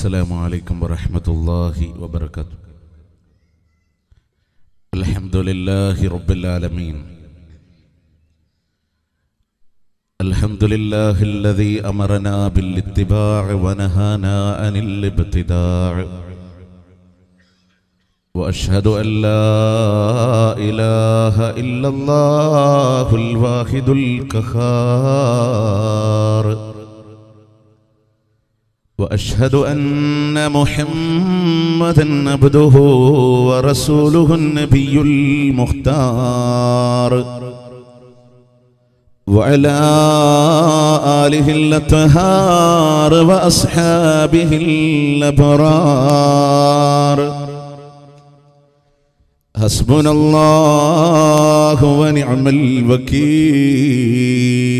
السلام عليكم ورحمة الله وبركاته. الحمد لله رب العالمين. الحمد لله الذي أمرنا بالاتباع ونهانا عن الابتداع. وأشهد أن لا إله إلا الله الواحد القهار. وأشهد أن محمدا عبده ورسوله النبي المختار. وعلى آله الأطهار وأصحابه الأبرار. حسبنا الله ونعم الوكيل.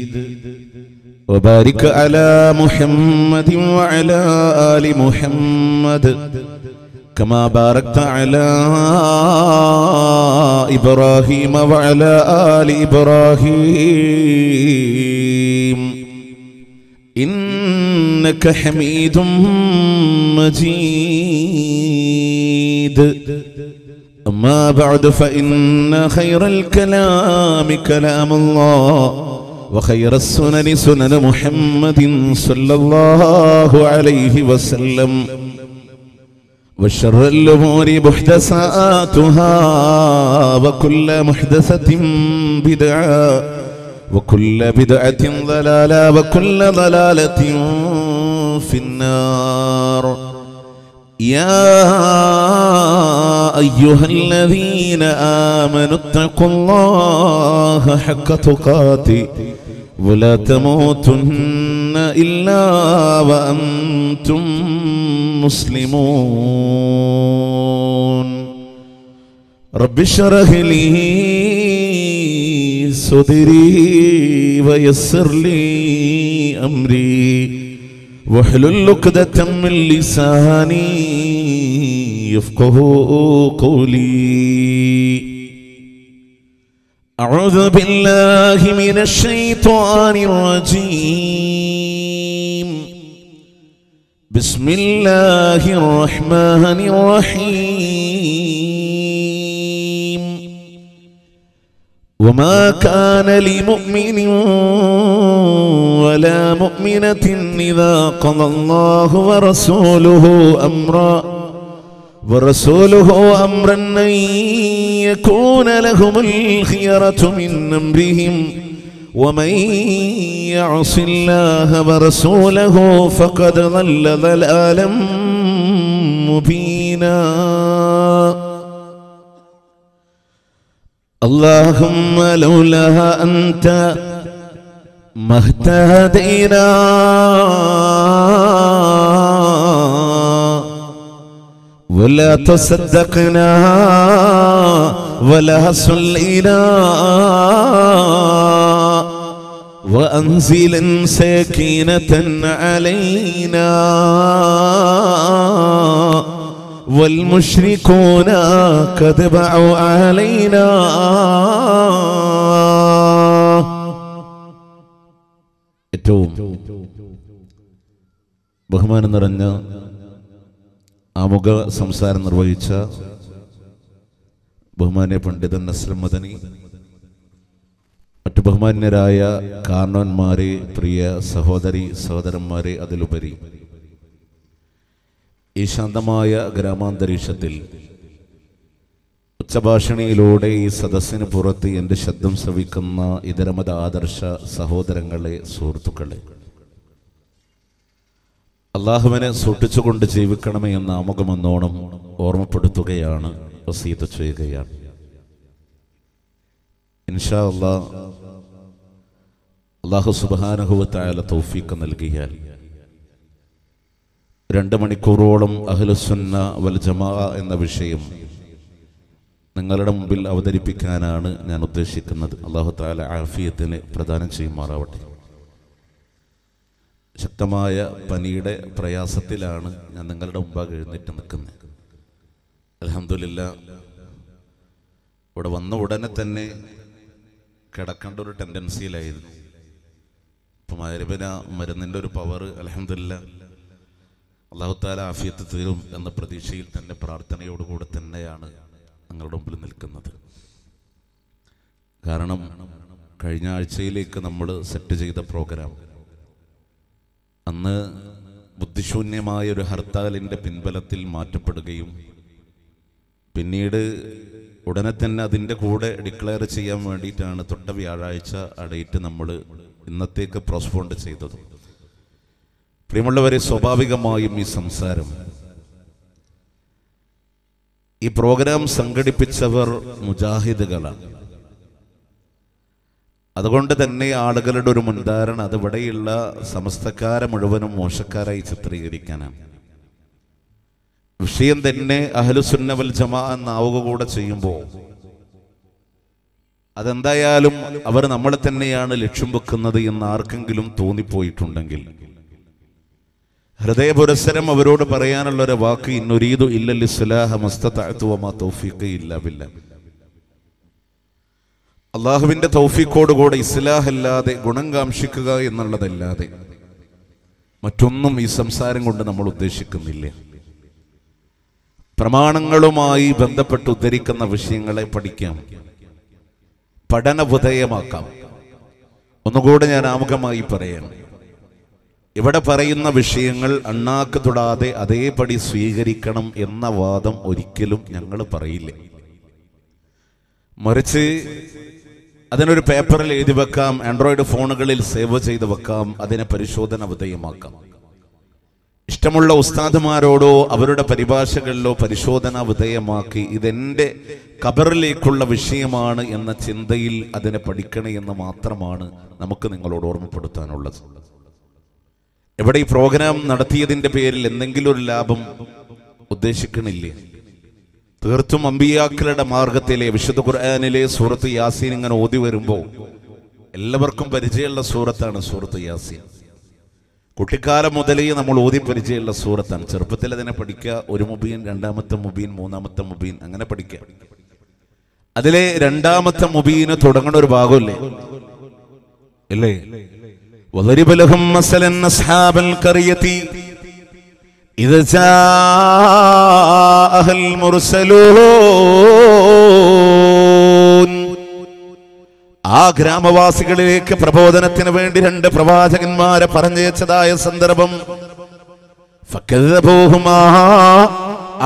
وبارك على محمد وعلى آل محمد كما باركت على إبراهيم وعلى آل إبراهيم. إنك حميد مجيد. أما بعد فإن خير الكلام كلام الله. وخير السنن سنن محمد صلى الله عليه وسلم. وشر الأمور محدثاتها وكل محدثة بدعة وكل بدعة ضلالة وكل ضلالة في النار. يا أيها الذين آمنوا اتقوا الله حق تقاته. ولا تموتن إلا وأنتم مسلمون. رب اشرح لي صدري ويسر لي أمري. واحلل عقدة من لساني يفقه قولي. أعوذ بالله من الشيطان الرجيم. بسم الله الرحمن الرحيم. وما كان لمؤمن ولا مؤمنة إذا قضى الله ورسوله أمرًا ورسوله أمرا أن يكون لهم الخيرة من أمرهم. ومن يعص الله ورسوله فقد ضل ضلالا مبينا. اللهم لولا أنت ما اهتدينا. ولا تصدقنا ولا صلينا وأنزل سكينة علينا والمشركون قد بعوا علينا ഏറ്റവും ബഹുമാനം നിറഞ്ഞ ആമുഖ സംസാരം നിർവഹിച്ച ബഹുമാന്യ പണ്ഡിതൻ നസ്ലം മദനി മറ്റു ബഹുമാന്യരായ കാരണവന്മാരെ പ്രിയ സഹോദരി സഹോദരന്മാരെ അതിലുപരി. ഈ ശാന്തമായ ഗ്രാമാന്തരീക്ഷത്തിൽ ഉച്ചഭാഷണിയിലൂടെ ഈ സദസ്സിന് പുറത്ത് എന്റെ ശബ്ദം ശ്രവിക്കുന്ന ഇതരമത ആദർശ സഹോദരങ്ങളെ സുഹൃത്തുക്കളെ. അള്ളാഹുവിനെ സൂക്ഷിച്ചുകൊണ്ട് ജീവിക്കണമേ എന്ന ആമുഖമെന്നോണം ഓർമ്മപ്പെടുത്തുകയാണ് വസീത ചെയ്യുകയാണ്. ഇൻഷാ അള്ളാ അള്ളാഹു സുബാനുഭവത്തായ തൗഫീക്ക് നൽകിയാൽ രണ്ട് മണിക്കൂറോളം അഹ്ലുസുന്ന വൽ ജമാ എന്ന വിഷയം നിങ്ങളുടെ മുമ്പിൽ അവതരിപ്പിക്കാനാണ് ഞാൻ ഉദ്ദേശിക്കുന്നത്. അള്ളാഹു താല ആഫിയത്തിന് പ്രദാനം ചെയ്യുമാറാവട്ടെ. ശക്തമായ പനിയുടെ പ്രയാസത്തിലാണ് ഞാൻ നിങ്ങളുടെ മുമ്പാകെ എഴുന്നേറ്റ് നിൽക്കുന്നത്. അലഹമില്ല ഇവിടെ വന്ന ഉടനെ തന്നെ കിടക്കേണ്ട ഒരു ടെൻഡൻസിയിലായിരുന്നു. ഇപ്പം മരുവിന മരുന്നിന്റെ ഒരു പവർ അലഹമില്ല അള്ളാഹുത്താല ആഫിയത്ത് തീരും എന്ന പ്രതീക്ഷയിൽ തന്നെ പ്രാർത്ഥനയോടുകൂടെ തന്നെയാണ് നിങ്ങളുടെ മുമ്പിൽ നിൽക്കുന്നത്. കാരണം കഴിഞ്ഞ ആഴ്ചയിലേക്ക് നമ്മൾ സെറ്റ് ചെയ്ത പ്രോഗ്രാം അന്ന് ബുദ്ധിശൂന്യമായ ഒരു ഹർത്താലിന്റെ പിൻബലത്തിൽ മാറ്റപ്പെടുകയും പിന്നീട് ഉടനെ തന്നെ അതിന്റെ കൂടെ ഡിക്ലെയർ ചെയ്യാൻ വേണ്ടിയിട്ടാണ് തൊട്ട വ്യാഴാഴ്ച ഡേറ്റ് നമ്മൾ ഇന്നത്തേക്ക് പ്രോസ്പോണ്ട് ചെയ്തത്. പ്രിയമുള്ളവരെ സ്വാഭാവികമായും ഈ സംസാരം ഈ പ്രോഗ്രാം സംഘടിപ്പിച്ചവർ മുജാഹിദുകളാണ്. അതുകൊണ്ട് തന്നെ ആളുകളുടെ ഒരു മുൻധാരണ അതിവിടെയുള്ള സമസ്തക്കാരെ മുഴുവനും മോശക്കാരായി ചിത്രീകരിക്കാനാണ് വിഷയം തന്നെ അഹലുസുന്നവൽ ജമാ എന്നാവുക കൂടെ ചെയ്യുമ്പോൾ അതെന്തായാലും അവർ നമ്മളെ തന്നെയാണ് ലക്ഷ്യം വെക്കുന്നത് എന്ന് ആർക്കെങ്കിലും തോന്നിപ്പോയിട്ടുണ്ടെങ്കിൽ. ഹൃദയപുരസരം അവരോട് പറയാനുള്ള ഒരു വാക്ക് ഇന്നൊരീതു ഇല്ലല്ലി സുലാഹ മസ്തത്തുവമാ തൗഫീഖ് ഇല്ല ബില്ല. അള്ളാഹുവിന്റെ തൗഫീക്കോടുകൂടെ ഇസ്ലാഹല്ലാതെ ഗുണം കാംക്ഷിക്കുക എന്നുള്ളതല്ലാതെ മറ്റൊന്നും ഈ സംസാരം കൊണ്ട് നമ്മൾ ഉദ്ദേശിക്കുന്നില്ല. പ്രമാണങ്ങളുമായി ബന്ധപ്പെട്ട് ഉദ്ധരിക്കുന്ന വിഷയങ്ങളെ പഠിക്കാം. പഠനവിധേയമാക്കാം ഒന്നുകൂടെ ഞാൻ ആമുഖമായി പറയാം. ഇവിടെ പറയുന്ന വിഷയങ്ങൾ അണ്ണാക്ക് തൊടാതെ അതേപടി സ്വീകരിക്കണം എന്ന വാദം ഒരിക്കലും ഞങ്ങൾ പറയില്ല. മറിച്ച് അതിനൊരു പേപ്പറിൽ എഴുതി വെക്കാം ആൻഡ്രോയിഡ് ഫോണുകളിൽ സേവ് ചെയ്ത് വെക്കാം അതിനെ പരിശോധന വിധേയമാക്കാം ഇഷ്ടമുള്ള ഉസ്താദുമാരോടോ അവരുടെ പരിഭാഷകളിലോ പരിശോധന വിധേയമാക്കി ഇതെന്റെ കബറിലേക്കുള്ള വിഷയമാണ് എന്ന ചിന്തയിൽ അതിനെ പഠിക്കണേ എന്ന് മാത്രമാണ് നമുക്ക് നിങ്ങളോട് ഓർമ്മപ്പെടുത്താനുള്ളത്. എവിടെ ഈ പ്രോഗ്രാം നടത്തിയതിന്റെ പേരിൽ എന്തെങ്കിലും ഒരു ലാഭം ഉദ്ദേശിക്കണില്ലേ? തീർത്തും അമ്പിയാക്കളുടെ മാർഗത്തിലെ വിശുദ്ധ ഖുർആാനിലെ സൂറത്ത് യാസീൻ ഇങ്ങനെ ഓതി വരുമ്പോൾ എല്ലാവർക്കും പരിചയമുള്ള സൂറത്താണ് സൂറത്ത് യാസീൻ. കുട്ടിക്കാലം മുതലേ നമ്മൾ ഓതി പരിചയമുള്ള സൂറത്താണ്. ചെറുപ്പത്തിൽ അതിനെ പഠിക്കുക ഒരു മുബീൻ രണ്ടാമത്തെ മുബീൻ മൂന്നാമത്തെ മുബീൻ അങ്ങനെ പഠിക്കുക. അതിലെ രണ്ടാമത്തെ മുബീന് തുടങ്ങുന്ന ഒരു ഭാഗമല്ലേ? അല്ലേ إذ جاءها المرسلون ആ ഗ്രാമവാസികളിലേക്ക് പ്രബോധനത്തിന് വേണ്ടി രണ്ട് പ്രവാചകന്മാരെ പറഞ്ഞയച്ചതായ സന്ദർഭം ഫക്കദ്ദബൂഹുമാ.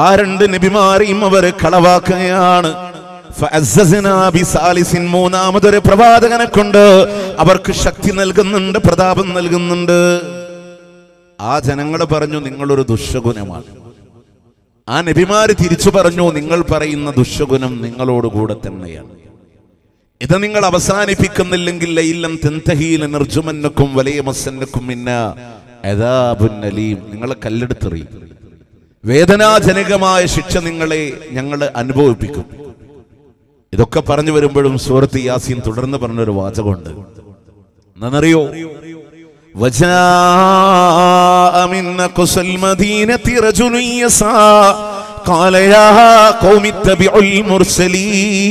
ആ രണ്ട് നബിമാരെയും അവർ കളവാക്കുകയാണ് ഫഅസ്സസ്നാ ബിസാലിസിൻ. മൂന്നാമതൊരു പ്രവാചകനെ കൊണ്ട് അവർക്ക് ശക്തി നൽകുന്നുണ്ട് പ്രതാപം നൽകുന്നുണ്ട് ആ ജനങ്ങൾ പറഞ്ഞു നിങ്ങളൊരു ദുഷ്യഗുണമാണ് ആ നബിമാര് തിരിച്ചു പറഞ്ഞു നിങ്ങൾ പറയുന്ന ദുഷ്യഗുണം നിങ്ങളോട് കൂടെ തന്നെയാണ്. ഇത് നിങ്ങൾ അവസാനിപ്പിക്കുന്നില്ലെങ്കിൽ ലൈലം തെന്തഹീല നിർജുമന്നക്കും വലയമസന്നക്കും അദാബുൻ അലീം നിങ്ങളെ കല്ലെടുത്തെറിയും. വേദനാജനകമായ ശിക്ഷ നിങ്ങളെ ഞങ്ങൾ അനുഭവിപ്പിക്കും. ഇതൊക്കെ പറഞ്ഞു വരുമ്പോഴും സൂറത്ത് യാസീൻ തുടർന്ന് പറഞ്ഞൊരു വാചകമുണ്ട്. എന്നറിയോ وجاء من أقصى المدينة رجل يسعى قال يا قوم اتبعوا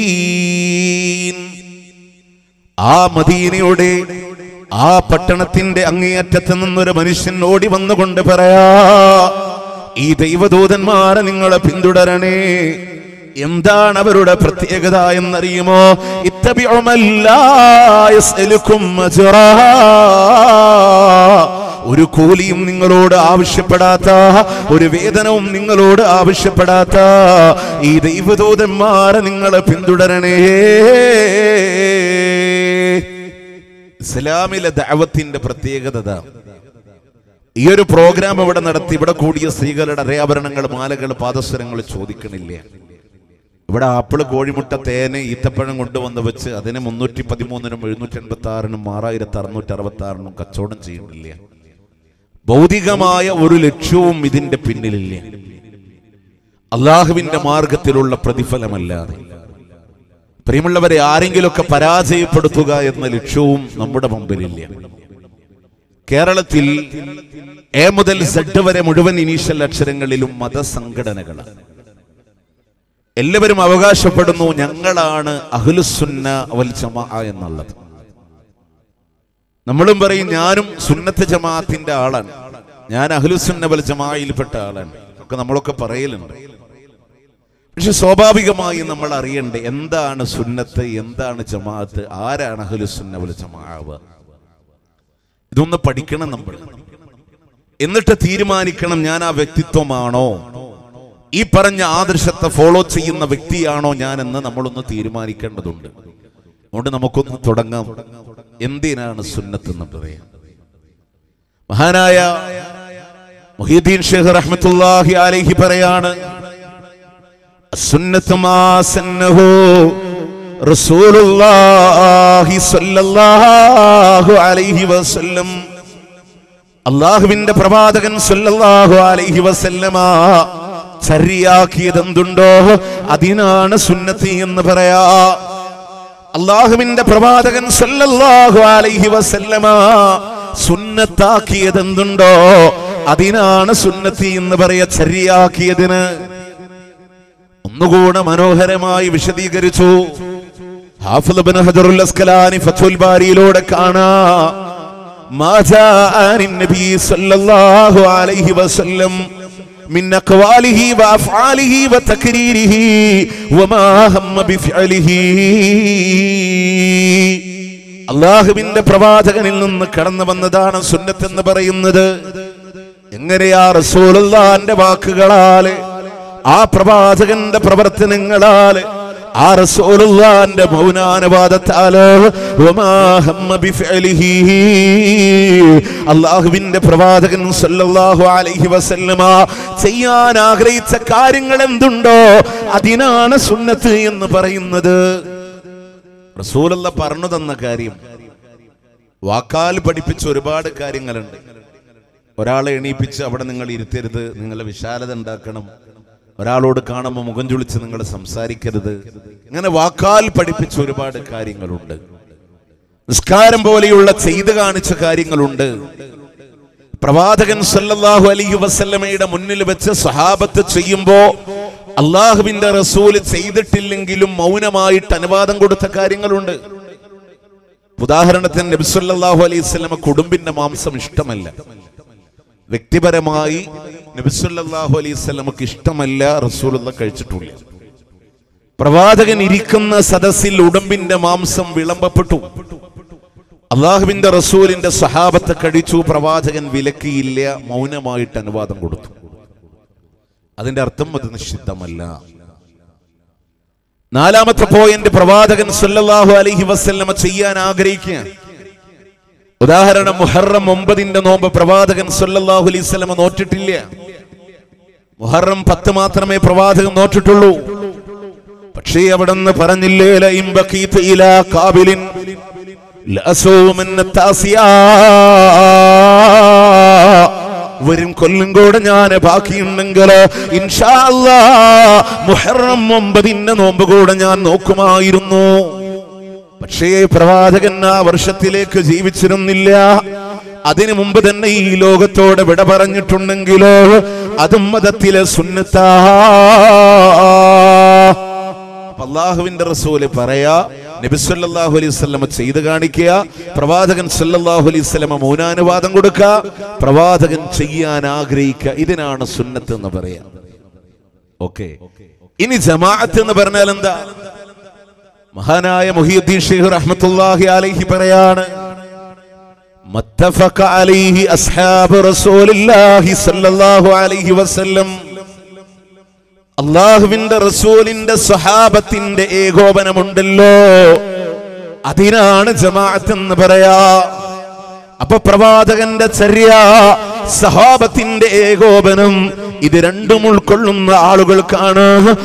المرسلين ആ മദീനയുടെ ആ പട്ടണത്തിന്റെ അങ്ങേയറ്റത്ത് നിന്നൊരു മനുഷ്യൻ ഓടി വന്നുകൊണ്ട് പറയാ ഈ ദൈവദൂതന്മാരെ നിങ്ങളെ പിന്തുടരണേ എന്താണ് അവരുടെ പ്രത്യേകത എന്നറിയുമോ ഇത്തബിഉ മൻ ലാ യസ്അലുക്കും അജ്റാ. ഒരു കൂലിയും നിങ്ങളോട് ആവശ്യപ്പെടാത്ത ഒരു വേതനവും നിങ്ങളോട് ആവശ്യപ്പെടാത്ത ഈ ദൈവദൂതന്മാരെ നിങ്ങളെ പിന്തുടരണേ ഇസ്ലാമിലെ ദഅവത്തിന്റെ പ്രത്യേകത. ഈ ഒരു പ്രോഗ്രാം ഇവിടെ നടത്തി ഇവിടെ കൂടിയ സ്ത്രീകളുടെ അരയാഭരണങ്ങൾ മാലകൾ പാദസ്വരങ്ങൾ ചോദിക്കണില്ല ഇവിടെ ആപ്പിൾ കോഴിമുട്ട തേന് ഈത്തപ്പഴം കൊണ്ടുവന്ന് വെച്ച് അതിന് മുന്നൂറ്റി പതിമൂന്നിനും എഴുന്നൂറ്റി എൺപത്തി ആറിനും ആറായിരത്തി അറുന്നൂറ്റി അറുപത്തി ആറിനും കച്ചവടം ചെയ്യുന്നില്ല. ഭൗതികമായ ഒരു ലക്ഷ്യവും ഇതിന്റെ പിന്നിലില്ല. അള്ളാഹുവിന്റെ മാർഗത്തിലുള്ള പ്രതിഫലമല്ലാതെ. പ്രിയമുള്ളവരെ ആരെങ്കിലുമൊക്കെ പരാജയപ്പെടുത്തുക എന്ന ലക്ഷ്യവും നമ്മുടെ മുമ്പിലില്ല. കേരളത്തിൽ എ മുതൽ സെഡ് വരെ മുഴുവൻ ഇനീഷ്യൽ അക്ഷരങ്ങളിലും മതസംഘടനകളാണ്. എല്ലാവരും അവകാശപ്പെടുന്നു ഞങ്ങളാണ് അഹ്ലുസുന്ന അവൽ ജമാ എന്നുള്ളത്. നമ്മളും പറയും ഞാനും സുന്നത്ത് ജമാഅത്തിന്റെ ആളാണ്. ഞാൻ അഹ്ലുസുന്ന വൽ ജമായിൽപ്പെട്ട ആളാണ്. ഒക്കെ നമ്മളൊക്കെ പറയലുണ്ട്. പക്ഷെ സ്വാഭാവികമായി നമ്മൾ അറിയണ്ടേ എന്താണ് സുന്നത്ത് എന്താണ് ജമാഅത്ത് ആരാണ് അഹ്ലുസുന്ന വൽ ജമാവ്? ഇതൊന്ന് പഠിക്കണം നമ്മൾ. എന്നിട്ട് തീരുമാനിക്കണം ഞാൻ ആ വ്യക്തിത്വമാണോ? ഈ പറഞ്ഞ ആദർശത്തെ ഫോളോ ചെയ്യുന്ന വ്യക്തിയാണോ ഞാനെന്ന് നമ്മളൊന്ന് തീരുമാനിക്കേണ്ടതുണ്ട്. അതുകൊണ്ട് നമുക്കൊന്ന് തുടങ്ങാം. എന്തിനാണ് സുന്നത്ത് എന്ന് പറയാം? മഹാനായ മുഹീദ്ദീൻ ഷെയ്ഖ് റഹ്മത്തുള്ളാഹി അലൈഹി പറയാണ് സുന്നത്ത് മാസന്നഹു റസൂലുള്ളാഹി സ്വല്ലല്ലാഹു അലൈഹി വസല്ലം. അള്ളാഹുവിന്റെ പ്രവാചകൻ സ്വല്ലല്ലാഹു അലൈഹി വസല്ലമ ശരിയാക്കിയതെന്തുണ്ടോ അതിനാണ് സുന്നത്തി എന്ന് പറയാ. അള്ളാഹുവിന്റെ പ്രവാചകൻ സല്ലല്ലാഹു അലൈഹി വസല്ലമ സുന്നത്താക്കിയതെന്തുണ്ടോ അതിനാണ് സുന്നത്തി എന്ന് പറയാ ശരിയാക്കിയതിന്. ഒന്നുകൂടെ മനോഹരമായി വിശദീകരിച്ചു. ഹാഫിദ്ബിൻ ഹജറുൽ അസ്കലാനി കാണാ. മാജാ നബി സല്ലല്ലാഹു അലൈഹി വസല്ലം من أقواله وأفعاله وتكريره وما هم بفعله അള്ളാഹുവിന്റെ പ്രവാചകനിൽ നിന്ന് കടന്നു വന്നതാണ് സുന്നത്ത് എന്ന് പറയുന്നത് എങ്ങനെയാ റസൂലുള്ളാന്റെ വാക്കുകളാല് ആ പ്രവാചകന്റെ പ്രവർത്തനങ്ങളാല് ആ റസൂലുള്ളാന്റെ മൗനാനുവാദത്താൽ അള്ളാഹുവിന്റെ പ്രവാചകൻ സല്ലല്ലാഹു അലൈഹി വസല്ലമ ചെയ്യാൻ ആഗ്രഹിച്ച കാര്യങ്ങൾ എന്തുണ്ടോ അതിനാണ് സുന്നത്ത് എന്ന് പറയുന്നത്. റസൂലുള്ള പറഞ്ഞു തന്ന കാര്യം വാക്കാൽ പഠിപ്പിച്ച ഒരുപാട് കാര്യങ്ങളുണ്ട്. ഒരാളെ എണീപ്പിച്ച് അവിടെ നിങ്ങൾ ഇരുത്തരുത് നിങ്ങളെ വിശാലത ഉണ്ടാക്കണം. ഒരാളോട് കാണുമ്പോൾ മുഖം ചുളിച്ച് നിങ്ങൾ സംസാരിക്കരുത്. ഇങ്ങനെ വാക്കാൽ പഠിപ്പിച്ച ഒരുപാട് കാര്യങ്ങളുണ്ട്. നിസ്കാരം പോലെയുള്ള ചെയ്തു കാണിച്ച കാര്യങ്ങളുണ്ട്. പ്രവാചകൻ സല്ലല്ലാഹു അലൈഹി വസല്ലമയുടെ മുന്നിൽ വെച്ച് സഹാബത്ത് ചെയ്യുമ്പോ അള്ളാഹുവിന്റെ റസൂൽ ചെയ്തിട്ടില്ലെങ്കിലും മൗനമായിട്ട് അനുവാദം കൊടുത്ത കാര്യങ്ങളുണ്ട്. ഉദാഹരണത്തിന് നബിസ്വല്ലാഹു അലൈഹി സ്വലമ കുടുംബിന്റെ മാംസം ഇഷ്ടമല്ല. വ്യക്തിപരമായി നബി സല്ലല്ലാഹു അലൈഹി ഇഷ്ടമല്ല റസൂലുള്ള കഴിച്ചിട്ടില്ല. പ്രവാചകൻ ഇരിക്കുന്ന സദസ്സിൽ ഉടമ്പിന്റെ മാംസം വിളമ്പപ്പെട്ടു. അള്ളാഹുവിന്റെ റസൂലിന്റെ സഹാബത്തെ കഴിച്ചു പ്രവാചകൻ വിലക്കിയില്ല മൗനമായിട്ട് അനുവാദം കൊടുത്തു. അതിന്റെ അർത്ഥം അത് നിഷിദ്ധമല്ല. നാലാമത്തെ പോയിന്റ് പ്രവാചകൻ സല്ലല്ലാഹു അലഹി വസല്ലമ ചെയ്യാൻ ആഗ്രഹിക്കുക ഉദാഹരണം മുഹറം ഒമ്പതിന്റെ നോമ്പ് പ്രവാചകൻ സല്ലല്ലാഹു അലൈഹി വസല്ലമ നോറ്റിട്ടില്ല. മുഹറം പത്ത് മാത്രമേ പ്രവാചകൻ നോറ്റിട്ടുള്ളൂ. പക്ഷേ അവിടെന്ന് പറഞ്ഞില്ലേ ലഇൻ ബഖീത ഇലാ കാബിലിൻ വരും കൊല്ലും കൂടെ ഞാൻ ബാക്കിയുണ്ടെങ്കിൽ ഇൻഷാ മുഹറം ഒമ്പതിന്റെ നോമ്പ് കൂടെ ഞാൻ നോക്കുമായിരുന്നു. പക്ഷേ പ്രവാചകൻ ആ വർഷത്തിലേക്ക് ജീവിച്ചിരുന്നില്ല. അതിനു മുമ്പ് തന്നെ ഈ ലോകത്തോട് വിട പറഞ്ഞിട്ടുണ്ടെങ്കിലോ അതും മതത്തിലെ അപ്പൊ അള്ളാഹുവിന്റെ റസൂൽ പറയാ നബി സല്ലല്ലാഹു അലൈഹി വസല്ലമ ചെയ്ത് കാണിക്കുക പ്രവാചകൻ സല്ലല്ലാഹു അലൈഹി വസല്ലമ മൗനാനുവാദം കൊടുക്കുക പ്രവാചകൻ ചെയ്യാൻ ആഗ്രഹിക്കുക. ഇതിനാണ് സുന്നത്ത് എന്ന് പറയാ. ഓക്കെ. ഇനി ജമാഅത്ത് എന്ന് പറഞ്ഞാൽ എന്താ മഹാനായ മുഹിയുദ്ദീൻ ഷെയ്ഖ് റഹ്മത്തുള്ളാഹി അലൈഹി പറയാണ് متفق عليه أصحاب رسول الله صلى الله عليه وسلم അള്ളാഹുവിന്റെ റസൂലിന്റെ സ്വഹാബത്തിന്റെ ഏകോപനമുണ്ടല്ലോ അതിനാണ് ജമാഅത്ത് എന്ന് പറയാ അപ്പൊ പ്രവാചകന്റെ ചര്യ സഹാബത്തിന്റെ ഏകോപനം ഇത് രണ്ടും ഉൾക്കൊള്ളുന്ന ആളുകൾക്കാണ്.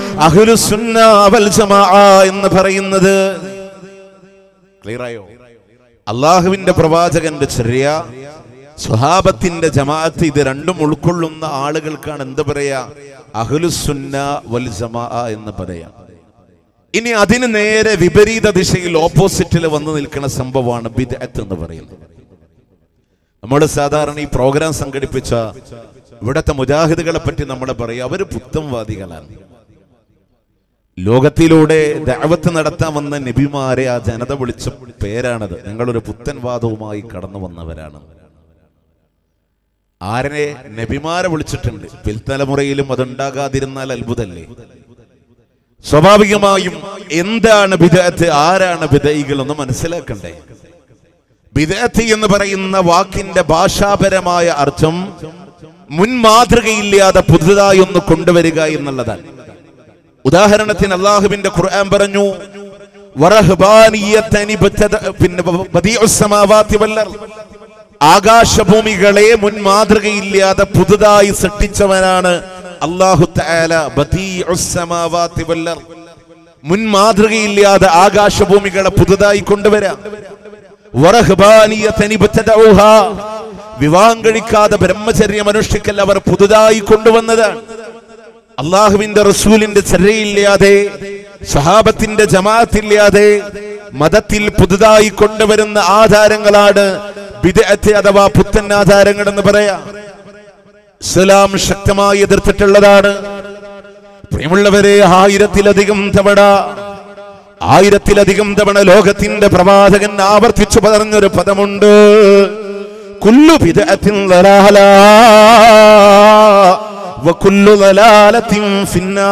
എന്ന് പറയുന്നത്. ക്ലിയർ ആയോ അള്ളാഹുവിന്റെ പ്രവാചകന്റെ ചെറിയ സ്വഹാബത്തിന്റെ ജമാഅത്ത് ഇത് രണ്ടും ഉൾക്കൊള്ളുന്ന ആളുകൾക്കാണ് എന്ത് പറയാ? അഹ്ലുസുന്ന വൽ ജമാ എന്ന് പറയാം. ഇനി അതിന് നേരെ വിപരീത ദിശയിൽ ഓപ്പോസിറ്റിൽ വന്നു നിൽക്കുന്ന സംഭവമാണ് ബിദ്അത്ത് എന്ന് പറയുന്നത്. നമ്മൾ സാധാരണ ഈ പ്രോഗ്രാം സംഘടിപ്പിച്ച ഇവിടത്തെ മുജാഹിദുകളെ പറ്റി നമ്മൾ പറയും. അവർ പുത്തംവാദികളാണ് ലോകത്തിലൂടെ ദഅവത്ത് നടത്താൻ വന്ന നബിമാരെ ആ ജനത വിളിച്ച പേരാണത്. നിങ്ങളൊരു പുത്തൻവാദവുമായി കടന്നു വന്നവരാണ്. ആരനെ നബിമാരെ വിളിച്ചിട്ടുണ്ട്. പിൽത്തലമുറയിലും അതുണ്ടാകാതിരുന്നാൽ അത്ഭുതല്ലേ? സ്വാഭാവികമായും എന്താണ് ആരാണ് ബിദൈകൾ മനസ്സിലാക്കണ്ടേ? ബിദഅത്ത് എന്ന് പറയുന്ന വാക്കിന്റെ ഭാഷാപരമായ അർത്ഥം മുൻ മാതൃകയില്ലാതെ പുതുതായി ഒന്ന് കൊണ്ടുവരിക എന്നുള്ളതാണ് ഉദാഹരണത്തിന് അള്ളാഹുവിന്റെ ഖുർആൻ പറഞ്ഞു പിന്നെ. ആകാശഭൂമികളെ മുൻ മാതൃകയില്ലാതെ പുതുതായി സൃഷ്ടിച്ചവനാണ് അള്ളാഹു തആല ബദീഉസ് സമാവാതി വൽ അർദ്. മുൻ മാതൃകയില്ലാതെ ആകാശഭൂമികളെ പുതുതായി കൊണ്ടുവരാം. വിവാഹം കഴിക്കാതെ ബ്രഹ്മചര്യം അനുഷ്ഠിക്കൽ അവർ പുതുതായി കൊണ്ടുവന്നതാണ് അള്ളാഹുവിന്റെ റസൂലിന്റെ ചെറിയില്ലാതെ സഹാബത്തിന്റെ ജമാഅത്തില്ലാതെ മതത്തിൽ പുതുതായി കൊണ്ടുവരുന്ന ആധാരങ്ങളാണ് ബിദഅത്ത് അഥവാ പുത്തൻ ആധാരങ്ങൾ എന്ന് പറയാം. ഇസ്ലാം ശക്തമായി എതിർത്തിട്ടുള്ളതാണ്. പ്രിയമുള്ളവരെ ആയിരത്തിലധികം തവണ ആയിരത്തിലധികം തവണ ലോകത്തിന്റെ പ്രവാചകൻ ആവർത്തിച്ചു പറഞ്ഞൊരു പദമുണ്ട്. കുല്ലു ഫിന്നാർ.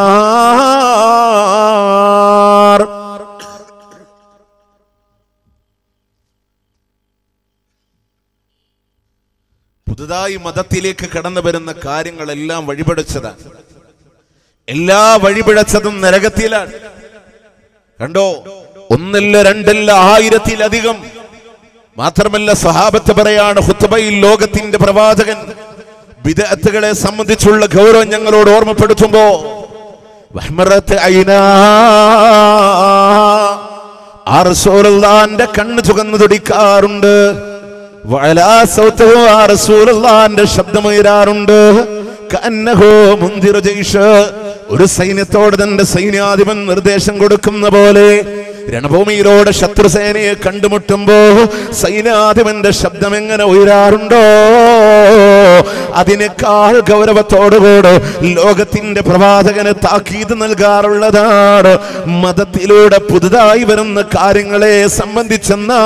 പുതുതായി മതത്തിലേക്ക് കടന്നു വരുന്ന കാര്യങ്ങളെല്ലാം വഴിപടച്ചതാണ്. എല്ലാ വഴിപിഴച്ചതും നരകത്തിലാണ്. കണ്ടോ? ഒന്നല്ല രണ്ടല്ല ആയിരത്തിലധികം. മാത്രമല്ല സഹാബത്ത് പറയാണ് ഹുത്തബയിൽ ലോകത്തിന്റെ പ്രവാചകൻ. വിദഗ്ധകളെ സംബന്ധിച്ചുള്ള ഗൗരവം ഞങ്ങളോട് ഓർമ്മപ്പെടുത്തുമ്പോ കണ്ണ് ചുകന്നു തുടിക്കാറുണ്ട്. ശബ്ദമുയരാറുണ്ട്. കന്നഹോ മുന്തിറ ജയ്ഷ് ഒരു സൈന്യത്തോട് തന്റെ സൈന്യാധിപൻ നിർദ്ദേശം കൊടുക്കുന്ന പോലെ രണഭൂമിയിലൂടെ ശത്രുസേനയെ കണ്ടുമുട്ടുമ്പോ സൈന്യാധിപന്റെ ശബ്ദം എങ്ങനെ ഉയരാറുണ്ടോ? അതിനേക്കാൾ ഗൗരവത്തോടുകൂടെ ലോകത്തിന്റെ പ്രവാചകന് താക്കീത് നൽകാറുള്ളതാണ്. മതത്തിലൂടെ പുതുതായി വരുന്ന കാര്യങ്ങളെ സംബന്ധിച്ചെന്നാ.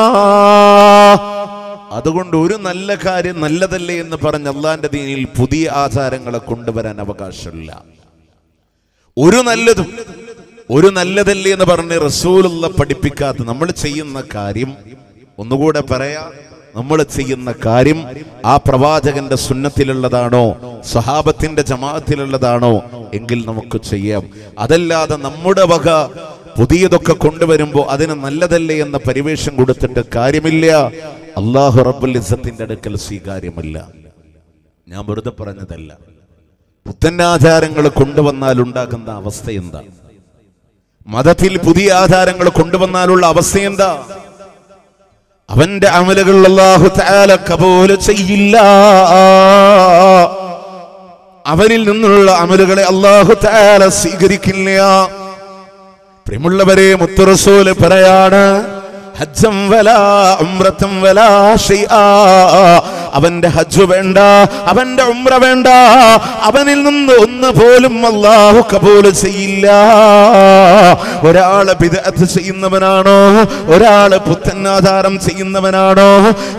അതുകൊണ്ട് ഒരു നല്ല കാര്യം നല്ലതല്ലേ എന്ന് പറഞ്ഞ് അള്ളാന്റെ ദീനിൽ പുതിയ ആചാരങ്ങളെ കൊണ്ടുവരാൻ അവകാശമില്ല. ഒരു നല്ലതും ഒരു നല്ലതല്ലേ എന്ന് പറഞ്ഞ് റസൂലുള്ള പഠിപ്പിക്കാത്ത നമ്മൾ ചെയ്യുന്ന കാര്യം ഒന്നുകൂടെ പറയാ നമ്മൾ ചെയ്യുന്ന കാര്യം ആ പ്രവാചകന്റെ സുന്നത്തിലുള്ളതാണോ സഹാബത്തിന്റെ ജമാഅത്തിലുള്ളതാണോ എങ്കിൽ നമുക്ക് ചെയ്യാം. അതല്ലാതെ നമ്മുടെ വക പുതിയതൊക്കെ കൊണ്ടുവരുമ്പോൾ അതിന് നല്ലതല്ലേ എന്ന പരിവേഷം കൊടുത്തിട്ട് കാര്യമില്ല. അള്ളാഹു റബ്ബുൽ ഇസത്തിന്റെ അടുക്കൽ സ്വീകാര്യമല്ല. ഞാൻ വെറുതെ പറഞ്ഞതല്ല. പുത്തനാചാരങ്ങൾ കൊണ്ടുവന്നാൽ ഉണ്ടാകുന്ന അവസ്ഥ എന്താ? മതത്തിൽ പുതിയ ആചാരങ്ങൾ കൊണ്ടുവന്നാലുള്ള അവസ്ഥ എന്താ? അവന്റെ അമലുകൾ തആല കബൂൽ ചെയ്യില്ല. അവരിൽ നിന്നുള്ള അമലുകളെ അള്ളാഹു താല സ്വീകരിക്കില്ല. പ്രിയമുള്ളവരെ മുത്തുറസൂൽ പറയാണ് ഹജ്ജം വല ഉംറത്തും വലാ ഷൈആ. അവന്റെ ഹജ്ജ് വേണ്ട അവന്റെ ഉമ്ര വേണ്ട അവനിൽ നിന്ന് ഒന്ന് പോലും അള്ളാഹു കബൂൽ ചെയ്യില്ല. ഒരാൾ ബിദഅത്ത് ചെയ്യുന്നവനാണോ? ഒരാൾ പുത്തനാധാരം ചെയ്യുന്നവനാണോ?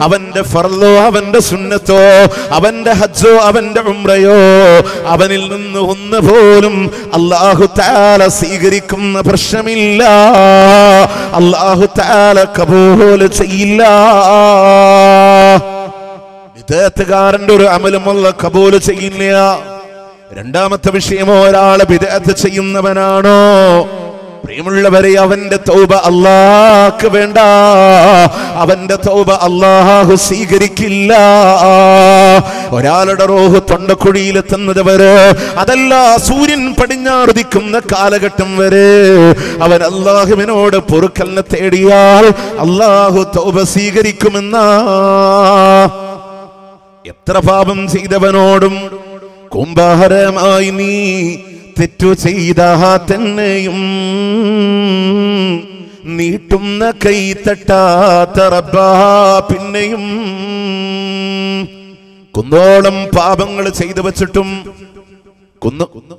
അവന്റെ ഫർലോ അവന്റെ സുന്നത്തോ അവന്റെ ഹജ്ജോ അവന്റെ ഉമ്രയോ അവനിൽ നിന്ന് ഒന്ന് പോലും അള്ളാഹു താല സ്വീകരിക്കുന്ന പ്രശ്നമില്ല. അള്ളാഹു താല കബൂൽ ചെയ്യില്ല. വിദേഹത്തുകാരന്റെ ഒരു അമലും കബൂൽ ചെയ്യില്ല രണ്ടാമത്തെ വിഷയമോ ഒരാൾ വിദേഹത്ത് ചെയ്യുന്നവനാണോ? പ്രിയമുള്ളവരെ അവന്റെ തൗബ അള്ളാഹ് വേണ്ട. അവന്റെ തൗബ അള്ളാഹു സ്വീകരിക്കില്ല. ഒരാളുടെ റോഹ് തൊണ്ടക്കുഴിയിലെത്തുന്നത് വരെ അതല്ല സൂര്യൻ പടിഞ്ഞാറുദിക്കുന്ന കാലഘട്ടം വരെ അവൻ അള്ളാഹുവിനോട് പൊറുക്കലിനെ തേടിയാൽ അള്ളാഹു തൗബ സ്വീകരിക്കുമെന്നാ. എത്ര പാപം ചെയ്തവനോടും കുംഭഹരമായി നീ തെറ്റു ചെയ്ത തന്നെയും നീട്ടുന്ന കൈ തട്ടാത്ത പിന്നെയും കുന്നോളം പാപങ്ങൾ ചെയ്തു വച്ചിട്ടും കുന്നു കുന്നു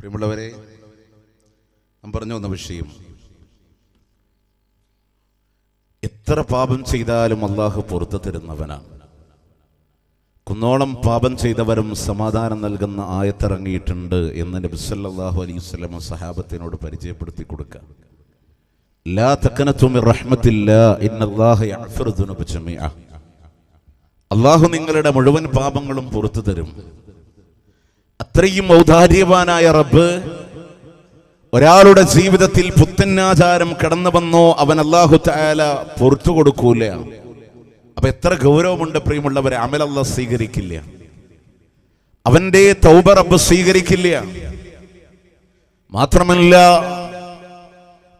പ്രിയമുള്ളവരെ നാം പറഞ്ഞു വന്ന വിഷയം എത്ര പാപം ചെയ്താലും അള്ളാഹു പുറത്തു കുന്നോളം പാപം ചെയ്തവരും സമാധാനം നൽകുന്ന ആയത്തിറങ്ങിയിട്ടുണ്ട് എന്ന് നബി സല്ലല്ലാഹു അലൈഹി സ്വലമ സഹാബത്തിനോട് പരിചയപ്പെടുത്തി കൊടുക്കുക. ലാ അള്ളാഹു നിങ്ങളുടെ മുഴുവൻ പാപങ്ങളും പുറത്തു തരും. അത്രയും ഔദാര്യവാനായ റബ്ബ് ഒരാളുടെ ജീവിതത്തിൽ പുത്തന്നാചാരം കടന്നു വന്നോ അവൻ അള്ളാഹു തായാല പുറത്തു കൊടുക്കൂല. അപ്പൊ എത്ര ഗൗരവമുണ്ട് പ്രിയമുള്ളവരെ അമലല്ല സ്വീകരിക്കില്ല. അവന്റെ തൗബ റബ്ബ് സ്വീകരിക്കില്ല. മാത്രമല്ല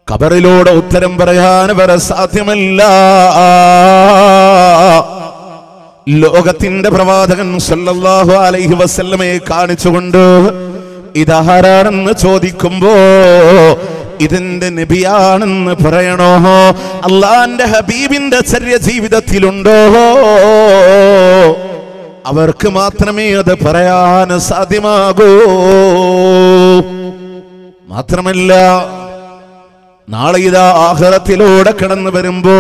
കബറിലൂടെ ഉത്തരം പറയാൻ വരെ സാധ്യമല്ല. ലോകത്തിന്റെ പ്രവാചകൻ സല്ലല്ലാഹു അലൈഹി വസല്ലമയെ കാണിച്ചുകൊണ്ട് ഇതാരാണെന്ന് ചോദിക്കുമ്പോ ഇതിന്റെ നബിയാണെന്ന് പറയണോ? അള്ളാന്റെ ഹബീബിന്റെ ചര്യ ജീവിതത്തിലുണ്ടോ അവർക്ക് മാത്രമേ അത് പറയാൻ സാധ്യമാകൂ. മാത്രമല്ല നാളെ ഇതാ ആഹ്റത്തിലൂടെ കടന്നു വരുമ്പോ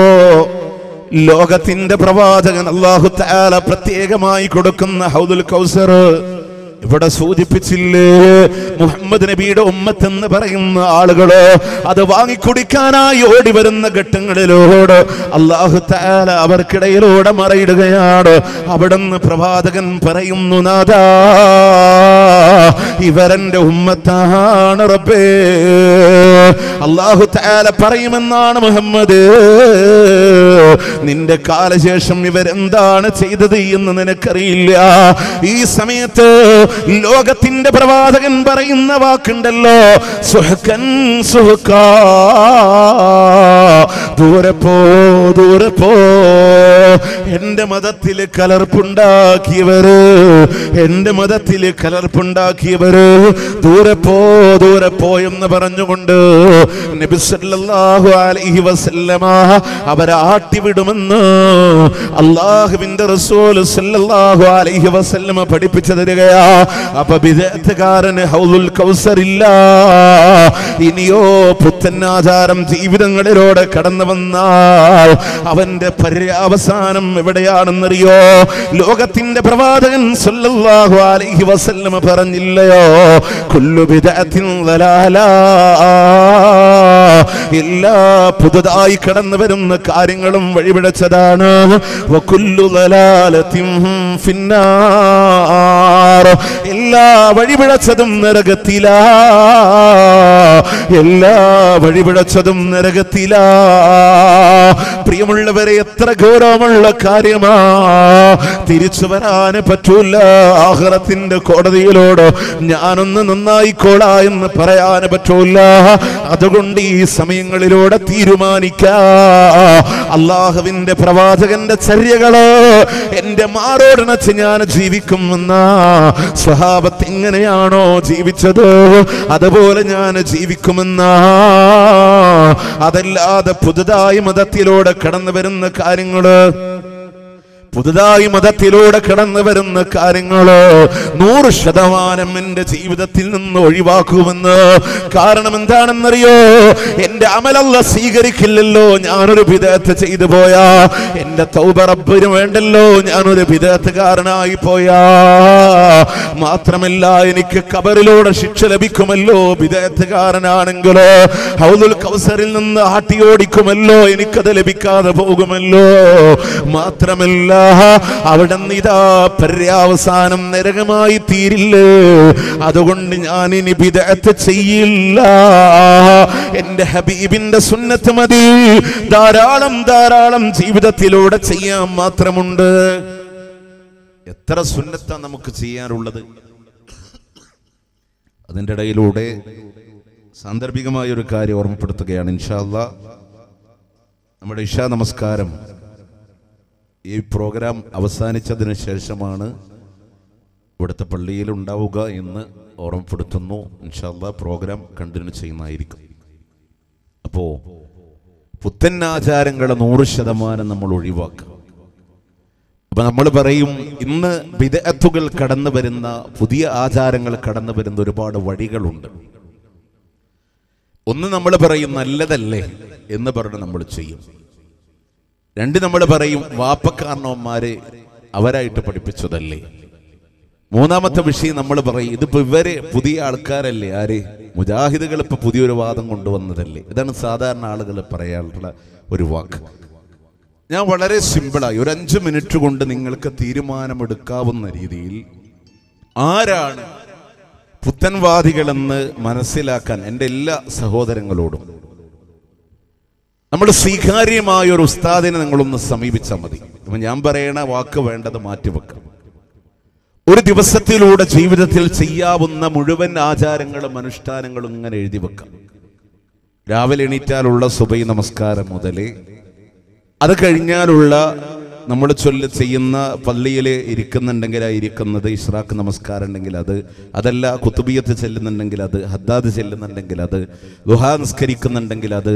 ലോകത്തിന്റെ പ്രവാചകൻ അള്ളാഹു താല പ്രത്യേകമായി കൊടുക്കുന്ന ഹൗദുൽ കൗസർ ഇവിടെ സൂചിപ്പിച്ചില്ലേ? മുഹമ്മദ് നബിയുടെ ഉമ്മത്ത് എന്ന് പറയുന്ന ആളുകൾ അത് വാങ്ങിക്കുടിക്കാനായി ഓടി വരുന്ന ഘട്ടങ്ങളിലോട് അള്ളാഹു താല അവർക്കിടയിലൂടെ മറയിടുകയാണ്. അവിടുന്ന് പ്രവാചകൻ പറയുന്നു നാദാ ഇവരെ ഉമ്മത്താണ് റബ്ബേ. അള്ളാഹു താല പറയുമെന്നാണ് മുഹമ്മദ്. നിന്റെ കാലശേഷം ഇവരെന്താണ് ചെയ്തത് എന്ന് നിനക്കറിയില്ല. ഈ സമയത്ത് ലോകത്തിന്റെ പ്രവാചകൻ പറയുന്ന വാക്കുണ്ടല്ലോ. സുഹക്കൻ സുഹക്ക ദൂരെ പോ ദൂരെ പോ. എന്റെ മതത്തിൽ കലർപ്പുണ്ടാക്കിയവര് എന്റെ മതത്തിൽ കലർപ്പുണ്ടാക്കിയവര് ദൂരെ പോ ദൂരെ പോ എന്ന് പറഞ്ഞുകൊണ്ട് നബി സല്ലല്ലാഹു അലൈഹി വസല്ലമ അവരെ ആട്ടിവിടുമെന്ന് അള്ളാഹുവിന്റെ റസൂൽ സല്ലല്ലാഹു അലൈഹി വസല്ലമ പഠിപ്പിച്ചു തരികയാ. അപ്പൊ വിദഗ്ധകാരന് ഹൗലുൽ കൗസറില്ല. ഇനിയോ പുത്തനാചാരം ജീവിതങ്ങളിലൂടെ കടന്നു വന്നാൽ അവന്റെ പര്യാവസാനം എവിടെയാണെന്നറിയോ? ലോകത്തിന്റെ പ്രവാചകൻ സല്ലല്ലാഹു അലൈഹി വസല്ലമ പറഞ്ഞില്ലയോ? കുല്ലു ബിദഅത്തിൻ ളലാല എല്ലാ പുതുതായി കടന്നു വരുന്ന കാര്യങ്ങളും വഴിപിടച്ചതാണ് ഫിന്നാ എല്ലാ വഴിപിഴച്ചതും നരകത്തില. എല്ലാ വഴിപിഴച്ചതും നരകത്തില. പ്രിയമുള്ളവരെ എത്ര ഗൗരവമുള്ള കാര്യമാ. തിരിച്ചു വരാന് പറ്റൂല. ആഹ്റത്തിന്റെ കോടതിയിലോട് ഞാനൊന്ന് നന്നായിക്കോളാ എന്ന് പറയാൻ പറ്റൂല. അതുകൊണ്ട് ഈ സമയങ്ങളിലൂടെ തീരുമാനിക്ക. അള്ളാഹുവിന്റെ പ്രവാചകന്റെ ചര്യകൾ എന്റെ മാറോടണച്ച് ഞാൻ ജീവിക്കുമെന്ന. സ്വഭാവത്ത് എങ്ങനെയാണോ ജീവിച്ചത്? അതുപോലെ ഞാൻ ജീവിക്കുമെന്ന. അതല്ലാതെ പുതുതായി മതത്തിലൂടെ കടന്നു വരുന്ന കാര്യങ്ങൾ പുതുതായി മതത്തിലൂടെ കടന്നു വരുന്ന കാര്യങ്ങളോ നൂറ് ശതമാനം എന്റെ ജീവിതത്തിൽ നിന്ന് ഒഴിവാക്കുമെന്ന്. കാരണം എന്താണെന്നറിയോ? എന്റെ അമലല്ല സ്വീകരിക്കില്ലല്ലോ ഞാനൊരു വിദഗ്ധ ചെയ്തു പോയാ. എന്റെ തൗബ റബ്ബിന് വേണ്ടല്ലോ ഞാനൊരു വിദേഹത്തുകാരനായി പോയാ. മാത്രമല്ല എനിക്ക് കബറിലൂടെ ശിക്ഷ ലഭിക്കുമല്ലോ വിദേഹത്തുകാരനാണെങ്കിലോ ഹൗദുൽ കൗസറിൽ നിന്ന് ആട്ടിയോടിക്കുമല്ലോ എനിക്കത് ലഭിക്കാതെ പോകുമല്ലോ. മാത്രമല്ല അവിടെ ഇതാ പര്യാവസാനം നരകമായി തീരില്ലേ? അതുകൊണ്ട് ഞാൻ ഇനി വിദഗ്ധ ചെയ്യില്ല. എന്റെ ഹബീബിന്റെ സുന്നത്ത് മതി. ധാരാളം ധാരാളം ജീവിതത്തിലൂടെ ചെയ്യാൻ മാത്രമുണ്ട്. എത്ര സുന്നത്താ നമുക്ക് ചെയ്യാറുള്ളത്? അതിന്റെ ഇടയിലൂടെ സാന്ദർഭികമായ ഒരു കാര്യം ഓർമ്മപ്പെടുത്തുകയാണ്. ഇൻഷാല്ല നമ്മുടെ ഇഷാ നമസ്കാരം. ഈ പ്രോഗ്രാം അവസാനിച്ചതിന് ശേഷമാണ് ഇവിടുത്തെ പള്ളിയിൽ ഉണ്ടാവുക എന്ന് ഓർമ്മപ്പെടുത്തുന്നു. ഇൻഷാല്ല പ്രോഗ്രാം കണ്ടിന്യൂ ചെയ്യുന്നതായിരിക്കും. അപ്പോ പുത്തൻ ആചാരങ്ങളെ നൂറ് ശതമാനം നമ്മൾ ഒഴിവാക്കുക. അപ്പൊ നമ്മൾ പറയും ഇന്ന് വിദഗ്ധുകൾ കടന്നു വരുന്ന പുതിയ ആചാരങ്ങൾ കടന്നു വരുന്ന ഒരുപാട് വഴികളുണ്ട്. ഒന്ന് നമ്മൾ പറയും നല്ലതല്ലേ എന്ന് പറഞ്ഞ് നമ്മൾ ചെയ്യും. രണ്ട് നമ്മൾ പറയും വാപ്പക്കാരണവന്മാര് അവരായിട്ട് പഠിപ്പിച്ചതല്ലേ? മൂന്നാമത്തെ വിഷയം നമ്മൾ പറയും ഇതിപ്പോ ഇവർ പുതിയ ആൾക്കാരല്ലേ ആര്? മുജാഹിദുകൾ ഇപ്പൊ പുതിയൊരു വാദം കൊണ്ടുവന്നതല്ലേ? ഇതാണ് സാധാരണ ആളുകൾ പറയാനുള്ള ഒരു വാക്ക്. ഞാൻ വളരെ സിമ്പിളായി ഒരു അഞ്ച് മിനിറ്റ് കൊണ്ട് നിങ്ങൾക്ക് തീരുമാനമെടുക്കാവുന്ന രീതിയിൽ ആരാണ് പുത്തൻവാദികളെന്ന് മനസ്സിലാക്കാൻ എന്റെ എല്ലാ സഹോദരങ്ങളോടും നമ്മൾ സ്വീകാര്യമായ ഒരു ഉസ്താദിനെ നിങ്ങളൊന്ന് സമീപിച്ചാൽ മതി. അപ്പൊ ഞാൻ പറയണ വാക്ക് വേണ്ടത് മാറ്റിവെക്കാം. ഒരു ദിവസത്തിലൂടെ ജീവിതത്തിൽ ചെയ്യാവുന്ന മുഴുവൻ ആചാരങ്ങളും അനുഷ്ഠാനങ്ങളും ഇങ്ങനെ എഴുതി വെക്കാം. രാവിലെ എണീറ്റാലുള്ള സുബൈ നമസ്കാരം മുതലേ അത് കഴിഞ്ഞാലുള്ള നമ്മൾ ചൊല്ല് ചെയ്യുന്ന പള്ളിയിൽ ഇരിക്കുന്നുണ്ടെങ്കിൽ ആ ഇരിക്കുന്നത് ഇഷ്റാഖ് നമസ്കാരം ഉണ്ടെങ്കിൽ അത് അതല്ല കുത്തുബിയത്ത് ചെല്ലുന്നുണ്ടെങ്കിൽ അത് ഹദ്ദാദ് ചെല്ലുന്നുണ്ടെങ്കിൽ അത് ദുഹാ നിസ്കരിക്കുന്നുണ്ടെങ്കിൽ അത്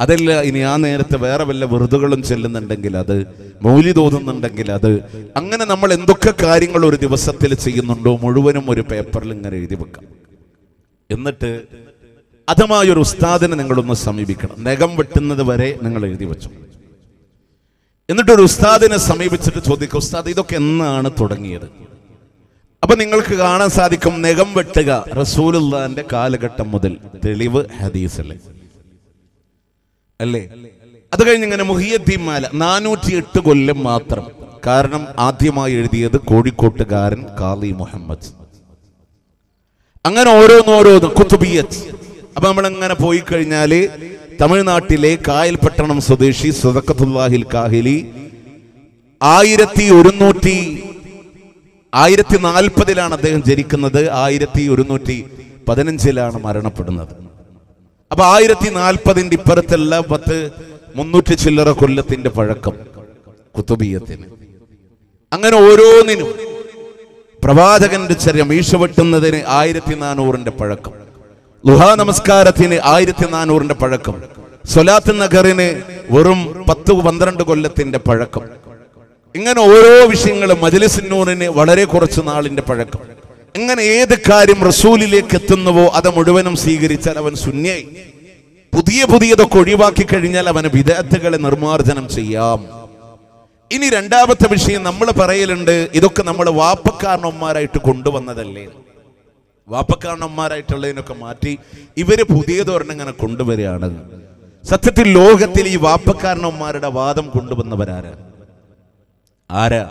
അതല്ല ഇനി ആ നേരത്തെ വേറെ വല്ല വെറുതുകളും ചെല്ലുന്നുണ്ടെങ്കിൽ അത് മൗലി തോന്നുന്നുണ്ടെങ്കിൽ അത് അങ്ങനെ നമ്മൾ എന്തൊക്കെ കാര്യങ്ങൾ ഒരു ദിവസത്തിൽ ചെയ്യുന്നുണ്ടോ മുഴുവനും ഒരു പേപ്പറിൽ ഇങ്ങനെ എഴുതി വെക്കാം. എന്നിട്ട് അതുമായ ഒരു ഉസ്താദിനെ നിങ്ങളൊന്ന് സമീപിക്കണം. നഖം വെട്ടുന്നത് വരെ നിങ്ങൾ എഴുതി വെച്ചു. എന്നിട്ട് ഒരു ഉസ്താദിനെ സമീപിച്ചിട്ട് ചോദിക്കും ഉസ്താദ് ഇതൊക്കെ എന്നാണ് തുടങ്ങിയത്? അപ്പൊ നിങ്ങൾക്ക് കാണാൻ സാധിക്കും നഖം വെട്ടുക റസൂലുള്ളാന്റെ കാലഘട്ടം മുതൽ തെളിവ് ഹദീസ് അല്ലേ? അത് കഴിഞ്ഞ് ഇങ്ങനെ മുഹിയദ്ദീൻ മാല നാനൂറ്റി എട്ട് കൊല്ലം മാത്രം. കാരണം ആദ്യമായി എഴുതിയത് കോഴിക്കോട്ടുകാരൻ കാളി മുഹമ്മദ്. അങ്ങനെ ഓരോന്നോരോന്ന് കുത്തുബിയത്ത് അപ്പൊ നമ്മൾ അങ്ങനെ പോയി കഴിഞ്ഞാൽ തമിഴ്നാട്ടിലെ കായൽപട്ടണം സ്വദേശി സുദക്കത്തുല്ലാഹിൽ കാഹിലി ആയിരത്തി ഒരുന്നൂറ്റി ആയിരത്തി നാൽപ്പതിലാണ് അദ്ദേഹം ജനിക്കുന്നത്. ആയിരത്തി ഒരുന്നൂറ്റി പതിനഞ്ചിലാണ് മരണപ്പെടുന്നത്. അപ്പൊ ആയിരത്തി നാൽപ്പതിന്റെ ഇപ്പുറത്തുള്ള പത്ത് മുന്നൂറ്റി ചില്ലറ കൊല്ലത്തിന്റെ പഴക്കം കുത്തുബീയത്തിന് അങ്ങനെ ഓരോന്നിനും പ്രവാചകന്റെ ചര്യം ഈശ വെട്ടുന്നതിന് ആയിരത്തി നാനൂറിന്റെ പഴക്കം. ലുഹാ നമസ്കാരത്തിന് ആയിരത്തി നാനൂറിന്റെ പഴക്കം. സൊലാത്ത് നഗറിന് വെറും പത്ത് പന്ത്രണ്ട് കൊല്ലത്തിന്റെ പഴക്കം. ഇങ്ങനെ ഓരോ വിഷയങ്ങളും മജലിസിന്നൂറിന് വളരെ കുറച്ച് നാളിന്റെ പഴക്കം. ഇങ്ങനെ ഏത് കാര്യം റസൂലിലേക്ക് എത്തുന്നുവോ അത് മുഴുവനും സ്വീകരിച്ചാൽ അവൻ ശൂന്യായി പുതിയ പുതിയതൊക്കെ ഒഴിവാക്കി കഴിഞ്ഞാൽ അവന് വിദഗ്ധകളെ നിർമ്മാർജനം ചെയ്യാം. ഇനി രണ്ടാമത്തെ വിഷയം നമ്മൾ പറയലുണ്ട് ഇതൊക്കെ നമ്മൾ വാപ്പക്കാരണന്മാരായിട്ട് കൊണ്ടുവന്നതല്ലേ? വാപ്പക്കാരണന്മാരായിട്ടുള്ളതിനൊക്കെ മാറ്റി ഇവർ പുതിയതൊരെണ്ണം ഇങ്ങനെ കൊണ്ടുവരികയാണ്. സത്യത്തിൽ ലോകത്തിൽ ഈ വാപ്പക്കാരണന്മാരുടെ വാദം കൊണ്ടുവന്നവരാരാ? ആരാ?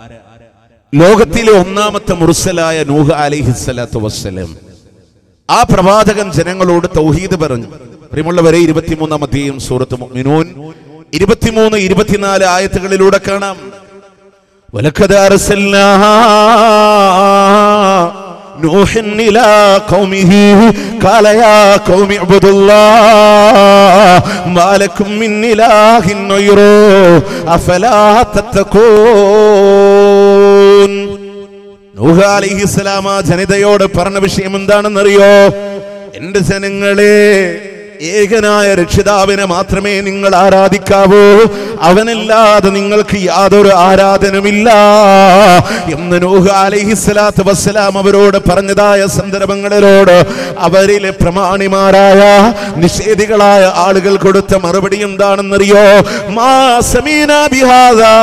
ലോകത്തിലെ ഒന്നാമത്തെ മുർസലായ നൂഹ് അലിഹിസ്സലാത്തു വസ്സലാം. ആ പ്രവാചകൻ ജനങ്ങളോട് തൗഹീദ് പറഞ്ഞു. പ്രിയമുള്ളവരെ ഇരുപത്തിമൂന്നാം അധ്യയം സൂറത്ത് മിനൂൻ ഇരുപത്തിമൂന്ന് ഇരുപത്തിനാല് ആയത്തുകളിലൂടെ കാണാം. نوح إلى قومه قال يا قوم اعبدوا الله ما لكم من إله غيره أفلا تتقون നൂഹ് അലിഹിസ്സലാം ആ ജനതയോട് പറഞ്ഞ വിഷയം എന്താണെന്നറിയോ എന്റെ ജനങ്ങളെ ഏകനായ രക്ഷിതാവിനെ മാത്രമേ നിങ്ങൾ ആരാധിക്കാവൂ. അവനല്ലാതെ നിങ്ങൾക്ക് യാതൊരു ആരാധനമില്ല എന്ന് നൂഹ് അലഹിസ്ലാത്ത് വസ്സലാം അവരോട് പറഞ്ഞതായ സന്ദർഭങ്ങളിലോട് അവരിലെ പ്രമാണിമാരായ നിഷേധികളായ ആളുകൾ കൊടുത്ത മറുപടി എന്താണെന്നറിയോ? മാ സമീന ബിഹാദാ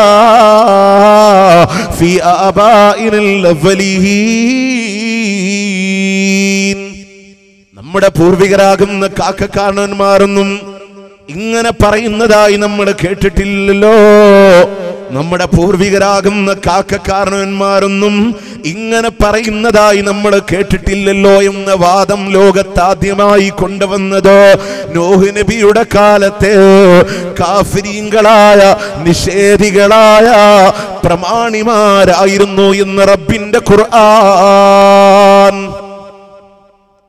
അവ്വലീൻ നമ്മുടെ പൂർവികരാകുന്ന കാക്കക്കാരണന്മാരൊന്നും ഇങ്ങനെ പറയുന്നതായി നമ്മൾ കേട്ടിട്ടില്ലല്ലോ. നമ്മുടെ പൂർവികരാകുന്ന കാക്കക്കാരണന്മാരൊന്നും ഇങ്ങനെ പറയുന്നതായി നമ്മൾ കേട്ടിട്ടില്ലല്ലോ എന്ന വാദം ലോകത്താദ്യമായി കൊണ്ടുവന്നത് നോഹ് നബിയുടെ കാലത്തെ. കാഫിരീങ്ങളായ നിഷേധികളായ പ്രമാണിമാരായിരുന്നു എന്ന് റബ്ബിന്റെ ഖുർആൻ.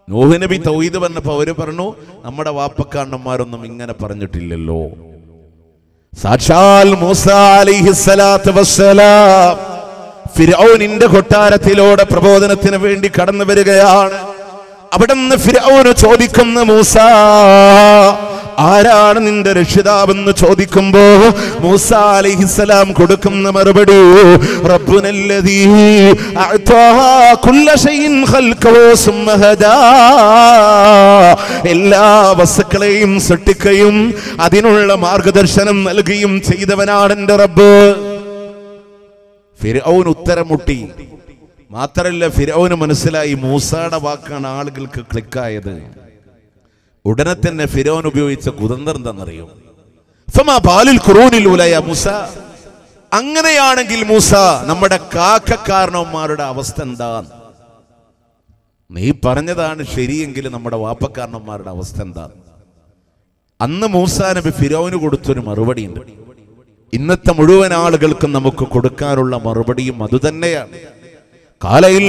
നോഹ് തൗഹീദ് പറഞ്ഞപ്പോൾ അവർ പറഞ്ഞു നമ്മുടെ വാപ്പക്കാണ്ണന്മാരൊന്നും ഇങ്ങനെ പറഞ്ഞിട്ടില്ലല്ലോ. സാക്ഷാൽ കൊട്ടാരത്തിലൂടെ പ്രബോധനത്തിന് വേണ്ടി കടന്നു വരികയാണ്. അവിടുന്ന് ഫിരൗന് ചോദിക്കുന്ന മൂസ ആരാണ് നിന്റെ രക്ഷിതാവെന്ന് ചോദിക്കുമ്പോ മൂസ അലിഹിസ്സലാം കൊടുക്കുന്ന മറുപടി എല്ലാ വസ്തുക്കളെയും സൃഷ്ടിക്കുകയും അതിനുള്ള മാർഗദർശനം നൽകുകയും ചെയ്തവനാണ് എന്റെ റബ്ബ്. ഫിരൗൻ ഉത്തരം മുട്ടി മാത്രല്ല ഫിരൗന് മനസ്സിലായി മൂസയുടെ വാക്കാണ് ആളുകൾക്ക് ക്ലിക്കായത്. ഉടനെ തന്നെ ഫിരോൻ ഉപയോഗിച്ച കുതന്ത്രം എന്താണെന്നറിയോ? മൂസ. അങ്ങനെയാണെങ്കിൽ മൂസ നമ്മുടെ കാക്കക്കാരണവന്മാരുടെ അവസ്ഥ എന്താ നീ പറഞ്ഞതാണ് ശരിയെങ്കിൽ നമ്മുടെ വാപ്പക്കാരണന്മാരുടെ അവസ്ഥ എന്താ അന്ന് മൂസ നബി ഫിരോന് കൊടുത്തൊരു മറുപടി ഉണ്ട് ഇന്നത്തെ മുഴുവൻ ആളുകൾക്കും നമുക്ക് കൊടുക്കാനുള്ള മറുപടിയും അതുതന്നെയാണ്. കാലയിൽ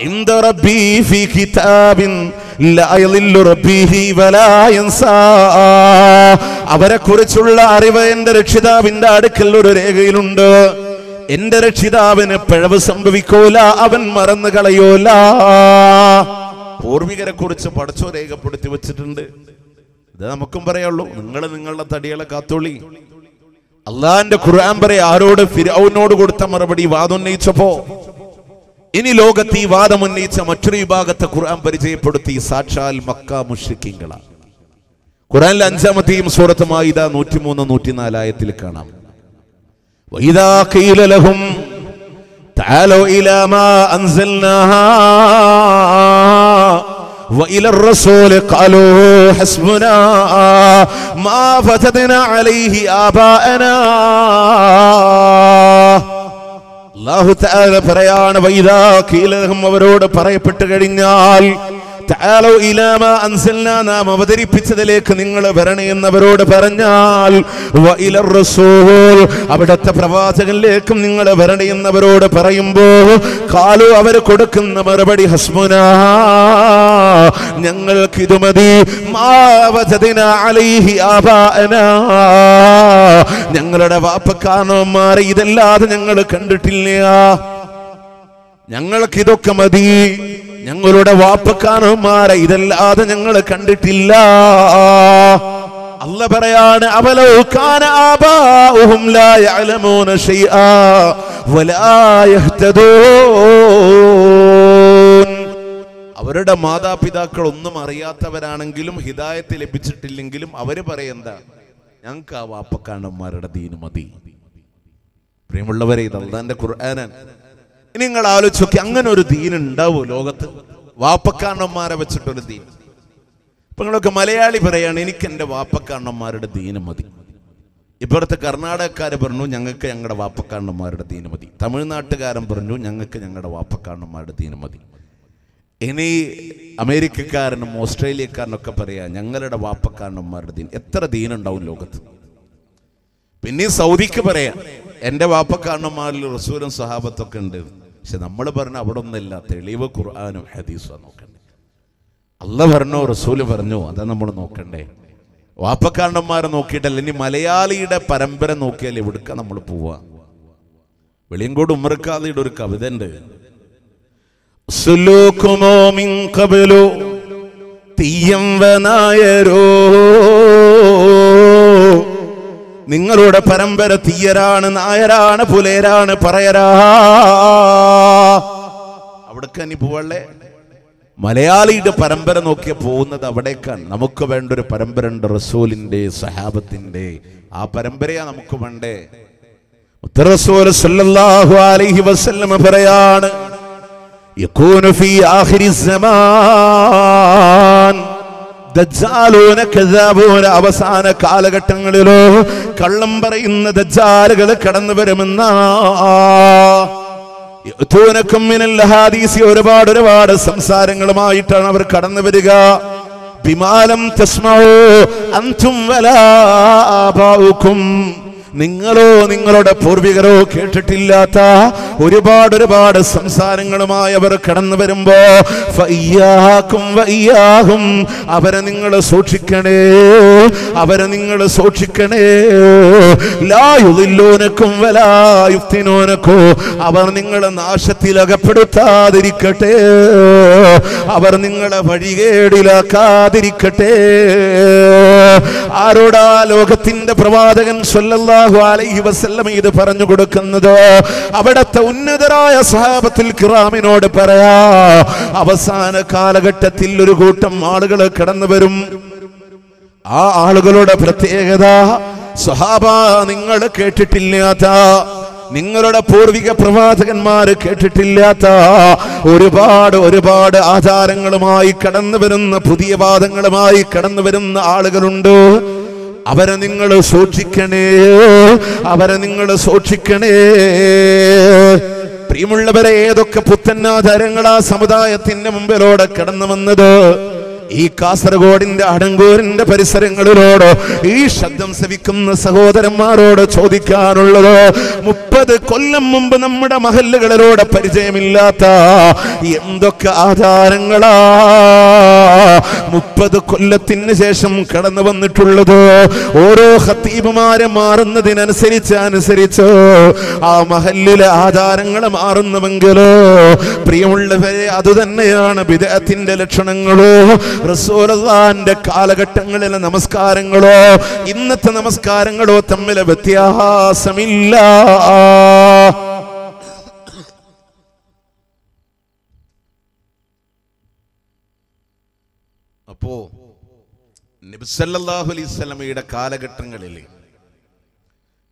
عند ربي في كتاب لا يضل ربه ولا ينسى അവരെ കുറിച്ചുള്ള അറിവ് എന്റെ രക്ഷിതാവിന്റെ അടുക്കൽ ഒരു രേഖയിലുണ്ട് എന്റെ രക്ഷിതാവിന് പിഴവ് സംഭവിക്കൂല അവൻ മറന്നു കളയൂല പൂർവികരെ കുറിച്ച് പഠിച്ചോ രേഖപ്പെടുത്തി വെച്ചിട്ടുണ്ട് ഇത് നമുക്കും പറയുള്ളൂ നിങ്ങൾ നിങ്ങളുടെ തടികളെ കാത്തോളി അള്ളാന്റെ ഖുർആൻ പറയാ ആരോട് ഫിരൗനോട് കൊടുത്ത മറുപടി വാദുന്നയിച്ചപ്പോ ഇനി ലോകത്ത് ഈ വാദം ഉന്നയിച്ച മറ്റൊരു വിഭാഗത്തെ ഖുർആൻ പരിചയപ്പെടുത്തി സാക്ഷാൽ മക്ക മുഷ്രിക്കീങ്ങളാണ് ഖുർആനിലെ അഞ്ചാമത്തെയും സൂറത്തുമായി ഇതാ നൂറ്റിമൂന്ന് നൂറ്റിനാലായത്തിൽ കാണാം وإذا قيل لهم تعالوا إلى ما أنزلنا وإلى الرسول قالوا حسبنا ما فتدنا عليه آباءنا അള്ളാഹു താല പറയാണ് വൈദാഖീലഹം അവരോട് പറയപ്പെട്ടു കഴിഞ്ഞാൽ തആലൗ ഇലാ മാ അൻസൽനാ നാം അവതരിപ്പിച്ചതിലേക്ക് നിങ്ങൾ വരണേ എന്നവരോട് പറഞ്ഞാൽ അവിടുത്തെ പ്രവാചകനിലേക്കും നിങ്ങൾ വരണേ എന്നവരോട് പറയുമ്പോ കാലു അവർ കൊടുക്കുന്ന മറുപടി ഹസ്മുന ഞങ്ങൾക്ക് ഇത് മതി ഞങ്ങളുടെ വാപ്പക്കാരന്മാരെ ഇതല്ലാതെ ഞങ്ങൾ കണ്ടിട്ടില്ല. ഞങ്ങൾക്ക് ഇതൊക്കെ മതി. ഞങ്ങളുടെ വാപ്പക്കാരന്മാരെ ഇതല്ലാതെ ഞങ്ങൾ കണ്ടിട്ടില്ല. അല്ല പറയാണ് അവലോ ലാ യഅലമൂന വലാ യഹ്തദൂൻ. അവരുടെ മാതാപിതാക്കൾ ഒന്നും അറിയാത്തവരാണെങ്കിലും ഹിദായത്ത് ലഭിച്ചിട്ടില്ലെങ്കിലും അവർ പറയെന്താ ഞങ്ങൾക്ക് ആ വാപ്പക്കാരന്മാരുടെ ദീന് മതി. പ്രിയമുള്ളവരെ ഇത് അള്ളാന്റെ ഖുർആനാണ്. ഇനി നിങ്ങൾ ആലോചിച്ച് നോക്കി അങ്ങനെ ഒരു ദീൻ ഉണ്ടാവോ ലോകത്ത്? വാപ്പക്കാരണന്മാരെ വെച്ചിട്ടൊരു ദീൻ. ഇപ്പൊ നിങ്ങളൊക്കെ മലയാളി പറയാണ് എനിക്ക് എന്റെ വാപ്പക്കാരണന്മാരുടെ ദീന് മതി. ഇപ്പുറത്തെ കർണാടകക്കാർ പറഞ്ഞു ഞങ്ങൾക്ക് ഞങ്ങളുടെ വാപ്പക്കാരണന്മാരുടെ ദീന് മതി. തമിഴ്നാട്ടുകാരൻ പറഞ്ഞു ഞങ്ങൾക്ക് ഞങ്ങളുടെ വാപ്പക്കാരണന്മാരുടെ ദീന് മതി. ഇനി അമേരിക്കക്കാരനും ഓസ്ട്രേലിയക്കാരനൊക്കെ പറയാ ഞങ്ങളുടെ വാപ്പക്കാരണന്മാരുടെ ദീൻ എത്ര ദീനുണ്ടാവും ലോകത്ത്? പിന്നെ സൗദിക്ക് പറയാം. എന്റെ വാപ്പക്കാരണന്മാരിൽ റസൂലും സഹാബത്തൊക്കെ ഉണ്ട്. പക്ഷെ നമ്മൾ പറഞ്ഞ അവിടെ ഒന്നുമില്ല തെളിവ് ഖുർആാനും ഹദീസും നോക്കണ്ടേ. അല്ല പറഞ്ഞോ റസൂൽ പറഞ്ഞോ അതാ നമ്മൾ നോക്കണ്ടേ. വാപ്പക്കാരണന്മാരെ നോക്കിയിട്ടല്ല ഇനി മലയാളിയുടെ പരമ്പര നോക്കിയാൽ എവിടുക്ക നമ്മൾ പോവാ? വെളിയങ്കോട് ഉമ്മർക്കാദിയുടെ ഒരു കവിത ഉണ്ട്. തീയം വനായരോ. നിങ്ങളുടെ പരമ്പര തീയരാണ് നായരാണ് പുലേരാണ് പറയരാ. അവിടേക്ക് ഇനി പോവല്ലേ? മലയാളിയുടെ പരമ്പര നോക്കിയ പോകുന്നത് അവിടേക്കാണ്. നമുക്ക് വേണ്ട ഒരു പരമ്പര ഉണ്ട് റസൂലിന്റെ സഹാബത്തിന്റെ ആ പരമ്പരയാ നമുക്ക് വേണ്ടേ? റസൂൽ സല്ലല്ലാഹു അലൈഹി വസല്ലം പറയാണ് യകൂനു ഫീ ആഖിരി സമാൻ അവസാന കാലഘട്ടങ്ങളിലോ കള്ളം പറയുന്ന ദജ്ജാലുകൾ കടന്നു വരുമെന്ന. ഒരുപാട് ഒരുപാട് സംസാരങ്ങളുമായിട്ടാണ് അവർ കടന്നു വരിക. ബിമാലം തസ്മഊ അന്തും വലാ നിങ്ങളോ നിങ്ങളുടെ പൂർവികരോ കേട്ടിട്ടില്ലാത്ത ഒരുപാട് ഒരുപാട് സംസാരങ്ങളുമായി അവർ കടന്നു വരുമ്പോ വയ്യാഹും അവരെ നിങ്ങൾ സൂക്ഷിക്കണേ അവരെ നിങ്ങൾ സൂക്ഷിക്കണേ. ലായുതില്ലോനക്കും വലായുക്തിനോനക്കോ അവർ നിങ്ങളെ നാശത്തിൽ അകപ്പെടുത്താതിരിക്കട്ടെ. അവർ നിങ്ങളെ വഴികേടിലാക്കാതിരിക്കട്ടെ. ആരോടാ ലോകത്തിന്റെ പ്രവാചകൻ സല്ലല്ലാഹു അലൈഹി വസല്ലം ഇത് പറഞ്ഞു കൊടുക്കുന്നത്. അവിടത്തെ ഉന്നതരായ സഹാബത്തിൽ കിറാമിനോട് പറയാ അവസാന കാലഘട്ടത്തിൽ ഒരു കൂട്ടം ആളുകൾ കടന്നു വരും. ആ ആളുകളുടെ പ്രത്യേകത സഹാബ നിങ്ങൾ കേട്ടിട്ടില്ലാത്ത നിങ്ങളുടെ പൂർവിക പ്രവാചകന്മാര് കേട്ടിട്ടില്ലാത്ത ഒരുപാട് ഒരുപാട് ആചാരങ്ങളുമായി കടന്നു വരുന്ന പുതിയ വാദങ്ങളുമായി കടന്നു വരുന്ന ആളുകളുണ്ട്. അവരെ നിങ്ങൾ സൂക്ഷിക്കണേ. അവരെ നിങ്ങൾ സൂക്ഷിക്കണേ. പ്രിയമുള്ളവരെ ഏതൊക്കെ പുത്തന്നാചാരങ്ങളാ സമുദായത്തിന്റെ മുമ്പിലൂടെ കടന്നു വന്നത്? ഈ കാസർഗോഡിന്റെ അടങ്കൂരിന്റെ പരിസരങ്ങളിലോട് ഈ ശബ്ദം ശ്രവിക്കുന്ന സഹോദരന്മാരോട് ചോദിക്കാനുള്ളത് മുപ്പത് കൊല്ലം മുമ്പ് നമ്മുടെ മഹല്ലുകളിലൂടെ പരിചയമില്ലാത്ത എന്തൊക്കെ ആചാരങ്ങളാ? മുപ്പത് കൊല്ലത്തിന് ശേഷം കടന്നു വന്നിട്ടുള്ളത് ഓരോ ഹത്തീബുമാരെ മാറുന്നതിനനുസരിച്ച് അനുസരിച്ച് ആ മഹല്ലിലെ ആചാരങ്ങൾ മാറുന്നുവെങ്കിലോ പ്രിയമുള്ളവരെ അതുതന്നെയാണ് വിദേഹത്തിന്റെ ലക്ഷണങ്ങളോ റസൂലല്ലാന്റെ കാലഘട്ടങ്ങളിലെ നമസ്കാരങ്ങളോ ഇന്നത്തെ നമസ്കാരങ്ങളോ തമ്മിൽ വ്യത്യാസമില്ല. അപ്പോ നബിസല്ലാഹു അലൈഹി സ്വലമയുടെ കാലഘട്ടങ്ങളിൽ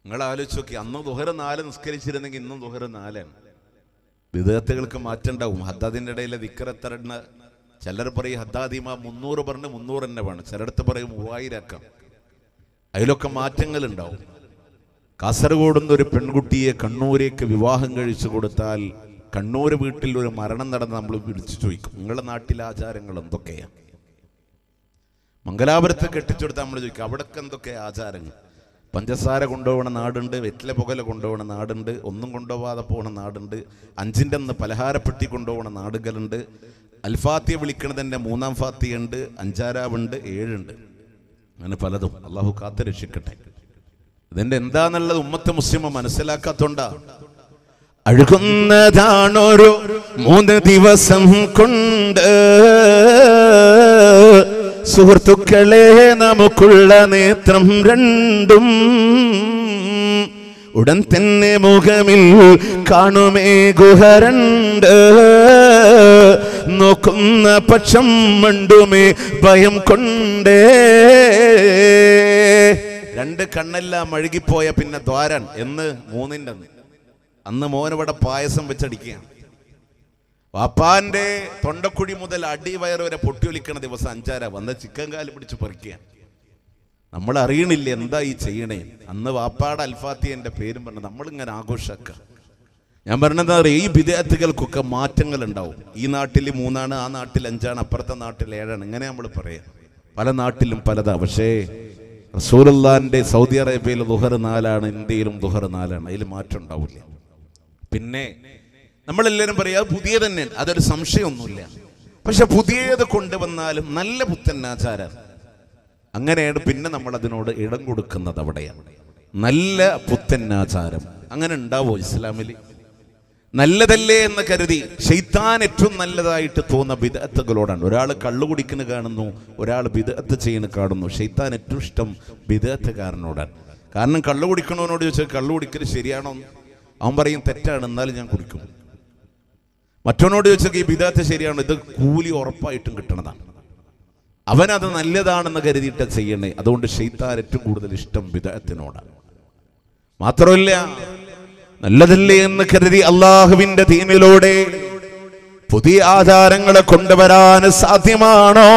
നിങ്ങൾ ആലോചിച്ച് നോക്കി അന്ന് ദുഹര നാല് നിസ്കരിച്ചിരുന്നെങ്കിൽ ഇന്നും ദുഹര നാലാണ്. വിദേഹത്തുകൾക്ക് മാറ്റണ്ടാവും ഹദ്ദാദിന്റെ ഇടയിലെ ദിക്കറത്തരണ്ണ ചിലർ പറയും ഹദ്ദാദിമ മുന്നൂറ് പറഞ്ഞ് മുന്നൂറ് തന്നെ വേണം. ചിലടത്ത് പറയും മൂവായിരക്കം അതിലൊക്കെ മാറ്റങ്ങൾ ഉണ്ടാവും കാസർഗോഡ് നിന്ന് ഒരു പെൺകുട്ടിയെ കണ്ണൂരേക്ക് വിവാഹം കഴിച്ചു കൊടുത്താൽ കണ്ണൂർ വീട്ടിൽ ഒരു മരണം നടന്ന് നമ്മൾ വിളിച്ചു ചോദിക്കും നിങ്ങളുടെ നാട്ടിലെ ആചാരങ്ങൾ എന്തൊക്കെയാണ് മംഗലാപുരത്ത് കെട്ടിച്ചെടുത്താൽ നമ്മൾ ചോദിക്കും അവിടൊക്കെ ആചാരങ്ങൾ? പഞ്ചസാര കൊണ്ടുപോകണ നാടുണ്ട് വെറ്റില പുകല കൊണ്ടുപോകണ നാടുണ്ട് ഒന്നും കൊണ്ടുപോകാതെ പോകണ നാടുണ്ട് അഞ്ചിന്റെ അന്ന് പലഹാരപ്പെട്ടി കൊണ്ടുപോകണ നാടുകളുണ്ട്. അൽഫാത്തിയ വിളിക്കണതിന്റെ മൂന്നാം ഫാത്തിയുണ്ട് അഞ്ചാരാവുണ്ട് ഏഴുണ്ട്. അങ്ങനെ പലതും. അള്ളാഹു കാത്ത് രക്ഷിക്കട്ടെ. ഇതിന്റെ എന്താന്നുള്ളത് ഉമ്മത്തെ മുസ്ലിമ മനസ്സിലാക്കാത്തോണ്ടാ. അഴുകുന്നതാണോ മൂന്ന് ദിവസം കൊണ്ട് സുഹൃത്തുക്കളെ നമുക്കുള്ള നേത്രം രണ്ടും ഉടൻ തന്നെ മുഖമിൽ കാണുമേ ഗുഹരണ്ട് നോക്കുന്ന പക്ഷം മണ്ടുമേ ഭയം കൊണ്ടേ. രണ്ട് കണ്ണെല്ലാം അഴുകിപ്പോയ പിന്നെ ദ്വാരൻ എന്ന് മൂന്നിന്റെ അന്ന് മോനവിടെ പായസം വെച്ചടിക്കുകയാണ്. വാപ്പാന്റെ തൊണ്ടക്കുഴി മുതൽ അടിവയറ് വരെ പൊട്ടിയൊലിക്കണ ദിവസം അഞ്ചാര വന്ന ചിക്കൻ കാൽ പിടിച്ച് പറിക്കുകയാണ് നമ്മൾ അറിയണില്ല എന്താ ഈ ചെയ്യണേ. അന്ന് വാപ്പാട് അൽഫാത്തി എന്റെ പേരും പറഞ്ഞു നമ്മളിങ്ങനെ ആഘോഷക്ക. ഞാൻ പറഞ്ഞത് അറിയാം? ഈ വിദ്യാർത്ഥികൾക്കൊക്കെ മാറ്റങ്ങൾ ഉണ്ടാവും ഈ നാട്ടിൽ മൂന്നാണ് ആ നാട്ടിൽ അഞ്ചാണ് അപ്പുറത്തെ നാട്ടിൽ ഏഴാണ്. ഇങ്ങനെ നമ്മൾ പറയാം. പല നാട്ടിലും പലതാ. പക്ഷേ റസൂലുള്ളാന്റെ സൗദി അറേബ്യയിൽ ദുഹർ നാലാണ് ഇന്ത്യയിലും ദുഹർ നാലാണ്. അതിൽ മാറ്റം ഉണ്ടാവില്ല. പിന്നെ നമ്മളെല്ലാവരും പറയാം അത് പുതിയ തന്നെ. അതൊരു സംശയമൊന്നുമില്ല. പക്ഷെ പുതിയത് കൊണ്ടുവന്നാലും നല്ല പുത്തൻ ആചാരം അങ്ങനെയാണ് പിന്നെ നമ്മൾ അതിനോട് ഇടം കൊടുക്കുന്നത് അവിടെയാണ്. നല്ല പുത്തൻ ആചാരം അങ്ങനെ ഉണ്ടാവോ ഇസ്ലാമിൽ നല്ലതല്ലേ എന്ന് കരുതി ഷെയ്ത്താൻ ഏറ്റവും നല്ലതായിട്ട് തോന്നുന്ന ബിദഅത്തുകളോടാണ്. ഒരാൾ കള്ളു കുടിക്കുന്ന കാണുന്നു ഒരാൾ ബിദഅത്ത് ചെയ്യുന്ന കാണുന്നു. ഷെയ്ത്താൻ ഏറ്റവും ഇഷ്ടം ബിദഅത്തുകാരനോടാണ്. കാരണം കള്ളു കുടിക്കണവനോട് ചോദിച്ചാൽ കള്ളു കുടിക്കൽ ശരിയാണോ അവൻ പറയും തെറ്റാണ് എന്നാലും ഞാൻ കുടിക്കും. മറ്റവനോട് ചോദിച്ചാൽ ഈ ബിദഅത്ത് ശരിയാണ് ഇത് കൂലി ഉറപ്പായിട്ടും കിട്ടണതാണ്. അവനത് നല്ലതാണെന്ന് കരുതിയിട്ട് ചെയ്യണേ. അതുകൊണ്ട് ഷെയ്ത്താൻ ഏറ്റവും കൂടുതൽ ഇഷ്ടം ബിദഅത്തിനോടാണ് മാത്രമല്ല നല്ലതല്ലേ എന്ന് കരുതി അള്ളാഹുവിന്റെ തീമിലൂടെ പുതിയ ആചാരങ്ങളെ കൊണ്ടുവരാൻ സാധ്യമാണോ?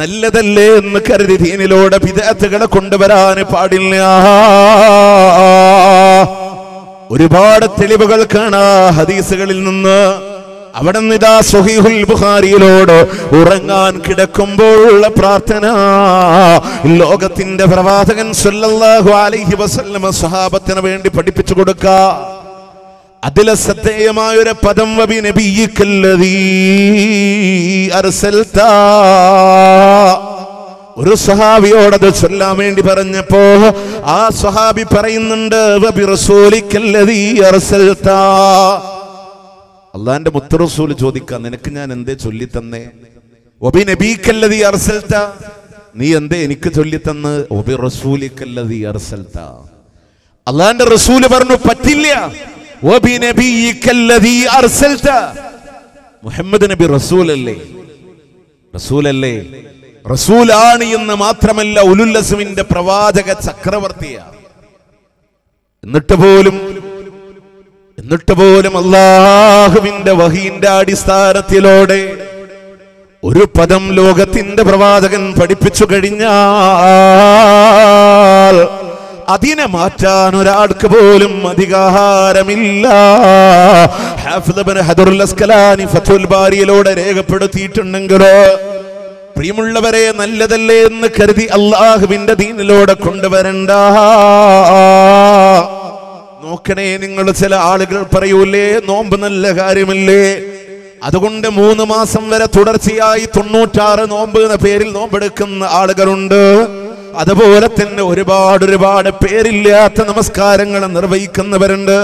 നല്ലതല്ലേ എന്ന് കരുതി ദീനിലൂടെ വിദഗ്ധകളെ കൊണ്ടുവരാൻ പാടില്ല. ഒരുപാട് തെളിവുകൾ കാണാ ഹദീസുകളിൽ നിന്ന്. അവിടെ നിതാ സുഹിഹുൽ ബുഖാരിയിലോട് ഉറങ്ങാൻ കിടക്കുമ്പോഴുള്ള പ്രാർത്ഥന. ലോകത്തിന്റെ പ്രവാചകൻ സല്ലല്ലാഹു അലൈഹി വസല്ലമ സ്വഹാബത്തിന് വേണ്ടി പഠിപ്പിച്ചു കൊടുക്ക. അതിലെ ശ്രദ്ധേയമായ ഒരു പദം വബി നബിയിക്കല്ലതീ അർസൽത. ഒരു സഹാബിയോടത് ചൊല്ലാൻ വേണ്ടി പറഞ്ഞപ്പോ ആ സഹാബി പറയുന്നുണ്ട് അള്ളാന്റെ മുത്തറസൂൽ ചോദിക്കാം നിനക്ക് ഞാൻ എന്തേ ചൊല്ലി തന്നേ ഒബി നബീക്കല്ലതി അർസൽത. നീ എന്തേ എനിക്ക് ചൊല്ലി തന്ന് ഒബി റസൂലിക്കല്ലതി അർസൽത്ത അള്ളാന്റെ റസൂൽ പറഞ്ഞു പറ്റില്ല. ഒബി നബീക്കല്ലതി അർസൽത. മുഹമ്മദ് നബി റസൂലല്ലേ? റസൂലല്ലേ? റസൂലാണ് എന്ന് മാത്രമല്ല ഉലുല്ലസുവിന്റെ പ്രവാചക ചക്രവർത്തിയാണ് എന്നിട്ട് പോലും എന്നിട്ട് പോലും അള്ളാഹുവിന്റെ വഹീന്റെ അടിസ്ഥാനത്തിലൂടെ ഒരു പദം ലോകത്തിന്റെ പ്രവാചകൻ പഠിപ്പിച്ചു കഴിഞ്ഞാൽ അതിനെ മാറ്റാൻ ഒരാൾക്ക് പോലും അധികാരമില്ല. ഹാഫിദ് ഹദറുൽ അസ്കലാനി ഫത്തുൽ ബാരിയിലൂടെ രേഖപ്പെടുത്തിയിട്ടുണ്ടെങ്കിലോ പ്രിയമുള്ളവരെ നല്ലതല്ലേ എന്ന് കരുതി അള്ളാഹുവിന്റെ ദീനിലൂടെ കൊണ്ടുവരണ്ട. നോക്കണേ നിങ്ങൾ ചില ആളുകൾ പറയൂലേ നോമ്പ് നല്ല കാര്യമല്ലേ? അതുകൊണ്ട് മൂന്ന് മാസം വരെ തുടർച്ചയായി തൊണ്ണൂറ്റാറ് നോമ്പ് എന്ന പേരിൽ നോമ്പെടുക്കുന്ന ആളുകളുണ്ട്. അതുപോലെ തന്നെ ഒരുപാട് ഒരുപാട് പേരില്ലാത്ത നമസ്കാരങ്ങൾ നിർവഹിക്കുന്നവരുണ്ട്.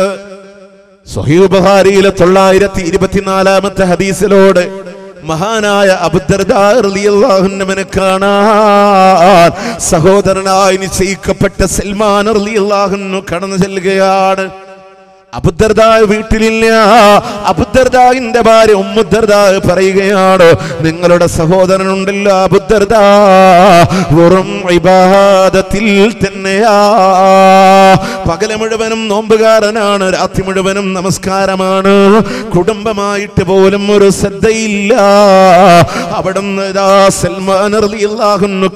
സൊഹീബുഹാരിയിലെ തൊള്ളായിരത്തി ഇരുപത്തിനാലാമത്തെ ഹദീസിലോട് മഹാനായ അബുദ്ദർദാഹുന്നവനെ കാണാൻ സഹോദരനായി നിശ്ചയിക്കപ്പെട്ട സൽമാൻ അർലിയല്ലാഹുന്നു കടന്നു ചെല്ലുകയാണ്. അബുദർദാവ് വീട്ടിലില്ല. അബുദ്ധർദാവിന്റെ ഭാര്യ ഉമ്മുദർദാ പറയുകയാണ് നിങ്ങളുടെ സഹോദരൻ സഹോദരനുണ്ടല്ലോ അബുദർദ. വെറും ഇബാദത്തിൽ തന്നെയാ. പകല മുഴുവനും നോമ്പുകാരനാണ് രാത്രി മുഴുവനും നമസ്കാരമാണ്. കുടുംബമായിട്ട് പോലും ഒരു ശ്രദ്ധയില്ല. അവിടുന്ന് സൽമാൻ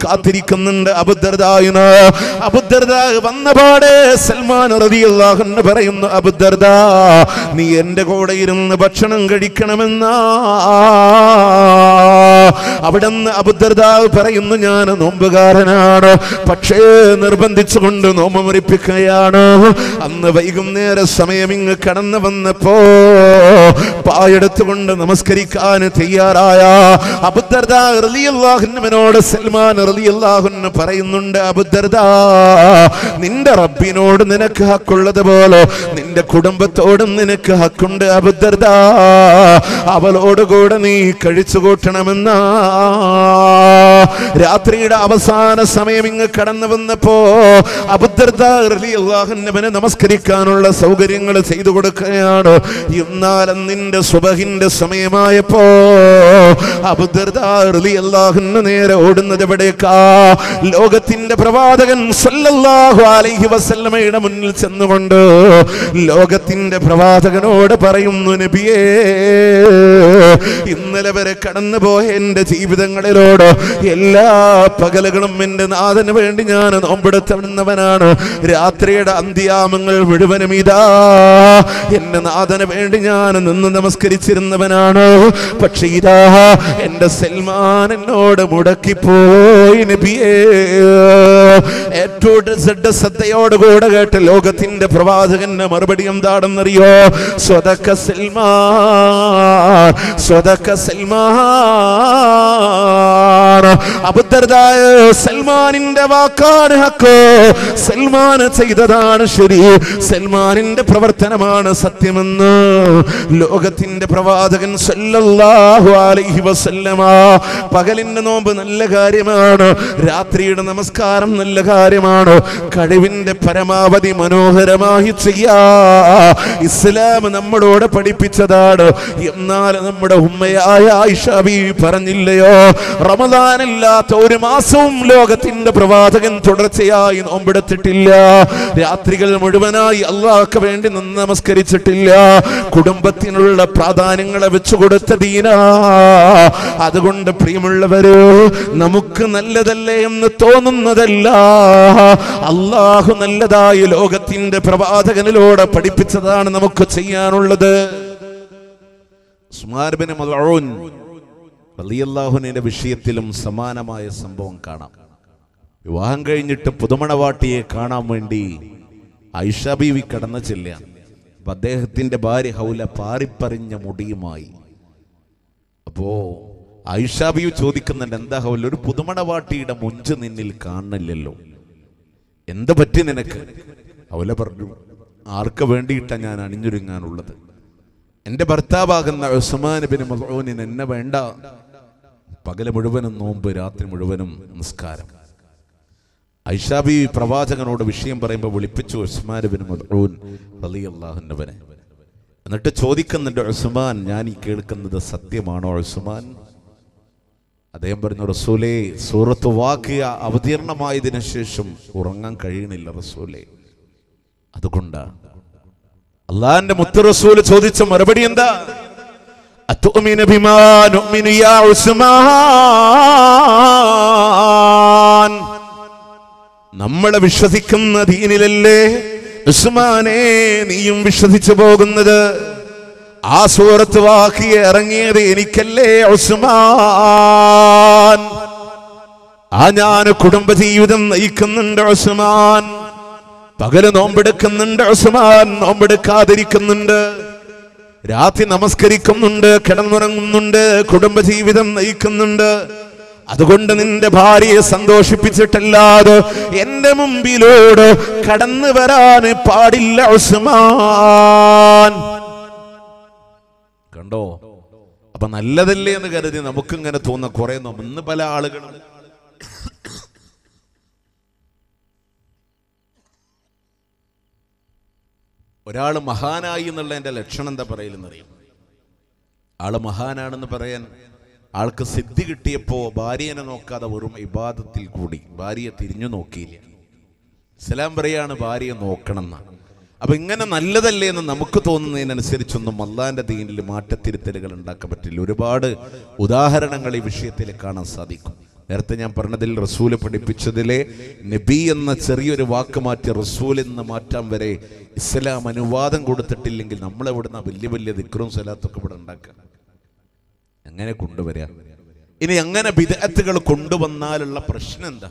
കാത്തിരിക്കുന്നുണ്ട് അബുദർദായിന് അബുദർദാ വന്ന പാടെ സൽമാൻ റളിയല്ലാഹുന്നു പറയുന്നു അബുദർദ അബുദർദ നീ എന്റെ കൂടെ ഇരുന്ന് ഭക്ഷണം കഴിക്കണമെന്നാ. അവിടുന്ന് അബുദ്ധർദാവ് പറയുന്നു ഞാൻ നോമ്പുകാരനാണ്. പക്ഷേ നിർബന്ധിച്ചുകൊണ്ട് നോമ്പ് മുറിപ്പിക്കുകയാണ് അന്ന് വൈകുന്നേര സമയം ഇങ്ങ് കടന്നു വന്നപ്പോ പായെടുത്തുകൊണ്ട് നമസ്കരിക്കാൻ തയ്യാറായ അബുദ്ധർദാഹുന്നവനോട് സൽമാൻ റലിയല്ലാഹുന്ന് പറയുന്നുണ്ട് അബുദ്ധർദാ നിന്റെ റബ്ബിനോട് നിനക്ക് ഹക്കുള്ളത് നിന്റെ കുടുംബത്തോടും നിനക്ക് ഹക്കുണ്ട് അബുദ്ധർദാ അവളോട് കൂടെ നീ കഴിച്ചു കൂട്ടണമെന്നാ രാത്രിയുടെ അവസാന സമയം ഇങ്ങ് കടന്നു വന്നപ്പോ അബുദ്ധർദാഹുന്നവനെ നമസ്കരിക്കാനുള്ള സൗകര്യങ്ങൾ ചെയ്തു കൊടുക്കുകയാണ്. എന്നാലും നിന്റെ സുബഹിന്റെ സമയമായപ്പോ അബുദ്ധർദാഹി അള്ളാഹുന്ന നേരെ ഓടുന്നത് എവിടേക്കാ? ലോകത്തിന്റെ പ്രവാചകൻ സല്ലല്ലാഹു അലൈഹി വസല്ലമയുടെ മുന്നിൽ ചെന്നുകൊണ്ട് ലോകത്തിന്റെ പ്രവാചകനോട് പറയുന്നു നബിയേ ഇന്നലെ വരെ കടന്നുപോയ എന്റെ ജീവിതങ്ങളിലോട് എല്ലാ പകലുകളും എന്റെ നാഥന് വേണ്ടി ഞാൻ നോമ്പെടുത്തുന്നവനാണ് രാത്രിയുടെ അന്ത്യാമങ്ങൾ മുഴുവനും ഇതാ. എന്റെ നാഥന് വേണ്ടി ഞാൻ നിന്ന് നമസ്കരിച്ചിരുന്നവനാണ്. പക്ഷെ ഇതാ എന്റെ സൽമാൻ എന്നോട് മുടക്കിപ്പോയി നബിയേ. ഏറ്റവും കേട്ട് ലോകത്തിന്റെ പ്രവാചകന്റെ മറുപടി എന്താണെന്നറിയോ? സ്വതക്ക സൽമാൻ സ്വതക്ക സൽമാൻ. സൽമാനിന്റെ വാക്കാണ് ഹക്കോ. സൽമാൻ ചെയ്തതാണ് ശരി. സൽമാനിന്റെ പ്രവർത്തനമാണ് സത്യമെന്ന് ലോകത്തിന്റെ പ്രവാചകൻ സല്ലല്ലാഹു അലൈഹി വസല്ലമ പകലിന്റെ നോമ്പ് നല്ല കാര്യമാണ് രാത്രിയുടെ നമസ്കാരം നല്ല കാര്യമാണ് കഴിവിന്റെ പരമാവധി മനോഹരമായി ചെയ്യാ. ഇസ്ലാം നമ്മളോട് പഠിപ്പിച്ചതാണ്. എന്നാൽ നമ്മുടെ ഉമ്മയായ ഐഷബി ബീവി പറഞ്ഞില്ലയോ റമദാനില്ലാത്ത ഒരു മാസവും ലോകത്തിന്റെ പ്രവാചകൻ തുടർച്ചയായി നോമ്പെടുത്തിട്ടില്ല. രാത്രികൾ മുഴുവനായി അള്ളാഹ്ക്ക് വേണ്ടി നിന്ന് നമസ്കരിച്ചിട്ടില്ല. കുടുംബത്തിനുള്ള പ്രാധാന്യങ്ങളെ വെച്ചു കൊടുത്ത ദീന. അതുകൊണ്ട് പ്രിയമുള്ളവര് നമുക്ക് നല്ലതല്ലേ എന്ന് തോന്നുന്നതല്ല. അള്ളാഹു നല്ലതായി ലോകത്തിന്റെ പ്രവാചകനിലൂടെ പഠിപ്പിച്ചതാണ് നമുക്ക് ചെയ്യാനുള്ളത്. ഉസ്മാൻ ബിൻ മദ്ഊൻ വിഷയത്തിലും സമാനമായ സംഭവം കാണാം. വിവാഹം കഴിഞ്ഞിട്ട് പുതുമണവാട്ടിയെ കാണാൻ വേണ്ടി ഐഷ ബീവി കടന്ന ചെല്ലുകയാണ്. അപ്പൊ അദ്ദേഹത്തിന്റെ ഭാര്യ ഹൗല പാറിപ്പറിഞ്ഞ മുടിയുമായി. അപ്പോ ഐഷാബിയു ചോദിക്കുന്നുണ്ട് എന്താ ഹൗല ഒരു പുതുമണവാട്ടിയുടെ മുഞ്ച് നിന്നിൽ കാണില്ലല്ലോ എന്ത് പറ്റി നിനക്ക്? ഹൗല പറഞ്ഞു ആർക്ക് വേണ്ടിയിട്ടാണ് ഞാൻ അണിഞ്ഞൊരുങ്ങാനുള്ളത്? എന്റെ ഭർത്താവാകുന്ന ഉസ്മാൻ ബിൻ മദ്ഊനിന് എന്നെ വേണ്ട. പകൽ മുഴുവനും നോമ്പ് രാത്രി മുഴുവനും നിസ്കാരം ഐഷാബി പ്രവാചകനോട് വിഷയം പറയുമ്പോൾ വിളിപ്പിച്ചു ഉസ്മാൻ ബിൻ മദ്ഊൻ റളിയല്ലാഹുവിനെ എന്നിട്ട് ചോദിക്കുന്നുണ്ട് ഉസ്മാൻ ഞാൻ ഈ കേൾക്കുന്നത് സത്യമാണോ ഉസ്മാൻ? അദ്ദേഹം പറഞ്ഞു റസൂലേ സൂറത്ത് വാക്കിയ അവതീർണമായതിനു ശേഷം ഉറങ്ങാൻ കഴിയണില്ല റസൂലേ. അതുകൊണ്ടാ. അള്ളാന്റെ മുത്തു റസൂൽ ചോദിച്ച മറുപടി എന്താ? നുഅ്മിനു യാ ഉസ്മാൻ നമ്മളെ വിശ്വസിക്കുന്ന ദീനിലല്ലേ ഉസ്മാനെ നീയും വിശ്വസിച്ചു പോകുന്നത്? ആ സൂറത്ത് വാക്കി ഇറങ്ങിയത് എനിക്കല്ലേ ഉസ്മാൻ? ആ ഞാൻ കുടുംബജീവിതം നയിക്കുന്നുണ്ട് ഉസ്മാൻ. പകൽ നോമ്പെടുക്കുന്നുണ്ട് ഉസ്മാൻ. നോമ്പെടുക്കാതിരിക്കുന്നുണ്ട്. രാത്രി നമസ്കരിക്കുന്നുണ്ട് കിടന്നുറങ്ങുന്നുണ്ട് കുടുംബജീവിതം നയിക്കുന്നുണ്ട്. അതുകൊണ്ട് നിന്റെ ഭാര്യയെ സന്തോഷിപ്പിച്ചിട്ടല്ലാതെ എന്റെ മുമ്പിലോട് കടന്നു വരാൻ പാടില്ല ഉസ്മാൻ. കണ്ടോ? അപ്പൊ നല്ലതല്ലേ എന്ന് കരുതി നമുക്കിങ്ങനെ തോന്നുന്ന കുറെ ഇന്ന് പല ആളുകളും ഒരാൾ മഹാനായി എന്നുള്ളതിന്റെ ലക്ഷണം എന്താ പറയലെന്നറിയാം? ആൾ മഹാനാണെന്ന് പറയാൻ ആൾക്ക് സിദ്ധി കിട്ടിയപ്പോ ഭാര്യനെ നോക്കാതെ വെറും ഇബാദത്തിൽ കൂടി ഭാര്യയെ തിരിഞ്ഞു നോക്കിയില്ല. ഇസ്ലാം പറയാണ് ഭാര്യയെ നോക്കണം എന്നാ അപ്പൊ ഇങ്ങനെ നല്ലതല്ലേ എന്ന് നമുക്ക് തോന്നുന്നതിനനുസരിച്ചൊന്നും അള്ളാന്റെ ദീനിൽ മാറ്റത്തിരുത്തലുകൾ ഉണ്ടാക്കാൻ പറ്റില്ല. ഒരുപാട് ഉദാഹരണങ്ങൾ ഈ വിഷയത്തിൽ കാണാൻ സാധിക്കും. നേരത്തെ ഞാൻ പറഞ്ഞതിൽ റസൂൽ പഠിപ്പിച്ചതിലെ നബി എന്ന ചെറിയൊരു വാക്ക് മാറ്റി റസൂൽ എന്ന് മാറ്റാൻ വരെ ഇസ്ലാം അനുവാദം കൊടുത്തിട്ടില്ലെങ്കിൽ നമ്മളെവിടുന്ന വലിയ വലിയ ദിക്റും സലാത്തൊക്കെ ഇവിടെ ഉണ്ടാക്കുക. എങ്ങനെ കൊണ്ടുവരിക? ഇനി അങ്ങനെ വിദഗ്ധകൾ കൊണ്ടുവന്നാലുള്ള പ്രശ്നം എന്താ?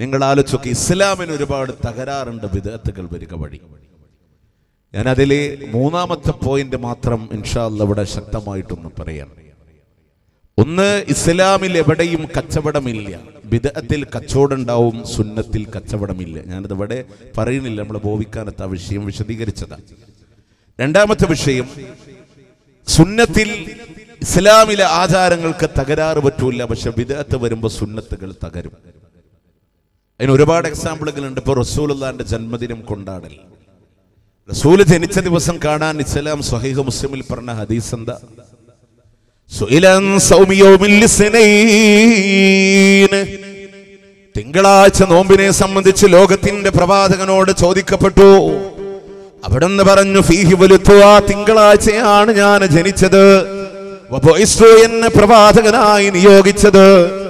നിങ്ങൾ ആലോചിച്ചൊക്കെ ഇസ്ലാമിന് ഒരുപാട് തകരാറുണ്ട് വിദഗ്ധകൾ വരിക വഴി. ഞാൻ മൂന്നാമത്തെ പോയിന്റ് മാത്രം ഇൻഷാല്ല ഇവിടെ ശക്തമായിട്ടൊന്ന് പറയാം. ഒന്ന് ഇസ്ലാമിൽ എവിടെയും കച്ചവടമില്ല. ബിദഅത്തിൽ കച്ചവടം ഉണ്ടാവും സുന്നത്തിൽ കച്ചവടമില്ല. ഞാനത് ഇവിടെ പറയുന്നില്ല. നമ്മൾ ബോവിക്കാനത്ത് ആ വിഷയം വിശദീകരിച്ചതാണ് രണ്ടാമത്തെ വിഷയം സുന്നത്തിൽ ഇസ്ലാമിലെ ആചാരങ്ങൾക്ക് തകരാറ് പറ്റൂല. പക്ഷെ വിദഗ്ധ വരുമ്പോൾ സുന്നത്തുകൾ തകരും. അതിന് ഒരുപാട് എക്സാമ്പിളുകൾ ഉണ്ട് ഇപ്പോൾ റസൂലുള്ളാന്റെ ജന്മദിനം കൊണ്ടാടൽ. റസൂൽ ജനിച്ച ദിവസം കാണാൻ ഇസ്ലാം സ്വഹീഹ മുസ്ലിമിൽ പറഞ്ഞ ഹദീസ് എന്താ. തിങ്കളാഴ്ച നോമ്പിനെ സംബന്ധിച്ച് ലോകത്തിന്റെ പ്രവാചകനോട് ചോദിക്കപ്പെട്ടു. അവിടുന്ന് പറഞ്ഞു ഫീഹി വലുത്തുക തിങ്കളാഴ്ചയാണ് ഞാൻ ജനിച്ചത്. എന്നെ പ്രവാചകനായി നിയോഗിച്ചത്.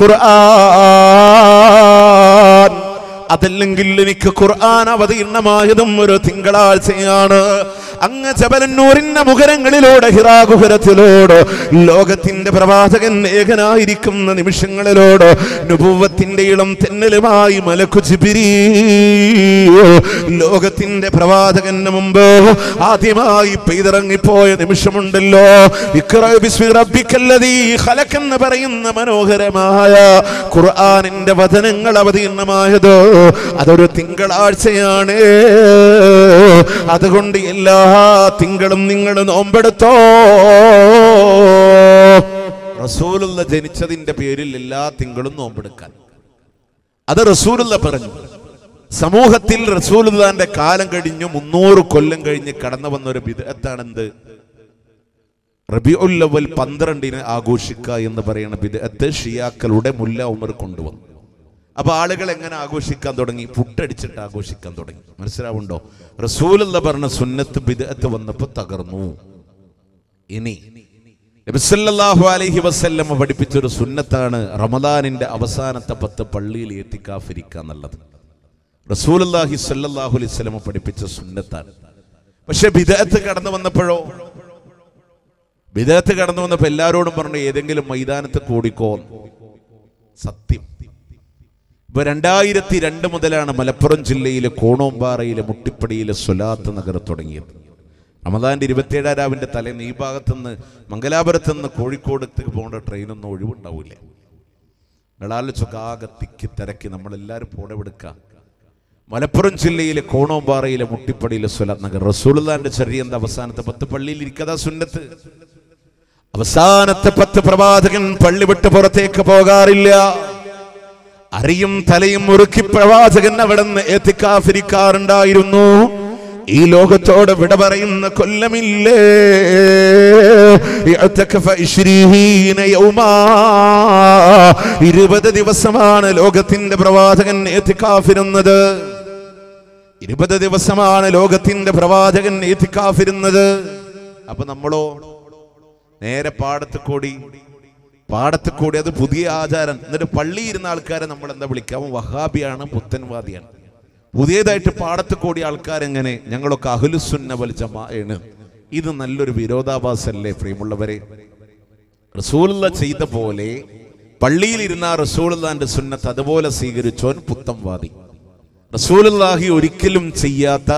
ഖുർആൻ. അതല്ലെങ്കിൽ എനിക്ക് ഖുർആൻ അവതീർണമായതും ഒരു തിങ്കളാഴ്ചയാണ്. അങ്ങ് ജബലന്നൂരിന്റെ മുഖരങ്ങളിലൂടെ ഹിറാഗുഹരത്തിലോട് ലോകത്തിന്റെ പ്രവാചകൻ ഏകനായിരിക്കുന്ന നിമിഷങ്ങളിലോട് നുപൂവത്തിന്റെ ഇളം തെന്നലുമായി മലക്കു ചിപിരി ലോകത്തിന്റെ പ്രവാചകന് മുമ്പ് ആദ്യമായി പെയ്തിറങ്ങിപ്പോയ നിമിഷമുണ്ടല്ലോ. എന്ന് പറയുന്ന മനോഹരമായ ഖുർആാനിന്റെ വചനങ്ങൾ അവതീർണമായത് അതൊരു തിങ്കളാഴ്ചയാണ്. അതുകൊണ്ട് എല്ലാ തിങ്കളും നിങ്ങൾ നോമ്പെടുത്തോ. റസൂലുള്ള ജനിച്ചതിന്റെ പേരിൽ എല്ലാ തിങ്കളും നോമ്പെടുക്കാൻ. അത് റസൂലുള്ള പറഞ്ഞു. സമൂഹത്തിൽ റസൂലുള്ളാന്റെ കാലം കഴിഞ്ഞു മുന്നൂറ് കൊല്ലം കഴിഞ്ഞ് കടന്നു വന്ന ഒരു വിദഗ്ധാണെന്ത് റബിഉൽ അവൽ പന്ത്രണ്ടിന് ആഘോഷിക്കുക എന്ന് പറയുന്ന വിദഗ്ധ ഷിയാക്കളുടെ മുല്ല ഉമർ കൊണ്ടുവന്നു. അപ്പൊ ആളുകൾ എങ്ങനെ ആഘോഷിക്കാൻ തുടങ്ങി? പുട്ടടിച്ചിട്ട് ആഘോഷിക്കാൻ തുടങ്ങി. മനസ്സിലാവുണ്ടോ? റസൂലുള്ള പറഞ്ഞ സുന്നത്ത് ബിദത്ത് വന്നപ്പോ തകർന്നു. ഇനി നബിസല്ലാഹു അലൈഹി വസല്ലമ പഠിപ്പിച്ചൊരു സുന്നത്താണ് റമദാനിന്റെ അവസാനത്തെ പത്ത് പള്ളിയിൽ എത്തിക്കാഫിരിക്കുക എന്നുള്ളത് റസൂലുള്ളാഹി സല്ലല്ലാഹു അലൈഹി പഠിപ്പിച്ച സുന്നത്താണ്. പക്ഷെ ബിദത്ത് കടന്നു വന്നപ്പോഴോ? ബിദത്ത് കടന്നു വന്നപ്പോൾ എല്ലാവരോടും പറഞ്ഞു ഏതെങ്കിലും മൈതാനത്ത് കൂടിക്കോ. സത്യം. ഇപ്പൊ രണ്ടായിരത്തി രണ്ട് മുതലാണ് മലപ്പുറം ജില്ലയിലെ കോണോമ്പാറയിലെ മുട്ടിപ്പടിയിലെ സ്വലാത്ത് നഗർ തുടങ്ങിയത്. റമദാന്റെ ഇരുപത്തിയേഴാം രാവിന്റെ തലേന്ന് ഈ ഭാഗത്തുനിന്ന് മംഗലാപുരത്തുനിന്ന് കോഴിക്കോടത്തേക്ക് പോകേണ്ട ട്രെയിനൊന്നും ഒഴിവുണ്ടാവില്ല. നിങ്ങളാലോചൊക്കെ ആകെ തിക്കി തിരക്കി നമ്മളെല്ലാവരും പോണെടുക്കുക മലപ്പുറം ജില്ലയിലെ കോണോമ്പാറയിലെ മുട്ടിപ്പടിയിലെ സ്വലാത്ത് നഗർ. റസൂലുള്ളാന്റെ ചെറിയ എന്താ? അവസാനത്തെ പത്ത് പള്ളിയിൽ ഇരിക്കതാ സുന്നത്ത്. അവസാനത്തെ പത്ത് പ്രവാചകൻ പള്ളി വിട്ട് പുറത്തേക്ക് പോകാറില്ല. അറിയും തലയും മുറുക്കി പ്രവാചകൻ അവിടെ നിന്ന് എത്തിക്കാഫിരിക്കാറുണ്ടായിരുന്നു. ഈ ലോകത്തോട് വിട പറയുന്ന കൊല്ലമില്ലേ. ഇരുപത് ദിവസമാണ് ലോകത്തിന്റെ പ്രവാചകൻ എത്തിക്കാഫിരുന്നത്. ഇരുപത് ദിവസമാണ് ലോകത്തിന്റെ പ്രവാചകൻ എത്തിക്കാഫിരുന്നത്. അപ്പൊ നമ്മളോ നേരെ പാടത്ത് കൂടി പാടത്ത് കൂടി അത് പുതിയ ആചാരം. എന്നിട്ട് പള്ളി ഇരുന്ന ആൾക്കാരെ നമ്മൾ എന്താ വിളിക്കാം വഹാബിയാണ് പുത്തൻവാദിയാണ്. പുതിയതായിട്ട് പാടത്ത് കൂടിയ ആൾക്കാരെങ്ങനെ? ഞങ്ങളൊക്കെ അഹുലുസുന്ന വൽ ജമാഅയാണ്. ഇത് നല്ലൊരു വിരോധാഭാസല്ലേ പ്രിയമുള്ളവരെ? റസൂലുള്ള ചെയ്ത പോലെ പള്ളിയിൽ ഇരുന്ന റസൂലുള്ളാന്റെ സുന്നത്ത് അതുപോലെ സ്വീകരിച്ചോൻ പുത്തംവാദി റസൂലുള്ളാഹി ഒരിക്കലും ചെയ്യാത്ത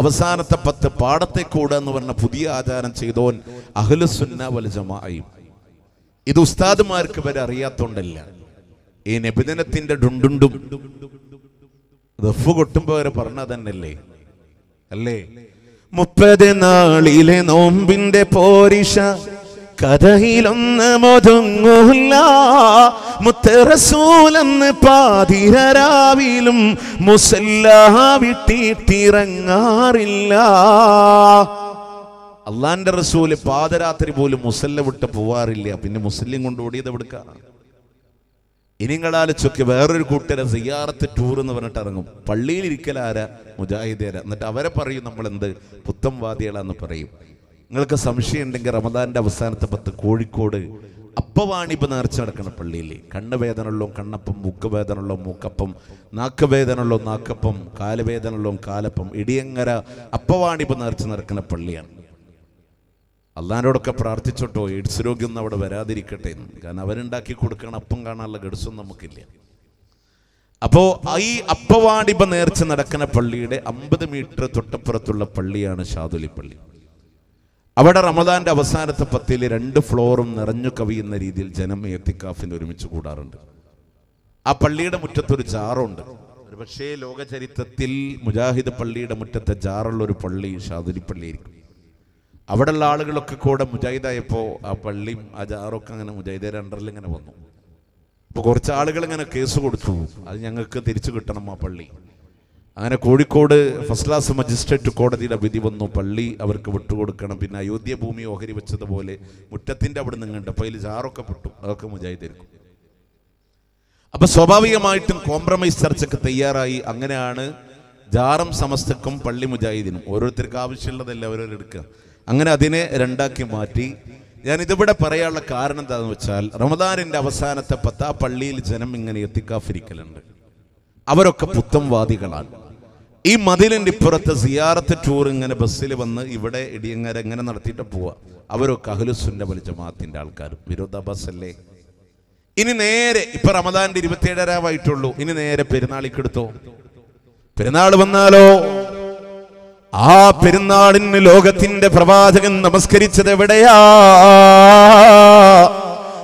അവസാനത്തെ പത്ത് പാടത്തെ കൂടെ എന്ന് പറഞ്ഞ പുതിയ ആചാരം ചെയ്തോൻ അഹ്ലുസുന്ന വൽ ജമാഅയും. ഇത് ഉസ്താദ്മാർക്ക് വരെ അറിയാത്തോണ്ടല്ല. ഈ നബിദിനത്തിന്റെ ഡുണ്ടുണ്ടും റഫ് കൊട്ടുമ്പോ വരെ പറഞ്ഞ തന്നെയല്ലേ അല്ലേ? മുപ്പത് നാളിലെ നോമ്പിന്റെ പോരിഷ കഥയിലൊന്ന് മൊതുങ്ങൂല്ല. മുത്തറസൂലെന്ന് പാതിരാവിലും മുസല്ല വിട്ടിട്ടിറങ്ങാറില്ല. അള്ളാന്റെ റസൂൽ പാതരാത്രി പോലും മുസല്ല വിട്ട് പോവാറില്ല. പിന്നെ മുസ്ലിം കൊണ്ട് ഓടിയത് എവിടുക്കാണ്? ഇനിങ്ങളാലോചൊക്കെ വേറൊരു കൂട്ടരെ സിയാറത്ത് ടൂർ എന്ന് പറഞ്ഞിട്ട് ഇറങ്ങും. പള്ളിയിൽ ഇരിക്കലാര മുജാഹിദേര എന്നിട്ട് അവരെ പറയും നമ്മൾ എന്ത് പുത്തംവാദികളാന്ന് പറയും. നിങ്ങൾക്ക് സംശയം ഉണ്ടെങ്കിൽ റമദാന്റെ അവസാനത്തെ പത്ത് കോഴിക്കോട് അപ്പവാണിപ്പ് നേർച്ച നടക്കുന്ന പള്ളിയിൽ കണ്ണ് ഉള്ളോ കണ്ണപ്പം മൂക്ക് ഉള്ളോ മൂക്കപ്പം നാക്ക് ഉള്ളോ നാക്കപ്പം ഉള്ളോ കാലപ്പം ഇടിയങ്ങര അപ്പവാണി അപ്പവാണിപ്പ് നേർച്ച നടക്കുന്ന പള്ളിയാണ്. അള്ളാനോടൊക്കെ പ്രാർത്ഥിച്ചോട്ടോ എയ്ഡ്സ് രോഗിയൊന്നും അവിടെ വരാതിരിക്കട്ടെ എന്ന്. കാരണം അവരുണ്ടാക്കി കൊടുക്കണ അപ്പം കാണാനുള്ള ഗഡ്സും നമുക്കില്ല. അപ്പോ ഈ അപ്പവാടിപ നേർച്ച നടക്കുന്ന പള്ളിയുടെ അമ്പത് മീറ്റർ തൊട്ടപ്പുറത്തുള്ള പള്ളിയാണ് ഷാദുലി പള്ളി. അവിടെ റമദാന്റെ അവസാനത്തെ പത്തിൽ രണ്ട് ഫ്ലോറും നിറഞ്ഞു കവിയുന്ന രീതിയിൽ ജനം എത്തിക്കാഫിന് ഒരുമിച്ച് കൂടാറുണ്ട്. ആ പള്ളിയുടെ മുറ്റത്തൊരു ജാറുണ്ട്. പക്ഷേ ലോകചരിത്രത്തിൽ മുജാഹിദ് പള്ളിയുടെ മുറ്റത്തെ ജാറുള്ള ഒരു പള്ളി ഷാദുലി പള്ളിയായിരിക്കും. അവിടെയുള്ള ആളുകളൊക്കെ കൂടെ മുജാഹിദായപ്പോൾ ആ പള്ളിയും ആ അങ്ങനെ മുജാഹിദയുടെ അണ്ടറിൽ ഇങ്ങനെ വന്നു. അപ്പോൾ കുറച്ച് ആളുകൾ ഇങ്ങനെ കേസ് കൊടുത്തു. അത് ഞങ്ങൾക്ക് തിരിച്ചു കിട്ടണം ആ പള്ളി. അങ്ങനെ കോഴിക്കോട് ഫസ്റ്റ് ക്ലാസ് മജിസ്ട്രേറ്റ് കോടതിയുടെ വിധി വന്നു. പള്ളി അവർക്ക് വിട്ടുകൊടുക്കണം. പിന്നെ അയോധ്യ ഭൂമി ഓഹരി വെച്ചതുപോലെ മുറ്റത്തിന്റെ അവിടെ നിന്നുണ്ട് അപ്പോൾ അതിൽ ജാറൊക്കെ പെട്ടു. അതൊക്കെ മുജാഹിദായിരിക്കും അപ്പൊ സ്വാഭാവികമായിട്ടും കോംപ്രമൈസ് ചർച്ചയ്ക്ക് തയ്യാറായി. അങ്ങനെയാണ് ജാറും സമസ്തക്കും പള്ളി മുജാഹിദിനും. ഓരോരുത്തർക്ക് ആവശ്യമുള്ളതല്ല ഓരോരുത്തർ എടുക്കുക അങ്ങനെ അതിനെ രണ്ടാക്കി മാറ്റി. ഞാൻ ഇതിവിടെ പറയാനുള്ള കാരണം എന്താണെന്ന് വെച്ചാൽ റമദാനിന്റെ അവസാനത്തെ പത്ത് ആ പള്ളിയിൽ ജനം ഇങ്ങനെ എത്തിക്കാഫിരിക്കലുണ്ട്. അവരൊക്കെ പുത്തംവാദികളാണ് ഈ മതിലിന്റെ ഇപ്പുറത്ത് സിയാറത്ത് ടൂർ ഇങ്ങനെ ബസ്സിൽ വന്ന് ഇവിടെ ഇടിയങ്ങര ഇങ്ങനെ നടത്തിയിട്ട് പോവുക അവരൊക്കെ അഹ്ലുസുന്റെ വലി ജമാഅത്തിന്റെ ആൾക്കാർ വിരോധാഭാസ് അല്ലേ ഇനി നേരെ ഇപ്പൊ റമദാന്റെ ഇരുപത്തിയേഴരാവായിട്ടുള്ളൂ. ഇനി നേരെ പെരുന്നാളിക്കെടുത്തോ? പെരുന്നാൾ വന്നാലോ? ആ പെരുന്നാളിന് ലോകത്തിന്റെ പ്രവാചകൻ നമസ്കരിച്ചത് എവിടെയാ?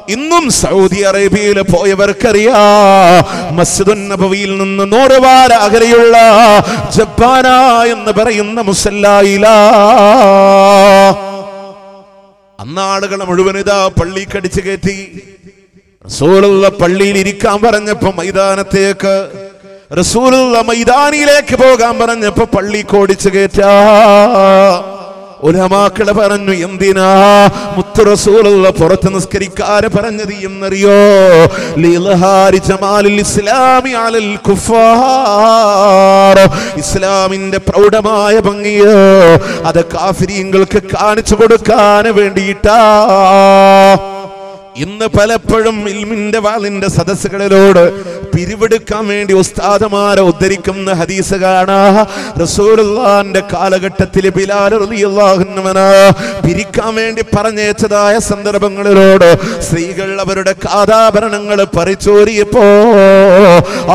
ഇന്നും സൗദി അറേബ്യയിൽ പോയവർക്കറിയാ മസ്ജിദുൻ നബവിയിൽ നിന്ന് നൂറുവാര അകലെയുള്ള ജപ്പാന എന്ന് പറയുന്ന മുസല്ലായില അന്ന് ആളുകളെ മുഴുവൻ പള്ളി കടിച്ചു കയറ്റി. റസൂലുള്ള പള്ളിയിൽ ഇരിക്കാൻ പറഞ്ഞപ്പോ മൈതാനത്തേക്ക് റസൂലുള്ള മൈതാനിയിലേക്ക് പോകാൻ പറഞ്ഞപ്പോ പള്ളി കോടിച്ചു കയറ്റാ ഉലമാക്കൾ പറഞ്ഞു എന്തിനാ മുത്തു റസൂലുള്ള പുറത്ത് നിസ്കരിക്കാരെ പറഞ്ഞത് എന്നറിയോ? ഇസ്ലാമി അലൽ ഇസ്ലാമിന്റെ പ്രൗഢമായ ഭംഗിയോ അത് കാഫിരിയങ്ങൾക്ക് കാണിച്ചു കൊടുക്കാൻ വേണ്ടിയിട്ടാ. ഇന്ന് പലപ്പോഴും ഇൽമിന്റെ വാളിന്റെ സദസ്സുകളിലോട് പിരിവെടുക്കാൻ വേണ്ടി ഉസ്താദമാരെ ഉദ്ധരിക്കുന്ന ഹദീസ് കാണാ റസൂലുള്ളാന്റെ കാലഘട്ടത്തിൽ ബിലാൽ പിരിക്കാൻ വേണ്ടി പറഞ്ഞേച്ചതായ സന്ദർഭങ്ങളിലോട് സ്ത്രീകൾ അവരുടെ കാതാഭരണങ്ങൾ പറിച്ചോരിയപ്പോ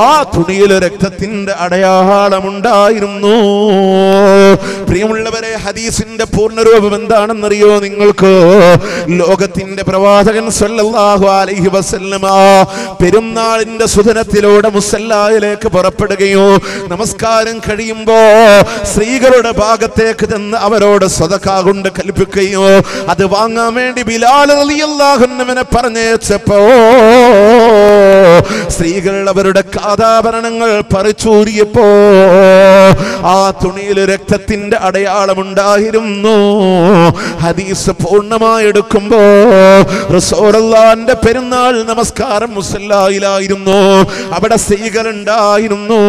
ആ തുണിയിൽ രക്തത്തിന്റെ അടയാളമുണ്ടായിരുന്നു. പ്രിയമുള്ളവരെ ഹദീസിന്റെ പൂർണരൂപം എന്താണെന്നറിയോ നിങ്ങൾക്ക്? ലോകത്തിന്റെ പ്രവാചകൻ അലൈഹി വസല്ലമ പെരുന്നാളിന്റെ സുധനത്തിലൂടെ മുസല്ലായിലേക്ക് പുറപ്പെടുകയോ നമസ്കാരം കഴിയുമ്പോ സ്ത്രീകളുടെ ഭാഗത്തേക്ക് ചെന്ന് അവരോട് സ്വതക്കാ കൊണ്ട് കൽപ്പിക്കുകയോ അത് വാങ്ങാൻ വേണ്ടി ബിലാൽ റളിയല്ലാഹുവിനെ പറഞ്ഞേച്ചപ്പോ സ്ത്രീകൾ അവരുടെ കാതാഭരണങ്ങൾ പറിച്ചൂരിയപ്പോ ആ തുണിയിൽ രക്തത്തിന്റെ അടയാളമുണ്ടായിരുന്നു. ഹദീസ് പൂർണമായി എടുക്കുമ്പോ റസൂലുള്ളാന്റെ പെരുന്നാൾ നമസ്കാരം മുസല്ലായിലായിരുന്നു. അവിടെ സ്ത്രീകൾ ഉണ്ടായിരുന്നു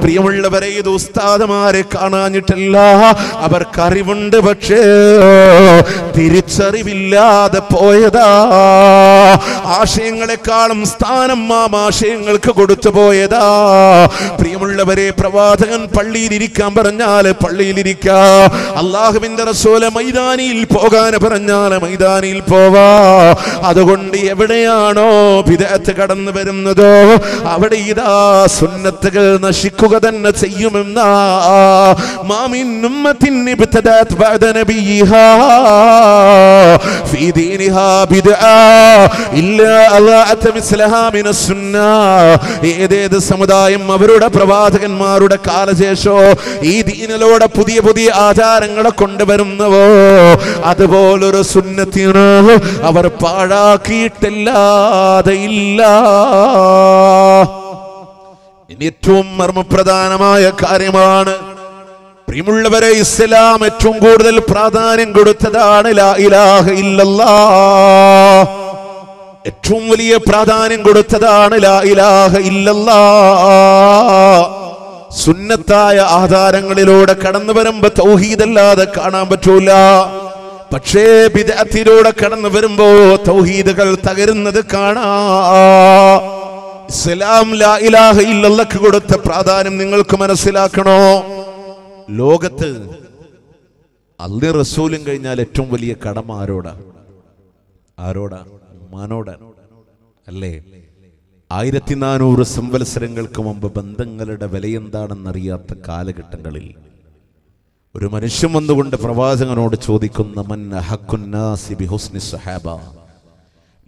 പ്രിയമുള്ളവരെ ഇത് ഉസ്താദമാരെ കാണാഞ്ഞിട്ടല്ല. അവർക്കറിവുണ്ട് പക്ഷേ തിരിച്ചറിവില്ലാതെ പോയതാ. ആശയങ്ങളെക്കാളും സ്ഥാനം ആ ആശയങ്ങൾക്ക് കൊടുത്തു പോയതാ. പ്രിയമുള്ളവരെ പ്രവാചകൻ പള്ളിയിൽ ഇരിക്കാൻ പറഞ്ഞാൽ പള്ളിയിൽ ഇരിക്കാ അള്ളാഹുവിന്റെ റസൂല മൈതാനിയിൽ പോകാൻ പറഞ്ഞാൽ മൈതാനിയിൽ പോവാ. അതുകൊണ്ട് എവിടെയാണോ വിദഗ്ധ കടന്നു വരുന്നതോ അവിടെ ഇതാ സുന്നത്തുകൾ നശിക്കുക തന്നെ ചെയ്യുമെന്നാ. ഫീ ഏതേത് സമുദായം അവരുടെ പ്രവാചകന്മാരുടെ കാലശേഷോ ഈ ദീനലോടെ പുതിയ പുതിയ ആചാരങ്ങളെ കൊണ്ടുവരുന്നവോ അതുപോലൊരു സുന്നത്തിന് അവർ പാഴാക്കിയിട്ടില്ലാതെ ഇല്ല. ഇനി ഏറ്റവും മർമ്മപ്രധാനമായ കാര്യമാണ് പ്രിയമുള്ളവരെ ഇസ്ലാം ഏറ്റവും കൂടുതൽ പ്രാധാന്യം കൊടുത്തതാണ് ലാ ഇലാഹ ഇല്ലല്ലാ. ഏറ്റവും വലിയ പ്രാധാന്യം കൊടുത്തതാണ് ലാ ഇലാഹ സുന്നത്തായ ആധാരങ്ങളിലൂടെ കടന്നു വരുമ്പോ തൗഹീദല്ലാതെ കാണാൻ പറ്റൂല. പക്ഷേ ബിദഅത്തിലൂടെ കടന്നു വരുമ്പോ തൗഹീദുകൾ തകരുന്നത് കാണാ. ഇസ്ലാം ലാ ഇലാഹ ഇല്ലല്ലക്ക് കൊടുത്ത പ്രാധാന്യം നിങ്ങൾക്ക് മനസ്സിലാക്കണോ? ലോകത്ത് അള്ളി റസൂലും കഴിഞ്ഞാൽ ഏറ്റവും വലിയ കടമ ആരോടാ? ആരോടാ? ഉമ്മാനോടാ. അല്ലേ? ആയിരത്തി നാനൂറ് സംവത്സരങ്ങൾക്ക് മുമ്പ് ബന്ധങ്ങളുടെ വിലയെന്താണെന്നറിയാത്ത കാലഘട്ടങ്ങളിൽ ഒരു മനുഷ്യൻ വന്നുകൊണ്ട് പ്രവാചകനോട് ചോദിക്കുന്ന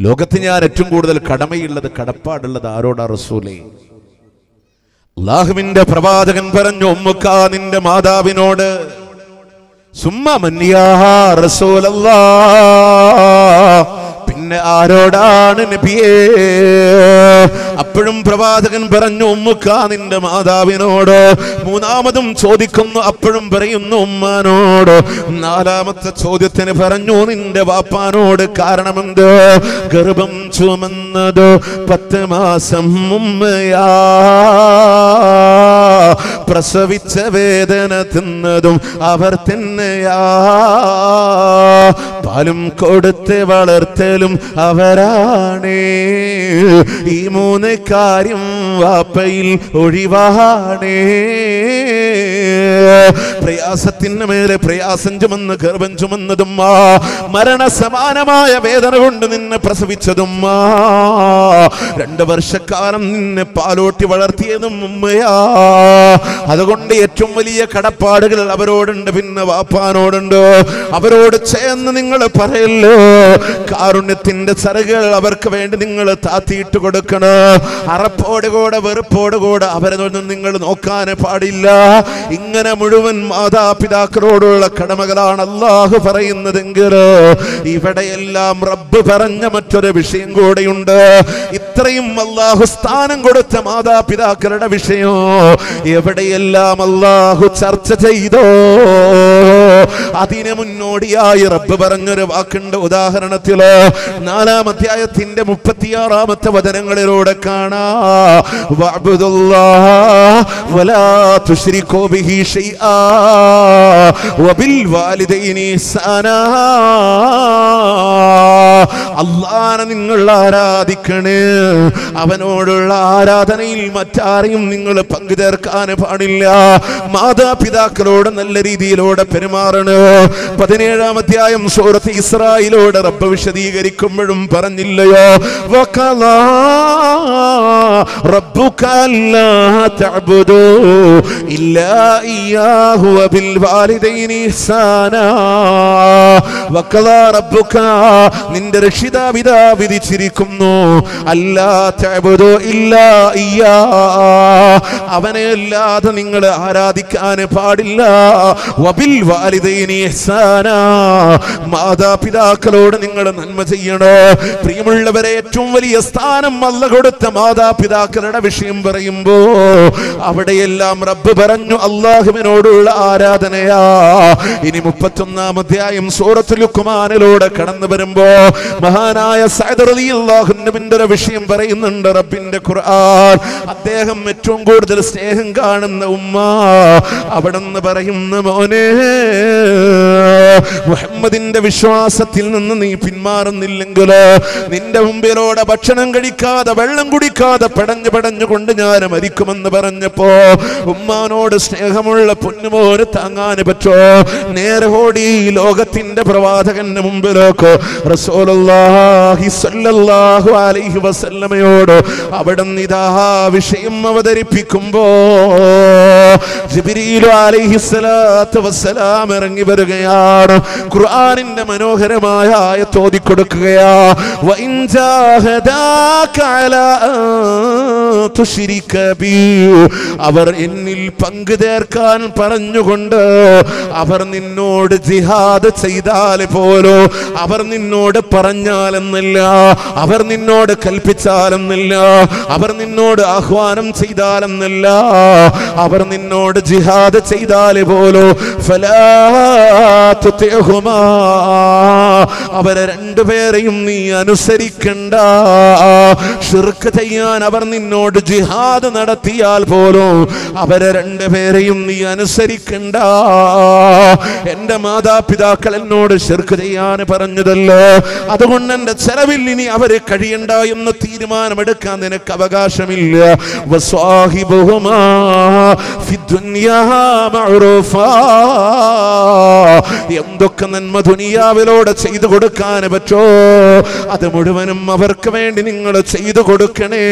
ലോകത്ത് ഞാൻ ഏറ്റവും കൂടുതൽ കടമയുള്ളത് കടപ്പാടുള്ളത് ആരോടാ റസൂലേ? അള്ളാഹുവിന്റെ പ്രവാചകൻ പറഞ്ഞു ഉമ്മുക്ക നിന്റെ മാതാവിനോട് സുമ്മ മന്യാ റസൂലല്ലാ പിന്നെ ആരോടാണ് നബിയേ? അപ്പോഴും പ്രവാചകൻ പറഞ്ഞു ഉമ്മുക്ക നിന്റെ മാതാവിനോട്? മൂന്നാമതും ചോദിക്കുന്നു അപ്പോഴും പറയുന്നു ഉമ്മാനോട്? നാലാമത്തെ ചോദ്യത്തിന് പറഞ്ഞു നിന്റെ വാപ്പാനോട് കാരണമെന്ത്? ഗർഭം ചുമന്നത്? പത്ത് മാസം ഉമ്മയാ പ്രസവിച്ച വേദന തിന്നതും അവർ തന്നെയാ? പാലും കൊടുത്ത് വളർത്തലും അവരാണ്. ഈ മൂന്ന് കാര്യം വാപ്പയിൽ ഒഴിവാണേ. പ്രയാസത്തിന് മേലെ പ്രയാസം ചുമന്ന് ഗർഭം ചുമന്നതും മരണസമാനമായ വേദന കൊണ്ട് നിന്നെ പ്രസവിച്ചതും രണ്ട് വർഷക്കാലം നിന്നെ പാലോട്ടി വളർത്തിയതും ഉമ്മയാ. അതുകൊണ്ട് ഏറ്റവും വലിയ കടപ്പാടുകൾ അവരോടുണ്ട് പിന്നെ വാപ്പാനോടുണ്ട്. അവരോട് ചേർന്ന് നിങ്ങൾ പറയല്ലോ കാരുണ്യത്തിന്റെ ചരകൾ അവർക്ക് വേണ്ടി നിങ്ങൾ താത്തിയിട്ട് കൊടുക്കണം. അറപ്പോടുകൂടെ വെറുപ്പോടുകൂടെ അവരൊന്നും നിങ്ങൾ നോക്കാൻ പാടില്ല. ഇങ്ങനെ മുഴുവൻ മാതാപിതാക്കളോടുള്ള കടമകളാണ് അള്ളാഹു പറയുന്നതെങ്കിൽ ഇവിടെയെല്ലാം റബ്ബ് പറഞ്ഞ മറ്റൊരു വിഷയം കൂടെയുണ്ട്. ഇത്രയും അള്ളാഹു സ്ഥാനം കൊടുത്ത മാതാപിതാക്കളുടെ വിഷയം എവിടെയെല്ലാം അള്ളാഹു ചർച്ച ചെയ്തോ? അതിന് മുന്നോടിയായി റബ്ബ് പറഞ്ഞൊരു വാക്കുണ്ട്. ഉദാഹരണത്തിൽ നാലാം അധ്യായത്തിന്റെ മുപ്പത്തിയാറാമത്തെ വചനങ്ങളിലൂടെ കാണാ. വഅബ്ദുല്ലാഹ വലാ തുശ്രികൂ ബിഹി ശൈആ വബിൽ വാലിദൈനി ഇഹ്സാനാ അള്ളാനെ നിങ്ങൾ ആരാധിക്കണേ. അവനോടുള്ള ആരാധനയിൽ മറ്റാരെയും നിങ്ങൾ പങ്കു ചേർക്കാൻ പാടില്ല. മാതാപിതാക്കളോട് നല്ല രീതിയിലൂടെ പെരുമാറണ്. പതിനേഴാം അധ്യായം സൂറത്ത് ഇസ്രായേലോട് റബ്ബ് വിശദീകരിക്കുമ്പോഴും പറഞ്ഞില്ലയോ? വഖലാ റബ്ബുക രക്ഷിതാവിത വിധിച്ചിരിക്കുന്നു. അവനെ അല്ലാതെ നിങ്ങൾ ആരാധിക്കാൻ പാടില്ല. വബിൽ മാതാപിതാക്കളോട് നിങ്ങൾ നന്മ ചെയ്യണോ? പ്രിയമുള്ളവരെ ഏറ്റവും വലിയ സ്ഥാനം അല്ല കൊടുത്ത മാതാപിതാക്കളുടെ വിഷയം പറയുമ്പോ അവിടെയെല്ലാം റബ്ബ് പറഞ്ഞു അള്ളാഹുവിനോടുള്ള ആരാധനയാ. ഇനി മുപ്പത്തൊന്നാം അധ്യായം സൂറത്തുലുക്കുമാനിലൂടെ കടന്നു വരുമ്പോ മഹാനായ ഒരു വിഷയം പറയുന്നുണ്ട് റബ്ബിന്റെ ഖുർആൻ. അദ്ദേഹം ഏറ്റവും കൂടുതൽ സ്നേഹം കാണുന്ന ഉമ്മ. അവിടെ നിന്ന് പറയുന്ന മോനെ മുഹമ്മദിന്റെ വിശ്വാസത്തിൽ നിന്ന് നീ പിന്മാറുന്നില്ലെങ്കിൽ നിന്റെ മുമ്പിലൂടെ ഭക്ഷണം കഴിക്കാതെ വെള്ളം കുടിക്കാതെ പടഞ്ഞു പടഞ്ഞു കൊണ്ട് ഞാൻ മരിക്കുമെന്ന് പറഞ്ഞപ്പോ ഉമ്മാനോട് സ്നേഹമുള്ള പൊന്നുമോന് താങ്ങാൻ പറ്റോ? നേരെ ഓടി ലോകത്തിന്റെ പ്രവാചകന്റെ മുമ്പിലേക്ക്. സ്വല്ലല്ലാഹു അലൈഹി വസല്ലമയോട് അവിടെ ഇതാ വിഷയം അവതരിപ്പിക്കുമ്പോ വസ്സലാം ഇറങ്ങി വരികയാണ്. ഖുർആനിന്റെ മനോഹരമായ ആയത്ത് ഓതി കൊടുക്കുകയാ. അവർ എന്നിൽ പങ്കു ചേർക്കാൻ പറഞ്ഞുകൊണ്ട് അവർ നിന്നോട് ജിഹാദ് ചെയ്താൽ പോലോ അവർ നിന്നോട് പറഞ്ഞാലെന്നില്ല. അവർ നിന്നോട് കൽപ്പിച്ചാലെന്നില്ല. അവർ നിന്നോട് ആഹ്വാനം ചെയ്താലെന്നില്ല. അവർ നിന്നോട് ജിഹാദ് ചെയ്താൽ പോലോ. അവരെ രണ്ടുപേരെയും നീ അനുസരിക്കണ്ട. ഷിർക്ക് ചെയ്യാൻ അവർ നിന്നോട് ജിഹാദ് നടത്തിയാൽ പോലും അവരെ രണ്ടുപേരെയും നീ അനുസരിക്കണ്ട. എന്റെ മാതാപിതാക്കൾ എന്നോട് ഷിർക്ക് ചെയ്യാൻ പറഞ്ഞതല്ലോ? അതുകൊണ്ട് എന്റെ ചെലവിൽ ഇനി അവരെ കഴിയണ്ട എന്ന് തീരുമാനമെടുക്കാൻ നിനക്ക് അവകാശമില്ല. എന്തൊക്കെ നന്മ ദുനിയാവിലൂടെ ചെയ്തു കൊടുക്കാൻ പറ്റോ? അത് മുഴുവനും അവർക്ക് വേണ്ടി നിങ്ങൾ ചെയ്തു കൊടുക്കണേ.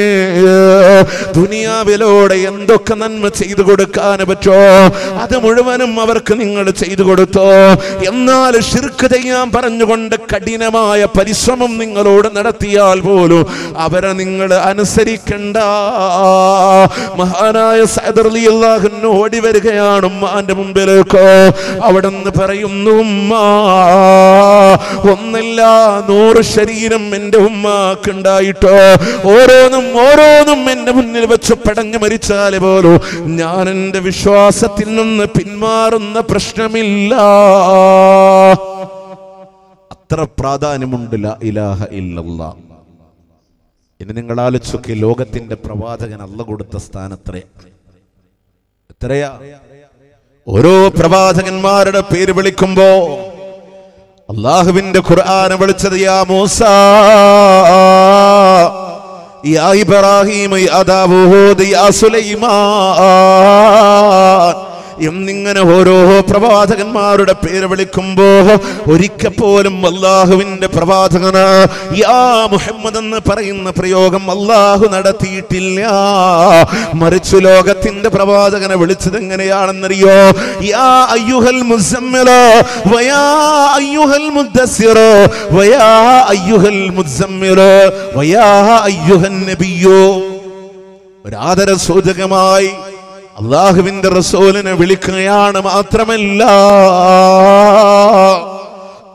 ദുനിയാവിലൂടെ എന്തൊക്കെ നന്മ ചെയ്തു കൊടുക്കാൻ പറ്റോ? അത് മുഴുവനും അവർക്ക് നിങ്ങൾ ചെയ്തു കൊടുത്തോ? എന്നാൽ ഷിർക്ക് ചെയ്യാൻ പറഞ്ഞുകൊണ്ട് കഠിനമായ പരിശ്രമം നിങ്ങളോട് നടത്തിയാൽ പോലും അവരെ നിങ്ങൾ അനുസരിക്കണ്ട. മഹാനായ സൈദർ അലി അള്ളാഹുന്നു ഓടി വരികയാണ് ഉമ്മാന്റെ മുമ്പിലേക്ക്. അവിടെ നിന്ന് പറയുന്നു ഉമ്മ ഒന്നില്ല നൂറ് ശരീരം എന്റെ ഉമ്മാക്കുണ്ടായിട്ടോ ഓരോന്നും ഓരോന്നും എന്റെ മുന്നിൽ വെച്ച് പടഞ്ഞു മരിച്ചാൽ പോലും ഞാൻ എന്റെ വിശ്വാസത്തിൽ നിന്ന് പിന്മാറുന്ന പ്രശ്നമില്ല. അത്ര പ്രാധാന്യമുണ്ട് ഇലാഹ ഇല്ലല്ലാ. ഇനി നിങ്ങൾ ആലോചിച്ചൊക്കെ ലോകത്തിന്റെ പ്രവാചകൻ അല്ല കൊടുത്ത സ്ഥാനത്രേ എത്രയാ? ഓരോ പ്രവാചകന്മാരുടെ പേര് വിളിക്കുമ്പോ അള്ളാഹുവിന്റെ ഖുർആാനെ വിളിച്ചത് യാ മൂസ യാ ഇബ്രാഹിം യാ ദാവൂദ് യാ സുലൈമാൻ എന്നിങ്ങനെ ഓരോ പ്രവാചകന്മാരുടെ പേര് വിളിക്കുമ്പോ ഒരിക്കൽ പോലും അള്ളാഹുവിന്റെ പ്രവാചകന യാ മുഹമ്മദ് എന്ന് പറയുന്ന പ്രയോഗം അള്ളാഹു നടത്തിയിട്ടില്ല. മറിച്ചു ലോകത്തിന്റെ പ്രവാചകനെ വിളിച്ചത് എങ്ങനെയാണെന്നറിയോ? യാ അയ്യുഹൽ മുസമ്മിലോ വയാ അയ്യുഹൽ മുദ്ദസ്സിറോ വയാ അയ്യുഹൽ മുസമ്മിലോ വയാ അയ്യുഹൻ നബിയോ. ഒരാദര സൂചകമായി അള്ളാഹുവിന്റെ റസൂലിനെ വിളിക്കുകയാണ് മാത്രമല്ല.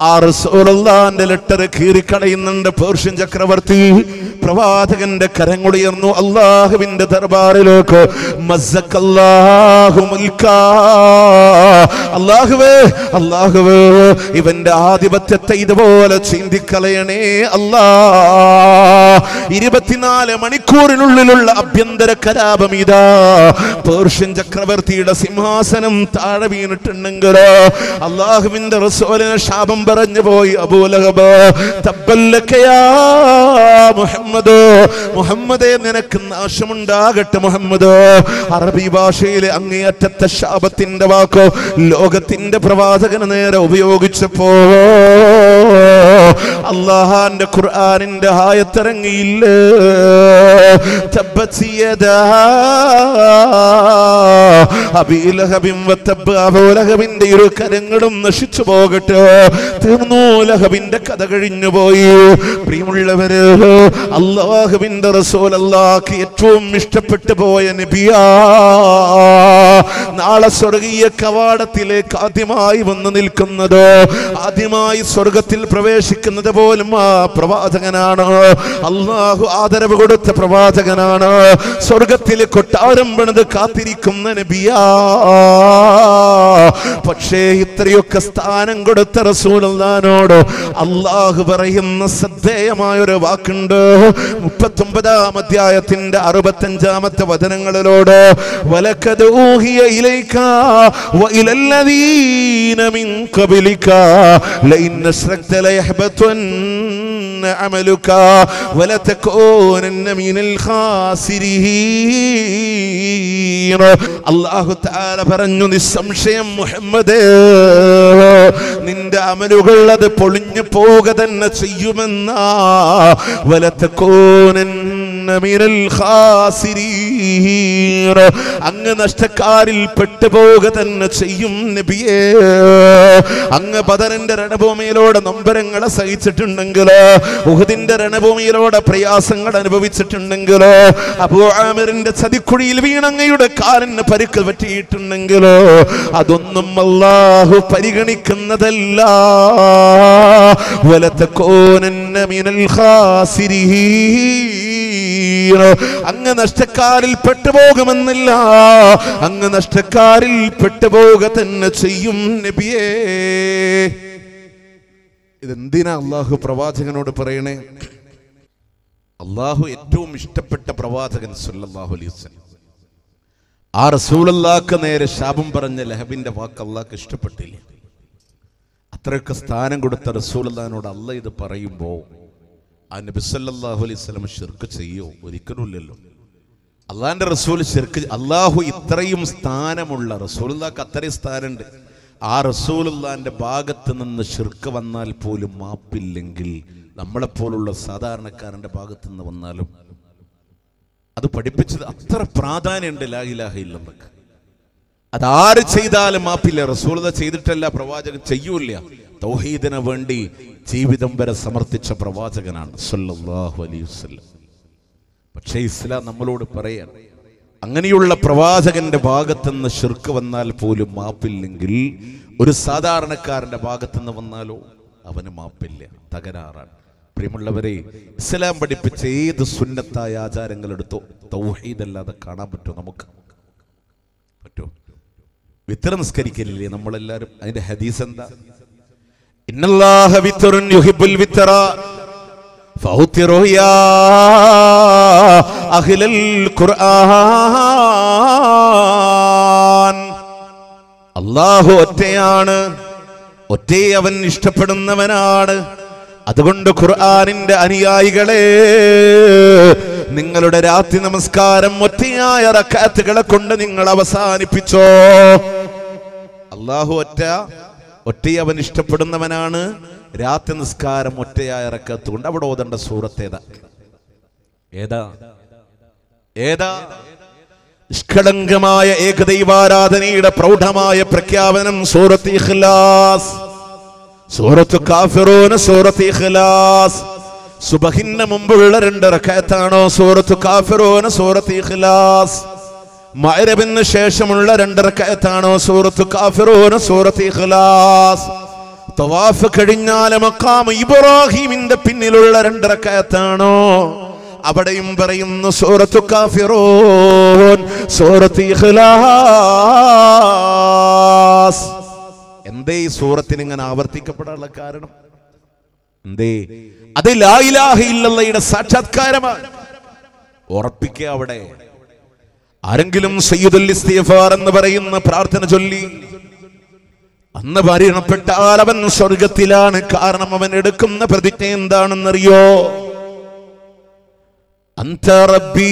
ആ റസൂലുള്ളാന്റെ ലെറ്റർ കീറിക്കളയുന്നുണ്ട് പേർഷ്യൻ ചക്രവർത്തി. പ്രവാചകന്റെ കരങ്ങളുയർന്നു അള്ളാഹുവിന്റെ ദർബാറിലേക്ക്. അള്ളാഹുവേ അള്ളാഹുവേ ഇവന്റെ ആധിപത്യത്തെ ഇതുപോലെ ചിന്തിക്കളയണേ അല്ലാ. ഇരുപത്തിനാല് മണിക്കൂറിനുള്ളിലുള്ള അഭ്യന്തര കലാപം ഇതാ. പേർഷ്യൻ ചക്രവർത്തിയുടെ സിംഹാസനം താഴെ വീണിട്ടുണ്ടെങ്കിലോ അള്ളാഹുവിന്റെ റസൂലിനെ ശാപം പറഞ്ഞു പോയി അബൂലഹബ് മുഹമ്മദ്. മുഹമ്മദേ നിനക്ക് നാശമുണ്ടാകട്ടെ മുഹമ്മദ്. അറബി ഭാഷയിലെ അങ്ങേയറ്റത്തെ ശാപത്തിന്റെ വാക്കോ ലോകത്തിന്റെ പ്രവാചകന് നേരെ ഉപയോഗിച്ചപ്പോ അള്ളാഹാന്റെ ഖുർആാനിന്റെ ആയത്തിറങ്ങിയില്ല? അബൂലഹബിന്റെ ഇരു കരങ്ങളും നശിച്ചു പോകട്ടെ. തീർന്നു ലഹബിന്റെ കഥ കഴിഞ്ഞു പോയി. പ്രിയമുള്ളവര് അള്ളാഹുവിന്റെ റസൂൽ അള്ളാഹ് ഏറ്റവും ഇഷ്ടപ്പെട്ടു പോയ നബിയാ. നാളെ സ്വർഗീയ കവാടത്തിലേക്ക് ആദ്യമായി വന്നു നിൽക്കുന്നത് ആദ്യമായി സ്വർഗത്തിൽ പ്രവേശിക്കുന്നത് പോലും ആ പ്രവാചകനാണ് അള്ളാഹു ആദരവ് കൊടുത്ത പ്രവാചകനാണ് സ്വർഗത്തിൽ കൊട്ടാരം പണിത് കാത്തിരിക്കുന്ന നബിയാ പക്ഷേ ഇത്രയൊക്കെ സ്ഥാനം കൊടുത്ത റസൂലോട് അള്ളാഹു പറയുന്ന ശ്രദ്ധേയമായ ഒരു വാക്കുണ്ട് മുപ്പത്തൊമ്പതാം അധ്യായത്തിന്റെ അറുപത്തഞ്ചാമത്തെ വചനങ്ങളിലോട് വലക്കത് ഊഹിയ ഇലൈക്ക وإلى الذين من قبلك لئن أشركت ليحبطن عملك ولتكونن من الخاسرين അള്ളാഹു താല പറഞ്ഞു നിസ്സംശയം മുഹമ്മദ് നിന്റെ അമലുകൾ അത് പൊളിഞ്ഞു പോവുക തന്നെ ചെയ്യുമെന്ന വലത്തക്കോനന്ന മിനൽ ഖാസിരീൻ അങ്ങ് നഷ്ടക്കാരിൽ പെട്ടുപോക തന്നെ ചെയ്യും നബിയേ. അങ്ങ് ബദറിന്റെ രണഭൂമിയിലൂടെ നൊമ്പരങ്ങളെ സഹിച്ചിട്ടുണ്ടെങ്കിലോ ഉഹദിന്റെ രണഭൂമിയിലൂടെ പ്രയാസങ്ങൾ അനുഭവിച്ചിട്ടുണ്ടെങ്കിലോ അബൂ ചതിക്കുഴിയിൽ വീണങ്ങയുടെ കാലിന് പരുക്ക് പറ്റിയിട്ടുണ്ടെങ്കിലോ അതൊന്നും അല്ലാഹു പരിഗണിക്കുന്നതല്ല. വലത്തക്കോനന്ന മിനൽ ഖാസിരീൻ അങ്ങ് നഷ്ടക്കാരിൽ പെട്ടുപോകുമെന്നില്ല. അങ്ങ് നഷ്ടക്കാരിൽ പെട്ടുപോക തന്നെ ചെയ്യും നബിയേ. ഇതെന്തിനാ അള്ളാഹു പ്രവാചകനോട് പറയണേ? അള്ളാഹു ഏറ്റവും ഇഷ്ടപ്പെട്ട പ്രവാചകൻ സല്ലല്ലാഹു അലൈഹി വസല്ലം. ആ റസൂലല്ലാക്ക് നേരെ ശാപം പറഞ്ഞ ലഹബിന്റെ വാക്ക് അള്ളാഹ്ക്ക് ഇഷ്ടപ്പെട്ടില്ല. അത്രയൊക്കെ സ്ഥാനം കൊടുത്ത റസൂലല്ലാനോട് അല്ല ഇത് പറയുമ്പോൾ ആ നബി സല്ലല്ലാഹു അലൈഹി സ്വലം ഷിർക്ക് ചെയ്യോ? ഒരിക്കലുമില്ലല്ലോ. അള്ളാഹിന്റെ റസൂൽ ഷിർക്ക് അള്ളാഹു ഇത്രയും സ്ഥാനമുള്ള റസൂലുള്ളാക്ക് അത്രയും സ്ഥാനമുണ്ട്. ആ റസൂലുള്ളാന്റെ ഭാഗത്ത് നിന്ന് ഷിർക്ക് വന്നാൽ പോലും മാപ്പില്ലെങ്കിൽ നമ്മളെപ്പോലുള്ള സാധാരണക്കാരന്റെ ഭാഗത്ത് നിന്ന് വന്നാലും അത് പഠിപ്പിച്ചത് അത്ര പ്രാധാന്യമുണ്ട്. ലാ ഇലാഹ ഇല്ലല്ലക്ക് അതാര് ചെയ്താലും മാപ്പില്ല. റസൂലത ചെയ്തിട്ടല്ല പ്രവാചകൻ ചെയ്യൂല തൗഹീദിന് വേണ്ടി ജീവിതം വരെ സമർപ്പിച്ച പ്രവാചകനാണ് അലൈഹി വസല്ലം. പക്ഷേ ഇസ്ലാം നമ്മളോട് പറയാൻ അങ്ങനെയുള്ള പ്രവാചകന്റെ ഭാഗത്തുനിന്ന് ഷിർക്ക് വന്നാൽ പോലും മാപ്പില്ലെങ്കിൽ ഒരു സാധാരണക്കാരന്റെ ഭാഗത്തുനിന്ന് വന്നാലോ അവന് മാപ്പില്ല തകരാറാണ്. പ്രിയമുള്ളവരെ ഇസ്ലാം പഠിപ്പിച്ച ഏത് സുന്നത്തായ ആചാരങ്ങൾ എടുത്തോ തൗഹീദല്ലാതെ കാണാൻ പറ്റുമോ നമുക്ക്? പറ്റുമോ വിത്ര നിസ്കരിക്കലില്ലേ നമ്മളെല്ലാരും അതിന്റെ ഹദീസ് എന്താ? ഇന്നല്ലാഹ വിത്തറുൻ യുഹിബ്ബുൽ വിത്തറ فأوتروا يا أهل القرآن അള്ളാഹു ഒറ്റയാണ് ഒറ്റയെ അവൻ ഇഷ്ടപ്പെടുന്നവനാണ് അതുകൊണ്ട് ഖുർആാനിന്റെ അനുയായികളെ നിങ്ങളുടെ രാത്രി നമസ്കാരം ഒറ്റയായ റക്കാത്തുകളെ കൊണ്ട് നിങ്ങൾ അവസാനിപ്പിച്ചോ അള്ളാഹു ഒറ്റ ഒറ്റയെ അവൻ ഇഷ്ടപ്പെടുന്നവനാണ്. രാത്രി നിസ്കാരം ഒറ്റയായ ഇറക്കത്തുകൊണ്ട് അവിടെ ഓതേണ്ട സൂറത്ത് ഏതാ? ഏതാ? നിഷ്കളങ്കമായ ഏകദൈവാരാധനയുടെ പ്രൗഢമായ പ്രഖ്യാപനം സൂറത്ത് ഇഖ്ലാസ്. സൂറത്ത് കാഫിറൂന് സൂറത്ത് ഇഖ്ലാസ്. സുബഹിന്റെ മുമ്പുള്ള രണ്ട് റക്കയത്താണോ? സൂറത്ത് കാഫിറൂന് സൂറത്ത് ഇഖ്ലാസ്. മഅരബിന് ശേഷമുള്ള രണ്ട് റക്കയത്താണോ സൂറത്ത് കാഫിറൂന് സൂറത്ത് ഇഖ്ലാസ്. തവാഫ് കഴിഞ്ഞാല മക്കാം ഇബ്രാഹിമിന്റെ പിന്നിലുള്ള രണ്ട് റക്കയത്താണോ അവിടെയും പറയുന്നു സൂറത്തു കാഫിറൂൻ സൂറത്ത് ഇഖ്ലാസ്. എന്തേ ഈ സൂറത്തിന് ഇങ്ങനെ ആവർത്തിക്കപ്പെടാനുള്ള കാരണം? എന്തേ? അത് ലായിലാഹില്ലയുടെ സാക്ഷാത്കാരമാണ്. ഉറപ്പിക്കുക അവിടെ. ആരെങ്കിലും സയ്യിദുൽ ഇസ്തിഗ്ഫാർ എന്ന് പറയുന്ന പ്രാർത്ഥന ചൊല്ലി അന്ന് പരിണപ്പെട്ടാൽ അവൻ സ്വർഗത്തിലാണ്. കാരണം അവൻ എടുക്കുന്ന പ്രതിജ്ഞ എന്താണെന്നറിയോ? അന്ത റബ്ബീ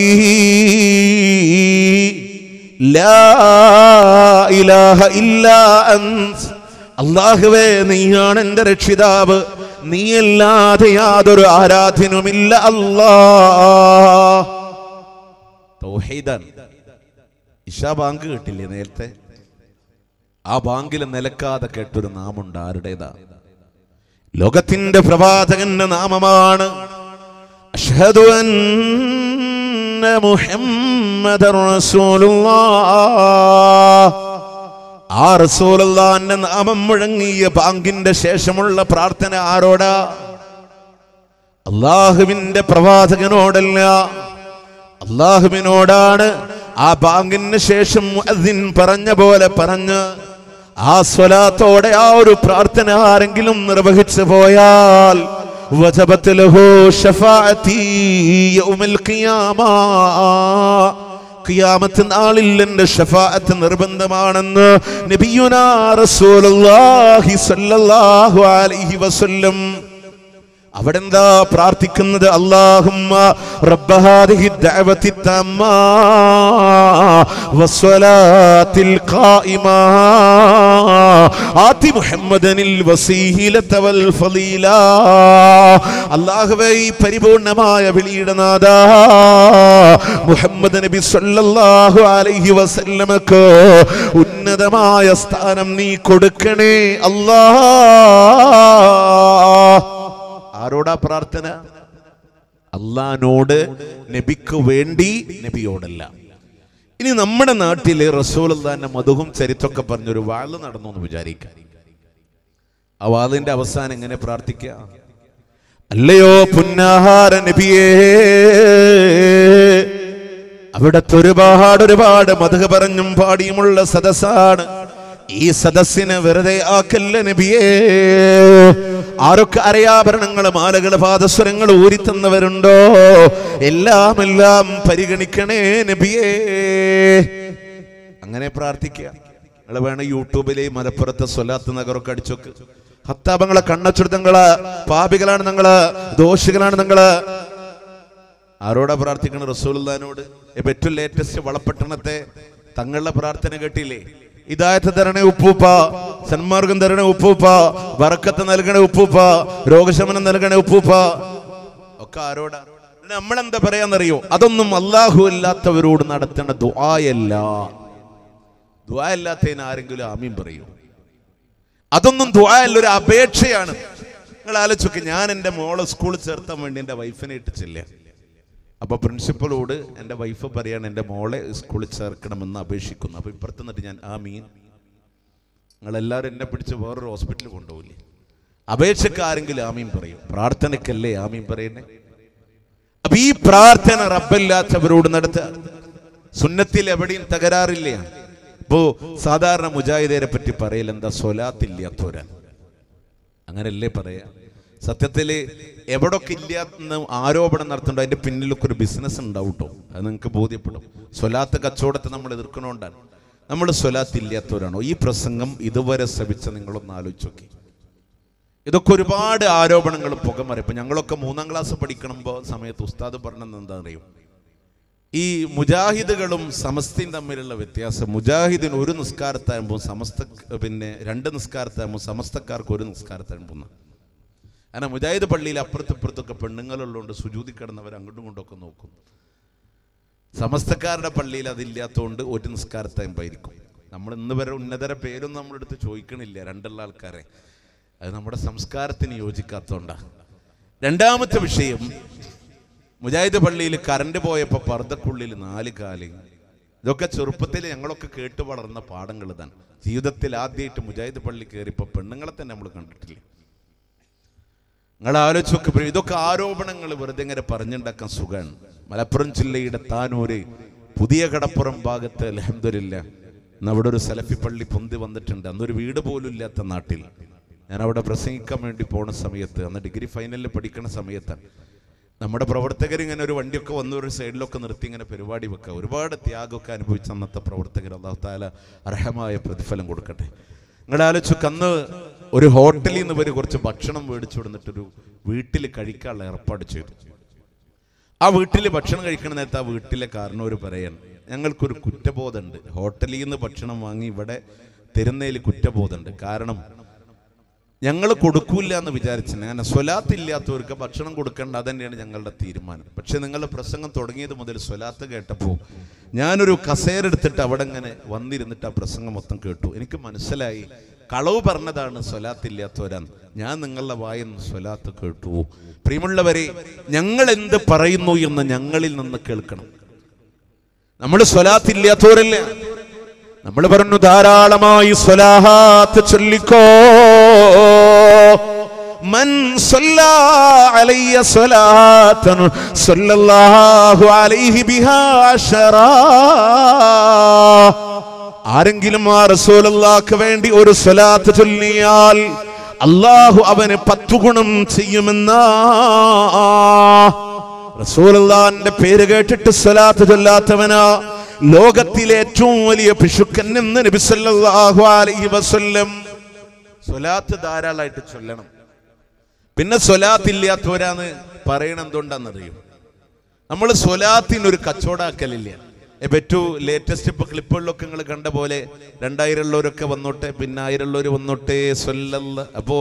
ലാ ഇലാഹ ഇല്ലാ അന്ത് അള്ളാഹുവേ നീയാണ് എന്റെ രക്ഷിതാവ്. നീയല്ലാതെ യാതൊരു ആരാധനുമില്ല അല്ലാ തൗഹീദാണ്. ഇഷാ ബാങ്ക് കേട്ടില്ലേ നേരത്തെ? ആ ബാങ്കിൽ നിലക്കാതെ കേട്ടൊരു നാമുണ്ട്. ആരുടേതാ? ലോകത്തിന്റെ പ്രവാചകന്റെ നാമമാണ്. ആ റസൂലുള്ളാന്റെ നാമം മുഴങ്ങിയ ബാങ്കിന്റെ ശേഷമുള്ള പ്രാർത്ഥന ആരോടാ? അള്ളാഹുവിന്റെ പ്രവാചകനോടല്ല. അള്ളാഹുവിനോടാണ് ആ ബാങ്കിന് ശേഷം മുഅദ്ദിൻ പറഞ്ഞ പോലെ പറഞ്ഞ് ആ സ്വലാത്തോടെ ആ ഒരു പ്രാർത്ഥന ആരെങ്കിലും നിർവഹിച്ചു പോയാൽ ഖിയാമത്ത് നാളിൽ എന്റെ ഷഫാഅത്ത് നിർബന്ധമാണെന്ന് നബിയുനാ റസൂലുള്ളാഹി സ്വല്ലല്ലാഹു അലൈഹി വസല്ലം അവിടെ എന്താ പ്രാർത്ഥിക്കുന്നത്? അല്ലാഹുമ്മ റബ്ബ ഹാദിഹി ദഅവതി ഖായിമാ. ആതി ഫളീല അല്ലാഹുവേ ഈ പരിപൂർണമായ വിളിയുടെ നാദ മുഹമ്മദ് നബി സല്ലല്ലാഹു അലൈഹി വസല്ലമക്ക് ഉന്നതമായ സ്ഥാനം നീ കൊടുക്കണേ. അല്ലാ ആരോടാ പ്രാർത്ഥന? അള്ളഹാനോട് നബിക്ക് വേണ്ടി നബിയോടല്ല. ഇനി നമ്മുടെ നാട്ടിൽ റസൂൽ അള്ളാന്റെ മധുവും ചരിത്രമൊക്കെ പറഞ്ഞൊരു വാൾ നടന്നു എന്ന് വിചാരിക്കാം. ആ വാളിന്റെ അവസാനം എങ്ങനെ പ്രാർത്ഥിക്കുക അല്ലയോ പുന്നാഹാര നബിയേ അവിടത്തെ ഒരുപാട് ഒരുപാട് മധുക പറഞ്ഞും പാടിയുമുള്ള സദസ്സാണ്. ഈ സദസ്സിനെ വെറുതെ ആക്കല്ല നബിയേ? ആരൊക്കെ അരയാഭരണങ്ങൾ മാലകൾ പാദസ്വരങ്ങൾ ഊരിത്തന്നവരുണ്ടോ? എല്ലാം എല്ലാം പരിഗണിക്കണേ നബിയേ. അങ്ങനെ പ്രാർത്ഥിക്കുക. നിങ്ങൾ വേണം യൂട്യൂബിലെ മലപ്പുറത്തെ സ്വലാത്ത് നഗറൊക്കെ അടിച്ചൊക്കെ. ഹത്താപങ്ങളെ കണ്ണച്ചുടുത്ത നിങ്ങൾ പാപികളാണ് നിങ്ങൾ ദോഷികളാണ് നിങ്ങൾ. ആരോടാ പ്രാർത്ഥിക്കണം റസൂൽദാനോട് ഏറ്റവും ലേറ്റസ്റ്റ് വളപട്ടണത്തെ തങ്ങളുടെ പ്രാർത്ഥന കേട്ടില്ലേ? ഇതായത്ത് തരണേ ഉപ്പൂപ്പ സന്മാർഗം തരണേ ഉപ്പൂപ്പ വറക്കത്ത് നൽകണേ ഉപ്പൂപ്പ രോഗശമനം നൽകണേ ഉപ്പൂപ്പ. ഒക്കെ ആരോടാ? നമ്മളെന്താ പറയാന്നറിയോ? അതൊന്നും അള്ളാഹു അല്ലാത്തവരോട് നടത്തേണ്ട ദുആയല്ല. ദുവായല്ലാത്തതിന് ആരെങ്കിലും ആമീൻ പറയൂ? അതൊന്നും ദുആയല്ല ഒരു അപേക്ഷയാണ്. നിങ്ങൾ ആലോചിച്ചൊക്കെ ഞാൻ എന്റെ മോളെ സ്കൂളിൽ ചേർത്താൻ വേണ്ടി എന്റെ വൈഫിനെ ഇട്ടിച്ചില്ല അപ്പൊ പ്രിൻസിപ്പളോട് എന്റെ വൈഫ് പറയാണ് എന്റെ മോളെ സ്കൂളിൽ ചേർക്കണമെന്ന് അപേക്ഷിക്കുന്നു. അപ്പോൾ ഇപ്പുറത്ത് നിന്നിട്ട് ഞാൻ ആ മീൻ നിങ്ങളെല്ലാവരും എന്നെ പിടിച്ച് വേറൊരു ഹോസ്പിറ്റലിൽ കൊണ്ടുപോകില്ലേ അപേക്ഷക്കാരെങ്കിലും ആമീൻ പറയും? പ്രാർത്ഥനയ്ക്കല്ലേ ആമീൻ പറയുന്നേ അപ്പൊ ഈ പ്രാർത്ഥന റബ്ബല്ലാത്തവരോട് നടത്തുക. സുന്നത്തിൽ എവിടെയും തകരാറില്ല. ഇപ്പോ സാധാരണ മുജാഹിദേരെ പറ്റി പറയൽ എന്താ? സ്വലാത്തില്ലാത്തവരാ അങ്ങനല്ലേ പറയാ? സത്യത്തിൽ എവിടൊക്കെ ഇല്ല എന്ന് ആരോപണം നടത്തുന്നുണ്ടോ അതിന്റെ പിന്നിലൊക്കെ ഒരു ബിസിനസ് ഉണ്ടാവും കേട്ടോ അത് നിങ്ങൾക്ക് ബോധ്യപ്പെടും. സ്വലാത്ത് കച്ചവടത്തെ നമ്മൾ എതിർക്കണോണ്ടാണ്. നമ്മൾ സ്വലാത്ത് ഇല്ലാത്തവരാണോ? ഈ പ്രസംഗം ഇതുവരെ ശ്രമിച്ച നിങ്ങളൊന്ന് ആലോചിച്ച് നോക്കി. ഇതൊക്കെ ഒരുപാട് ആരോപണങ്ങൾ പുകമറി. ഇപ്പം ഞങ്ങളൊക്കെ മൂന്നാം ക്ലാസ് പഠിക്കണമ്പോൾ സമയത്ത് ഉസ്താദ് പറഞ്ഞത് എന്താ അറിയും ഈ മുജാഹിദുകളും സമസ്തയും തമ്മിലുള്ള വ്യത്യാസം. മുജാഹിദിന് ഒരു നിസ്കാരത്താകുമ്പോൾ സമസ്ത പിന്നെ രണ്ട് നിസ്കാരത്താകുമ്പോൾ സമസ്തക്കാർക്ക് ഒരു നിസ്കാരത്താകുമ്പോൾ കാരണം മുജാഹിദ് പള്ളിയിൽ അപ്പുറത്തും ഇപ്പുറത്തൊക്കെ പെണ്ണുങ്ങളുള്ളതുകൊണ്ട് സുജൂതി കിടന്നവർ അങ്ങോട്ടും കൊണ്ടൊക്കെ നോക്കും. സമസ്തക്കാരുടെ പള്ളിയിൽ അതില്ലാത്തതുകൊണ്ട് ഒരു നിസ്കാരത്തായിരിക്കും നമ്മൾ ഇന്ന് വരെ ഉന്നതര പേരൊന്നും നമ്മളെടുത്ത് ചോദിക്കണില്ല രണ്ടുള്ള ആൾക്കാരെ. അത് നമ്മുടെ സംസ്കാരത്തിന് യോജിക്കാത്തതുകൊണ്ടാണ്. രണ്ടാമത്തെ വിഷയം മുജാഹിദ് പള്ളിയിൽ കറണ്ട് പോയപ്പോൾ പർദ്ദക്കുള്ളിൽ നാല് കാൽ. ഇതൊക്കെ ചെറുപ്പത്തിൽ ഞങ്ങളൊക്കെ കേട്ട് വളർന്ന പാഠങ്ങൾ തന്നെ ജീവിതത്തിൽ ആദ്യമായിട്ട് മുജാഹിദ് പള്ളി കയറിയപ്പോൾ പെണ്ണുങ്ങളെ തന്നെ നമ്മൾ കണ്ടിട്ടില്ല. നിങ്ങൾ ആലോചിച്ച് ഇതൊക്കെ ആരോപണങ്ങൾ വെറുതെ ഇങ്ങനെ പറഞ്ഞുണ്ടാക്കാൻ സുഖമാണ് മലപ്പുറം ജില്ലയുടെ താനൂര് പുതിയ കടപ്പുറം ഭാഗത്ത് അലഹമില്ല അവിടെ ഒരു സലഫി പള്ളി പൊന്തി വന്നിട്ടുണ്ട്. അന്നൊരു വീട് പോലും ഇല്ലാത്ത നാട്ടിൽ. ഞാൻ അവിടെ പ്രസംഗിക്കാൻ വേണ്ടി പോണ സമയത്ത് അന്ന് ഡിഗ്രി ഫൈനലിൽ പഠിക്കുന്ന സമയത്താണ് നമ്മുടെ പ്രവർത്തകർ ഇങ്ങനെ ഒരു വണ്ടിയൊക്കെ വന്ന് ഒരു സൈഡിലൊക്കെ നിർത്തി ഇങ്ങനെ പരിപാടി വെക്കുക ഒരുപാട് ത്യാഗമൊക്കെ അനുഭവിച്ച അന്നത്തെ പ്രവർത്തകർ. അള്ളാഹു താല അർഹമായ പ്രതിഫലം കൊടുക്കട്ടെ. നിങ്ങളുടെ ആലോചിച്ചു അന്ന് ഒരു ഹോട്ടലിൽ നിന്ന് ഇവർ കുറച്ച് ഭക്ഷണം മേടിച്ചു കൊടുത്തിട്ടൊരു വീട്ടിൽ കഴിക്കാനുള്ള ഏർപ്പാട് ചെയ്തു. ആ വീട്ടിൽ ഭക്ഷണം കഴിക്കണ നേരത്തെ ആ വീട്ടിലെ കാരണവർ പറയാണ് ഞങ്ങൾക്കൊരു കുറ്റബോധമുണ്ട്. ഹോട്ടലിൽ നിന്ന് ഭക്ഷണം വാങ്ങി ഇവിടെ തരുന്നതിൽ കുറ്റബോധമുണ്ട്. കാരണം ഞങ്ങൾ കൊടുക്കൂല എന്ന് വിചാരിച്ചു അങ്ങനെ സ്വലാത്ത് ഇല്ലാത്തവർക്ക് ഭക്ഷണം കൊടുക്കേണ്ട അതന്നെയാണ് ഞങ്ങളുടെ തീരുമാനം. പക്ഷെ നിങ്ങളുടെ പ്രസംഗം തുടങ്ങിയത് മുതൽ സ്വലാത്ത് കേട്ടപ്പോൾ ഞാനൊരു കസേര എടുത്തിട്ട് അവിടെ ഇങ്ങനെ വന്നിരുന്നിട്ട് ആ പ്രസംഗം മൊത്തം കേട്ടു. എനിക്ക് മനസ്സിലായി കളവ് പറഞ്ഞതാണ് സ്വലാത്തില്ലാത്തവരൻ ഞാൻ നിങ്ങളുടെ വായെന്ന് സ്വലാത്ത് കേട്ടു. പ്രിയമുള്ളവരെ ഞങ്ങൾ എന്ത് പറയുന്നു എന്ന് ഞങ്ങളിൽ നിന്ന് കേൾക്കണം. നമ്മൾ സ്വലാത്തില്ലാത്തവരല്ല? നമ്മൾ പറഞ്ഞു ധാരാളമായി സ്വലാഹാത്ത് ചൊല്ലിക്കോ. മൻ സ്വല്ലല്ലാഹു അലൈഹി ബിഹാ അശറാ ആരെങ്കിലും ആ റസൂലുള്ളാഹിക്ക് വേണ്ടി ഒരു സ്വലാത്ത് ചൊല്ലിയാൽ അള്ളാഹു അവന് പത്തു ഗുണം ചെയ്യുമെന്നാ. റസൂലുള്ളാന്റെ പേര് കേട്ടിട്ട് സ്വലാത്ത് ചൊല്ലാത്തവനാ. ലോകത്തിലെ ഏറ്റവും വലിയ പിശുക്കൻ എന്ന് നബി സല്ലല്ലാഹു അലൈഹി വസല്ലം സ്വലാത്ത് ധാരാളമായിട്ട് ചൊല്ലണം. പിന്നെ സ്വലാത്ത് ഇല്ലാത്തവരാന്ന് പറയണ നമ്മൾ സ്വലാത്തിന് ഒരു കച്ചവടാക്കലില്ല ഏറ്റവും ലേറ്റസ്റ്റ് ഇപ്പൊ ക്ലിപ്പുകളിലൊക്കെ നിങ്ങൾ കണ്ട പോലെ രണ്ടായിരം ഉള്ളവരൊക്കെ വന്നോട്ടെ പിന്നെ ആയിരം ഉള്ളവർ വന്നോട്ടെ സ്വല്ലല്ല. അപ്പോ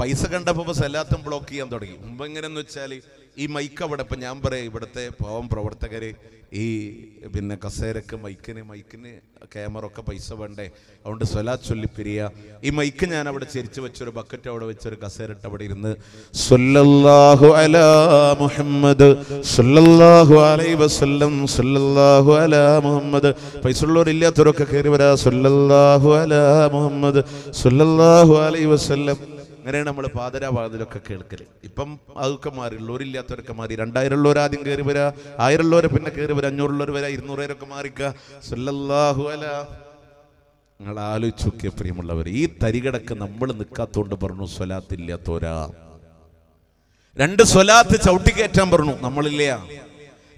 പൈസ കണ്ടപ്പോ സലാത്തും ബ്ലോക്ക് ചെയ്യാൻ തുടങ്ങി. മുമ്പ് എങ്ങനെയെന്ന് വെച്ചാൽ ഈ മൈക്ക് അവിടെ ഇപ്പം ഞാൻ പറയാം ഇവിടുത്തെ പാവം പ്രവർത്തകര് ഈ പിന്നെ കസേരക്ക് മൈക്കിന് മൈക്കിന് ക്യാമറ ഒക്കെ പൈസ വേണ്ടേ? അതുകൊണ്ട് സ്വലാ ചൊല്ലിപ്പിരിയ. ഈ മൈക്ക് ഞാൻ അവിടെ ചെരിച്ച് വെച്ചൊരു ബക്കറ്റ് അവിടെ വെച്ചൊരു കസേര ഇട്ട് അവിടെ ഇരുന്ന് സ്വല്ലല്ലാഹു അലാ മുഹമ്മദ് സ്വല്ലല്ലാഹു അലൈഹി വസല്ലം സ്വല്ലല്ലാഹു അലാ മുഹമ്മദ്. പൈസ ഉള്ളവരില്ലാത്തവരൊക്കെ കയറി വരാ. സ്വല്ലല്ലാഹു അലാ മുഹമ്മദ് സ്വല്ലല്ലാഹു അലൈഹി വസല്ലം. അങ്ങനെയാണ് നമ്മൾ പാതരാവാതിലൊക്കെ കേൾക്കൽ. ഇപ്പം അതൊക്കെ മാറി ഉള്ളവരില്ലാത്തവരൊക്കെ മാറി. രണ്ടായിരം ഉള്ളവർ ആദ്യം കയറി വരാ ആയിരം ഉള്ളവരെ പിന്നെ കയറി വരാ അഞ്ഞൂറുള്ളവർ വരാ ഇരുന്നൂറേരൊക്കെ മാറിക്ക. സല്ലല്ലാഹു അല. നിങ്ങൾ ആലോചിച്ച് നോക്കിയ പ്രിയമുള്ളവർ ഈ തരികടക്ക് നമ്മൾ നിൽക്കാത്തോണ്ട് പറഞ്ഞു സ്വലാത്തില്ലാത്തോരാ രണ്ട് സ്വലാത്ത് ചവിട്ടിക്കയറ്റാൻ പറഞ്ഞു നമ്മളില്ല.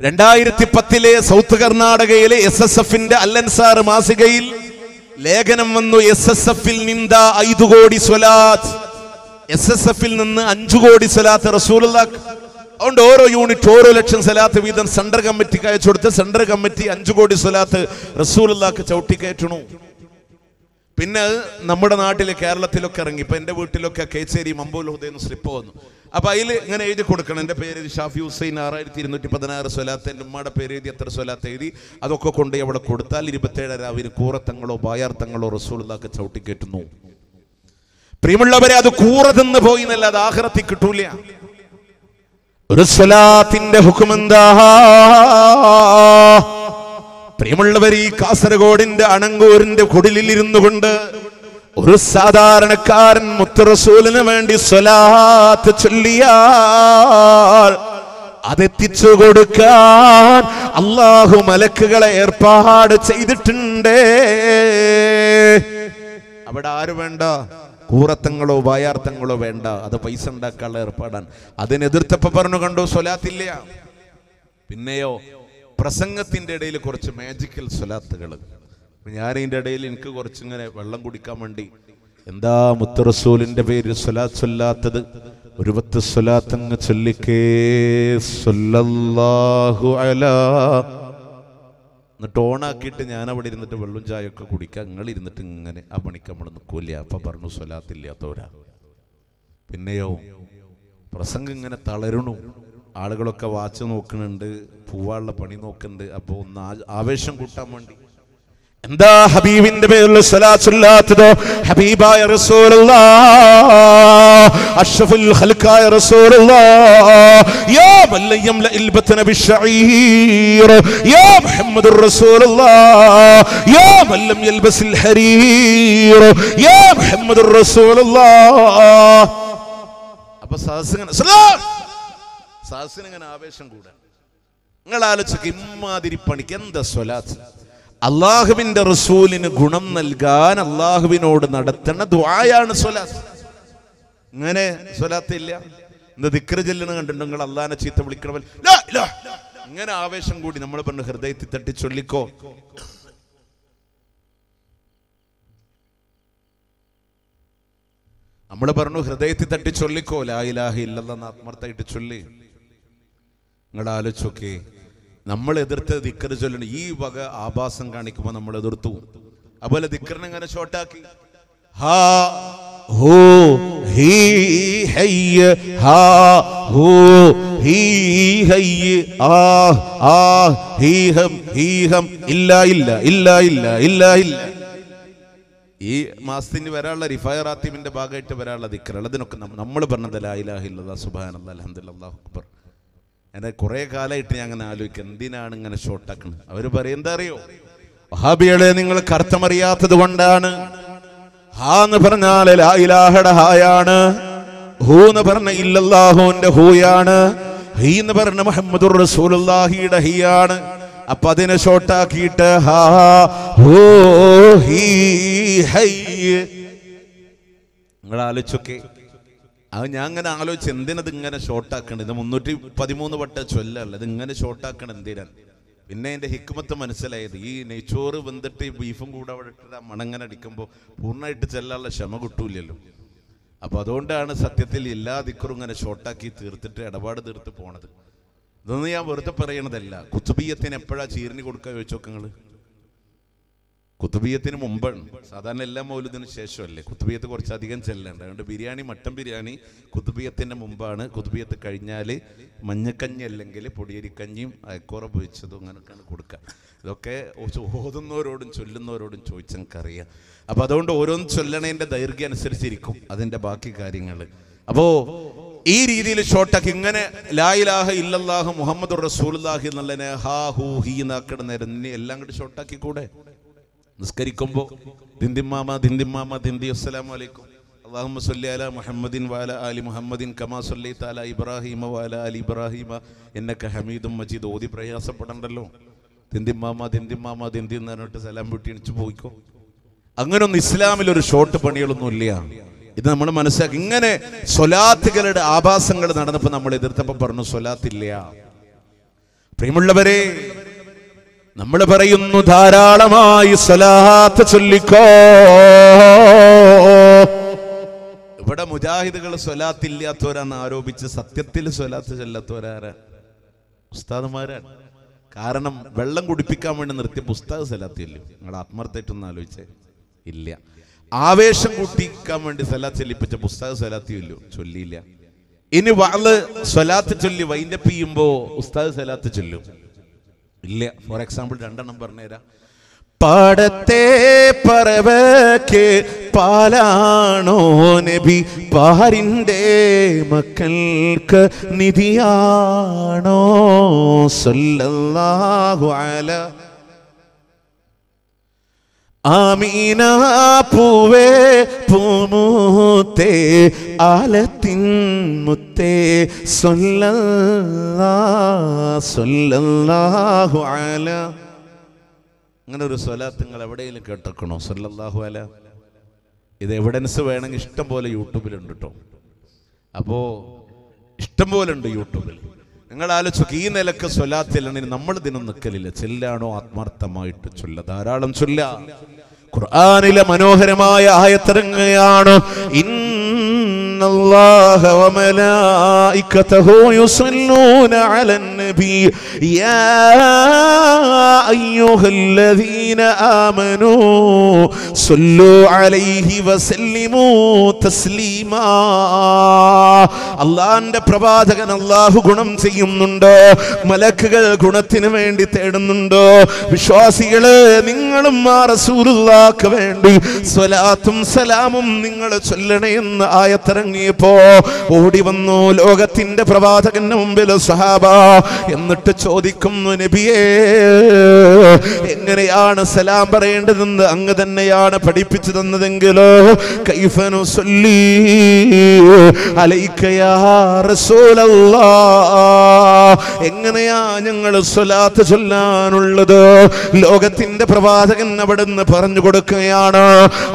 രണ്ടായിരത്തി പത്തിലെ സൗത്ത് കർണാടകയിലെ എസ് എസ് എഫിന്റെ അല്ലൻസാർ മാസികയിൽ ലേഖനം വന്നു എസ് എസ് എഫിൽ നിന്ദ ഐതു കോടി സ്വലാത്ത്. എസ് എസ് എഫിൽ നിന്ന് അഞ്ചു കോടി സലാത്ത് റസൂലുള്ളാക്ക് അതുകൊണ്ട് ഓരോ യൂണിറ്റ് ഓരോ ലക്ഷം സലാത്ത് വീതം സെൻട്രൽ കമ്മിറ്റിക്ക് അയച്ചു കൊടുത്ത് സെൻട്രൽ കമ്മിറ്റി അഞ്ചു കോടി സ്വലാത്ത് റസൂലുള്ളാക്ക് ചവിട്ടിക്കയറ്റണു പിന്നെ നമ്മുടെ നാട്ടിലെ കേരളത്തിലൊക്കെ ഇറങ്ങി. ഇപ്പൊ എന്റെ വീട്ടിലൊക്കെ കേച്ചേരി മമ്പൂൽ ഹുദയെന്ന് സ്ലിപ്പ് വന്നു. അപ്പൊ അതിൽ ഇങ്ങനെ എഴുതി കൊടുക്കണം. എന്റെ പേര് ഷാഫി ഹുസൈൻ ആറായിരത്തി ഇരുന്നൂറ്റി പതിനാറ് സ്വലാത്ത്. എന്റെ ഉമ്മയുടെ പേര് എഴുതി എത്ര സ്വലാത്ത് എഴുതി. അതൊക്കെ കൊണ്ട് അവിടെ കൊടുത്താൽ ഇരുപത്തേഴ് രാവിലെ കൂറത്തങ്ങളോ ബായാർത്തങ്ങളോ റസൂളിലാക്ക് ചവിട്ടിക്കേറ്റുന്നു പ്രിയമുള്ളവരെ അത് കൂറ തിന്ന് പോയി എന്നല്ല അത് ആഹ്റത്തി കിട്ടൂല. ഒരു സ്വലാത്തിന്റെ ഹുക്കുമെന്താ? പ്രിയമുള്ളവർ ഈ കാസർഗോഡിന്റെ അണങ്കൂരിന്റെ കുടിലിൽ ഇരുന്നു കൊണ്ട് ഒരു സാധാരണക്കാരൻ മുത്തറസൂലിന് വേണ്ടി സ്വലാത്ത് ചൊല്ലിയാൽ അതെത്തിച്ചു കൊടുക്കാൻ അള്ളാഹു മലക്കുകളെ ഏർപ്പാട് ചെയ്തിട്ടുണ്ട്. അവിടെ ആര് വേണ്ട? കൂറത്തങ്ങളോ വായാർത്ഥങ്ങളോ വേണ്ട. അത് പൈസ ഉണ്ടാക്കാനുള്ള ഏർപ്പാടാണ്. അതിനെതിർത്തപ്പോ പറഞ്ഞു കണ്ടു? സ്വലാത്തില്ല. പിന്നെയോ പ്രസംഗത്തിന്റെ ഇടയിൽ കുറച്ച് മാജിക്കൽ സ്വലാത്തുകൾ. ഞാൻ ഇതിന്റെ ഇടയിൽ എനിക്ക് കുറച്ചിങ്ങനെ വെള്ളം കുടിക്കാൻ വേണ്ടി എന്താ മുത്തറസൂലിന്റെ പേര്? സ്വലാത്ത് ചൊല്ലാത്തത് ഒരു പത്ത് സ്വലാത്തങ്ങ് ചൊല്ലിക്കേ. സ്വല്ലാഹു അലാ എന്നിട്ട് ഓണാക്കിയിട്ട് ഞാൻ അവിടെ ഇരുന്നിട്ട് വെള്ളം ചായയൊക്കെ കുടിക്കുക. നിങ്ങൾ ഇരുന്നിട്ട് ഇങ്ങനെ ആ പണിക്ക് നമ്മൾ നിൽക്കൂല അപ്പൊ പറഞ്ഞു സ്വലാത്തില്ലാത്തവരാ പിന്നെയോ പ്രസംഗം ഇങ്ങനെ തളരണു. ആളുകളൊക്കെ വാച്ച് നോക്കുന്നുണ്ട് പൂവാനുള്ള പണി നോക്കുന്നുണ്ട്. അപ്പോൾ ഒന്ന് ആവേശം കൂട്ടാൻ വേണ്ടി. എന്താ ഹബീബിന്റെ പേരിൽ സലാത്തില്ലാത്തതോ ഹബീബായ റസൂലുള്ള അഷ്റഫുൽ ഖൽഖായ റസൂലുള്ള. യാ മല്ലൻ യംലഇൽ ബത്ന ബിശ്ശഈർ യാ മുഹമ്മദുർ റസൂലുള്ള. യാ മല്ലം യൽബസിൽ ഹരീർ. യാ മുഹമ്മദുർ റസൂലുള്ളാഹ് അപ്പൊ സദസ്സിങ്ങനെ സദസ്സിനിങ്ങനെ ആവേശം കൂടാ. നിങ്ങൾ ആലോചിക്കുക ഇമ്മാതിരി പണിക്ക് എന്താ സ്വലാത്ത്? അള്ളാഹുവിന്റെ റസൂലിന് ഗുണം നൽകാൻ അള്ളാഹുവിനോട് നടത്തുന്ന ദ്വായാണ് സ്വലാത്ത്. ഇങ്ങനെ സ്വലാത്ത് ഇല്ല. എന്താ ദിക്ര ചെല്ലുന്ന കണ്ടുണ്ടോ നിങ്ങൾ അള്ളാഹിനെ ചീത്ത വിളിക്കണവൽ ഇങ്ങനെ ആവേശം കൂടി നമ്മൾ പറഞ്ഞു ഹൃദയത്തിൽ തട്ടി ചൊല്ലിക്കോ നമ്മൾ പറഞ്ഞു ഹൃദയത്തിൽ തട്ടി ചൊല്ലിക്കോ ലായിലാഹി എന്ന് ആത്മാർത്ഥമായിട്ട് ചൊല്ലി. നിങ്ങൾ ആലോചിച്ചൊക്കെ നമ്മൾ എതിർത്ത് ദിക്കർ ചൊല്ലണം ഈ വക ആഭാസം കാണിക്കുമ്പോൾ നമ്മൾ എതിർത്തു അതുപോലെ ദിക്കറിനെ ഷോട്ടാക്കി ഹാ ഹോ ഹീ ഹയ്യ ഹാ ഹോ ഹീ ഹയ്യ ആ ആ ഹീഹം ഹീഹം ഇല്ല ഇല്ല ഇല്ല ഇല്ല ഇല്ല ഇല്ല. ഈ മാസത്തിന് വരാനുള്ള റിഫയർ ആത്തിമിന്റെ ഭാഗമായിട്ട് വരാനുള്ള ദിക്കറുകൾ അതിനൊക്കെ നമ്മൾ പറഞ്ഞത് ലായിലാഹില്ല സുബാൻ അലഹദില്ലാ അക്ബർ. എന്നെ കുറെ കാലമായിട്ട് ഞാൻ അങ്ങനെ ആലോചിക്കും എന്തിനാണ് ഇങ്ങനെ ഷോട്ടാക്കുന്നത് അവർ പറയും എന്താ അറിയോ വഹാബികളെ നിങ്ങൾ അർത്ഥമറിയാത്തത് കൊണ്ടാണ്. ഹാ എന്ന് പറഞ്ഞാൽ ഹായാണ്. ഹൂ എന്ന് പറഞ്ഞ ഇല്ലല്ലാഹുവിന്റെ ഹൂയാണ്. ഹീ എന്ന് പറഞ്ഞ മുഹമ്മദുർ റസൂലുള്ളാഹിയുടെ ഹീയാണ്. അപ്പൊ അതിനെ ഷോട്ടാക്കിയിട്ട് ഹാ ഹൂ ഹീ ഹൈ. നിങ്ങൾ ആലോചിച്ചൊക്കെ അത് ഞാൻ അങ്ങനെ ആലോചിച്ച് എന്തിനത് ഇങ്ങനെ ഷോർട്ടാക്കേണ്ടത് ഇത് മുന്നൂറ്റി പതിമൂന്ന് വട്ട ചൊല്ലല്ല ഇത് ഇങ്ങനെ ഷോർട്ടാക്കണം എന്തിനാണ് പിന്നെ എന്റെ ഹിക്മത്ത് മനസ്സിലായത് ഈ നെയ്ച്ചോറ് വെന്തിട്ട് ഈ ബീഫും കൂടെ അവിടെ ഇട്ടിട്ട് മണങ്ങനെ അടിക്കുമ്പോൾ പൂർണമായിട്ട് ചെല്ലാനുള്ള ക്ഷമ കിട്ടൂലല്ലോ അപ്പൊ അതുകൊണ്ടാണ് സത്യത്തിൽ എല്ലാ ദിക്കറും ഇങ്ങനെ ഷോർട്ടാക്കി തീർത്തിട്ട് ഇടപാട് തീർത്ത് പോണത്. ഇതൊന്നും ഞാൻ വെറുതെ പറയണതല്ല. കുത്തുബീയത്തിന് എപ്പോഴാ ചീരിനി കൊടുക്കുക ചോദിച്ചോക്കങ്ങൾ കുത്തുബിയത്തിന് മുമ്പാണ് സാധാരണ എല്ലാ മൗലൂദിന് ശേഷമല്ലേ? കുത്തുബിയത്ത് കുറച്ചധികം ചെല്ലേണ്ട. അതുകൊണ്ട് ബിരിയാണി മട്ടൻ ബിരിയാണി കുത്തുബിയത്തിന്റെ മുമ്പാണ്. കുത്തുബിയത്ത് കഴിഞ്ഞാൽ മഞ്ഞക്കഞ്ഞി അല്ലെങ്കിൽ പൊടിയരിക്കഞ്ഞിയും അയക്കുറ പൊയിച്ചതും അങ്ങനെയൊക്കെയാണ് കൊടുക്കുക. ഇതൊക്കെ ഓതുന്നവരോടും ചൊല്ലുന്നവരോടും ചോദിച്ചാൽ നമുക്കറിയാം അപ്പം അതുകൊണ്ട് ഓരോന്ന് ചൊല്ലണതിന്റെ ദൈർഘ്യം അനുസരിച്ചിരിക്കും അതിന്റെ ബാക്കി കാര്യങ്ങൾ അപ്പോൾ ഈ രീതിയിൽ ഷോർട്ടാക്കി ഇങ്ങനെ ലായിലാഹ ഇല്ലല്ലാഹു മുഹമ്മദ് റസൂലുള്ളാഹി എന്നുള്ളതിനെ ഹാ ഹൂ ഹീ എന്നാക്കണ നേരം. എല്ലാം കൂടി ഷോർട്ടാക്കി കൂടെ നിസ്കരിക്കുമ്പോ ദിന്തിമാമ ദിന്തിമാമ ദിന്തി അസ്സലാമു അലൈക്കും. അള്ളാഹുമ്മ സല്ലി അല മുഹമ്മദിൻ വാല അലി മുഹമ്മദിൻ കമാ സല്ലി താല ഇബ്രാഹിമ വാല അലി ഇബ്രാഹിമ. എന്നൊക്കെ ഹമീദും മജീദ് ഓതി പ്രയാസപ്പെടണ്ടല്ലോ. ദിന്തിമാമ ദിന്തിമാമ ദിന്തി എന്ന് പറഞ്ഞിട്ട് സലാം വിട്ടി എണിച്ച് പോയിക്കോ. അങ്ങനൊന്നും ഇസ്ലാമിൽ ഒരു ഷോർട്ട് പണികളൊന്നും ഇല്ല. ഇത് നമ്മൾ മനസ്സിലാക്കി. ഇങ്ങനെ സ്വലാത്തുകളുടെ ആഭാസങ്ങൾ നടന്നപ്പോൾ നമ്മൾ എതിർത്തപ്പോൾ പറഞ്ഞു സ്വലാത്തില്ല. പ്രിയമുള്ളവരെ നമ്മൾ പറയുന്നു ധാരാളമായി സലാഹാത്ത് ചൊല്ലിക്കോ. ഇവിടെ മുജാഹിദുകൾ സ്വലാത്തില്ലാത്തവരാന്ന് ആരോപിച്ച് സത്യത്തിൽ സ്വലാത്ത് ചെല്ലാത്തവരാരാ? ഉസ്താദുമാരാണ് കാരണം വെള്ളം കുടിപ്പിക്കാൻ വേണ്ടി നിർത്തിയ പുസ്തക സ്ഥലത്തില്ല നിങ്ങൾ ആത്മാർത്ഥമായിട്ടൊന്നും ആലോചിച്ചേ. ഇല്ല. ആവേശം കൂട്ടിക്കാൻ വേണ്ടി സ്വലാത്ത് ചൊല്ലിപ്പിച്ച പുസ്തക സ്വലാത്തിയില്ലോ ചൊല്ലിയില്ല. ഇനി വാൾ സ്വലാത്ത് ചൊല്ലി വൈൻഡപ്പ് ചെയ്യുമ്പോ ഉസ്താദ് സ്വലാത്ത് ചൊല്ലും. ഇല്ല. ഫോർ എക്സാമ്പിൾ രണ്ടെണ്ണം പറഞ്ഞുതരാം. പാടത്തെ പറവക്ക് പാലാണോ നബി? പാരിന്റെ മക്കൾക്ക് നിധിയാണോ? സല്ലല്ലാഹു ആമീന പൂവേ പൂമൂത്തേ ആലത്തിൻ മുത്തേ സല്ലല്ലാഹു അല. അങ്ങനെ ഒരു സ്വലാത്ത് നിങ്ങൾ എവിടെയെങ്കിലും കേട്ടിരിക്കണോ സൊല്ലാഹു അല. ഇത് എവിഡൻസ് വേണമെങ്കിൽ ഇഷ്ടം പോലെ യൂട്യൂബിലുണ്ട് കേട്ടോ അപ്പോ ഇഷ്ടം പോലെ ഉണ്ട് യൂട്യൂബിൽ നിങ്ങൾ ആലോചിച്ചു ഈ നിലയ്ക്ക് സ്വലാത്തിൽ നമ്മൾ ദിനം നിൽക്കലില്ല ചെല്ലാണോ ആത്മാർത്ഥമായിട്ട് ചൊല്ല. ധാരാളം ചൊല്ല. ഖുർആനിലെ മനോഹരമായ ആയത്തിറങ്ങുകയാണ്. إن الله وملائكته يصلون على النبي يا أيها الذين آمنوا صلوا عليه وسلموا تسليما അള്ളാന്റെ പ്രവാചകൻ അള്ളാഹു ഗുണം ചെയ്യുന്നുണ്ടോ മലക്കുകൾ ഗുണത്തിന് വേണ്ടി തേടുന്നുണ്ടോ വിശ്വാസികള് നിങ്ങളും ആ റസൂലുള്ളാക്ക് വേണ്ടി സ്വലാത്തും സലാമും നിങ്ങൾ ചൊല്ലണേ എന്ന് ആയത്തിറങ്ങിയപ്പോ ഓടി വന്നു ലോകത്തിന്റെ പ്രവാചകന്റെ മുമ്പിൽ സഹാബ എന്നിട്ട് ചോദിക്കുന്നു നബിയേ എങ്ങനെയാണ് സലാം പറയേണ്ടതെന്ന് അങ്ങ് തന്നെയാണ് പഠിപ്പിച്ചു തന്നതെങ്കിലോ? കൈഫനു സൊല്ലി എങ്ങനെയാ ഞങ്ങൾ സ്വലാത്ത് ചൊല്ലാനുള്ളത്? ലോകത്തിന്റെ പ്രവാചകൻ അവിടുന്ന് പറഞ്ഞു കൊടുക്കുകയാണ്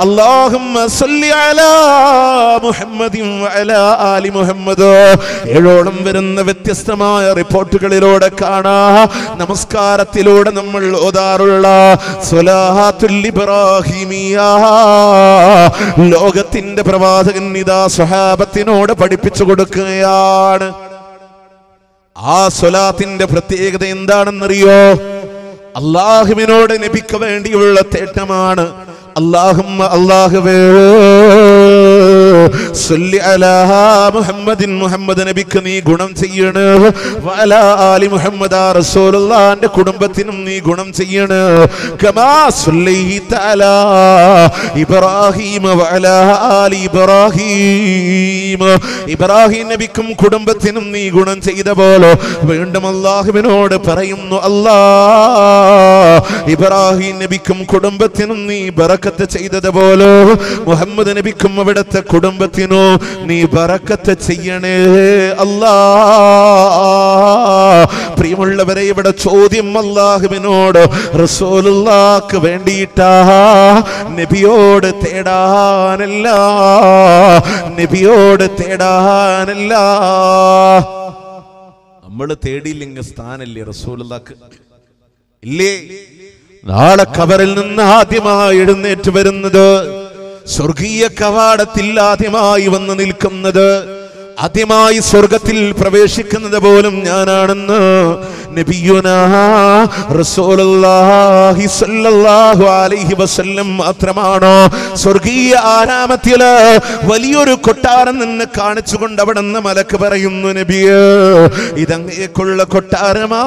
അല്ലാഹുമ്മ സല്ലി ആലി മുഹമ്മദ്. ഏഴോളം വരുന്ന വ്യത്യസ്തമായ റിപ്പോർട്ടുകളിലൂടെ കാണാ. നമസ്കാരത്തിലൂടെ നമ്മൾ ഓതാറുള്ള ലോകത്തിന്റെ പ്രവാചകൻ ഇതാ സ്വഹാബത്തിനോട് പഠിപ്പിച്ചു കൊടുക്കുകയാണ്. ആ സ്വലാത്തിന്റെ പ്രത്യേകത എന്താണെന്നറിയോ? അള്ളാഹുവിനോട് നബിക്ക് വേണ്ടിയുള്ള തേട്ടമാണ്. അള്ളാഹും അള്ളാഹുവേ മുഹമ്മദിൻ മുഹമ്മദ് നബിക്ക് നീ ഗുണം ചെയ്യണ്. ആലി മുഹമ്മദ് റസൂലുള്ളാന്റെ കുടുംബത്തിനും നീ ഗുണം ചെയ്യണ്. കമാ സല്ലൈത അലാ ഇബ്രാഹിം വഅലാ ആലി ഇബ്രാഹിം. ഇബ്രാഹിം നബിക്കും കുടുംബത്തിനും നീ ഗുണം ചെയ്ത പോലെ വീണ്ടും അള്ളാഹുവിനോട് പറയുന്നു അല്ലാ ഇബ്രാഹിം നബിക്കും കുടുംബത്തിനും നീ ബറക്കത്ത് ചെയ്തതുപോലെ മുഹമ്മദ് നബിക്കും അവിടുത്തെ കുടുംബത്തിനോ നീ ബറക്കത്ത് ചെയ്യണേ. അല്ലാ. പ്രിയമുള്ളവരെ ഇവിടെ ചോദ്യം അല്ലാഹുവിനോട് റസൂലുള്ളാക്ക് വേണ്ടിയിട്ടാ നബിയോട് തേടാനല്ല. നബിയോട് തേടാനല്ല. നമ്മൾ തേടിയില്ലെങ്കിൽ സ്ഥാനല്ലേ റസൂലുള്ളാക്ക്? ഇല്ലേ? നാളെ കബറിൽ നിന്ന് ആദ്യമായി എഴുന്നേറ്റ് വരുന്നത് സ്വർഗീയ കവാടത്തിൽ ആദ്യമായി വന്ന് നിൽക്കുന്നത് ആദ്യമായി സ്വർഗത്തിൽ പ്രവേശിക്കുന്നത് പോലും ഞാനാണെന്ന് മാത്രമാണോ. സ്വർഗീയ ആരാമത്തിൽ വലിയൊരു കൊട്ടാരം നിന്ന് കാണിച്ചുകൊണ്ട് അവിടെ നിന്ന് മലക്ക് പറയുന്നു നബിയേ ഇതങ്ങേക്കുള്ള കൊട്ടാരമാ.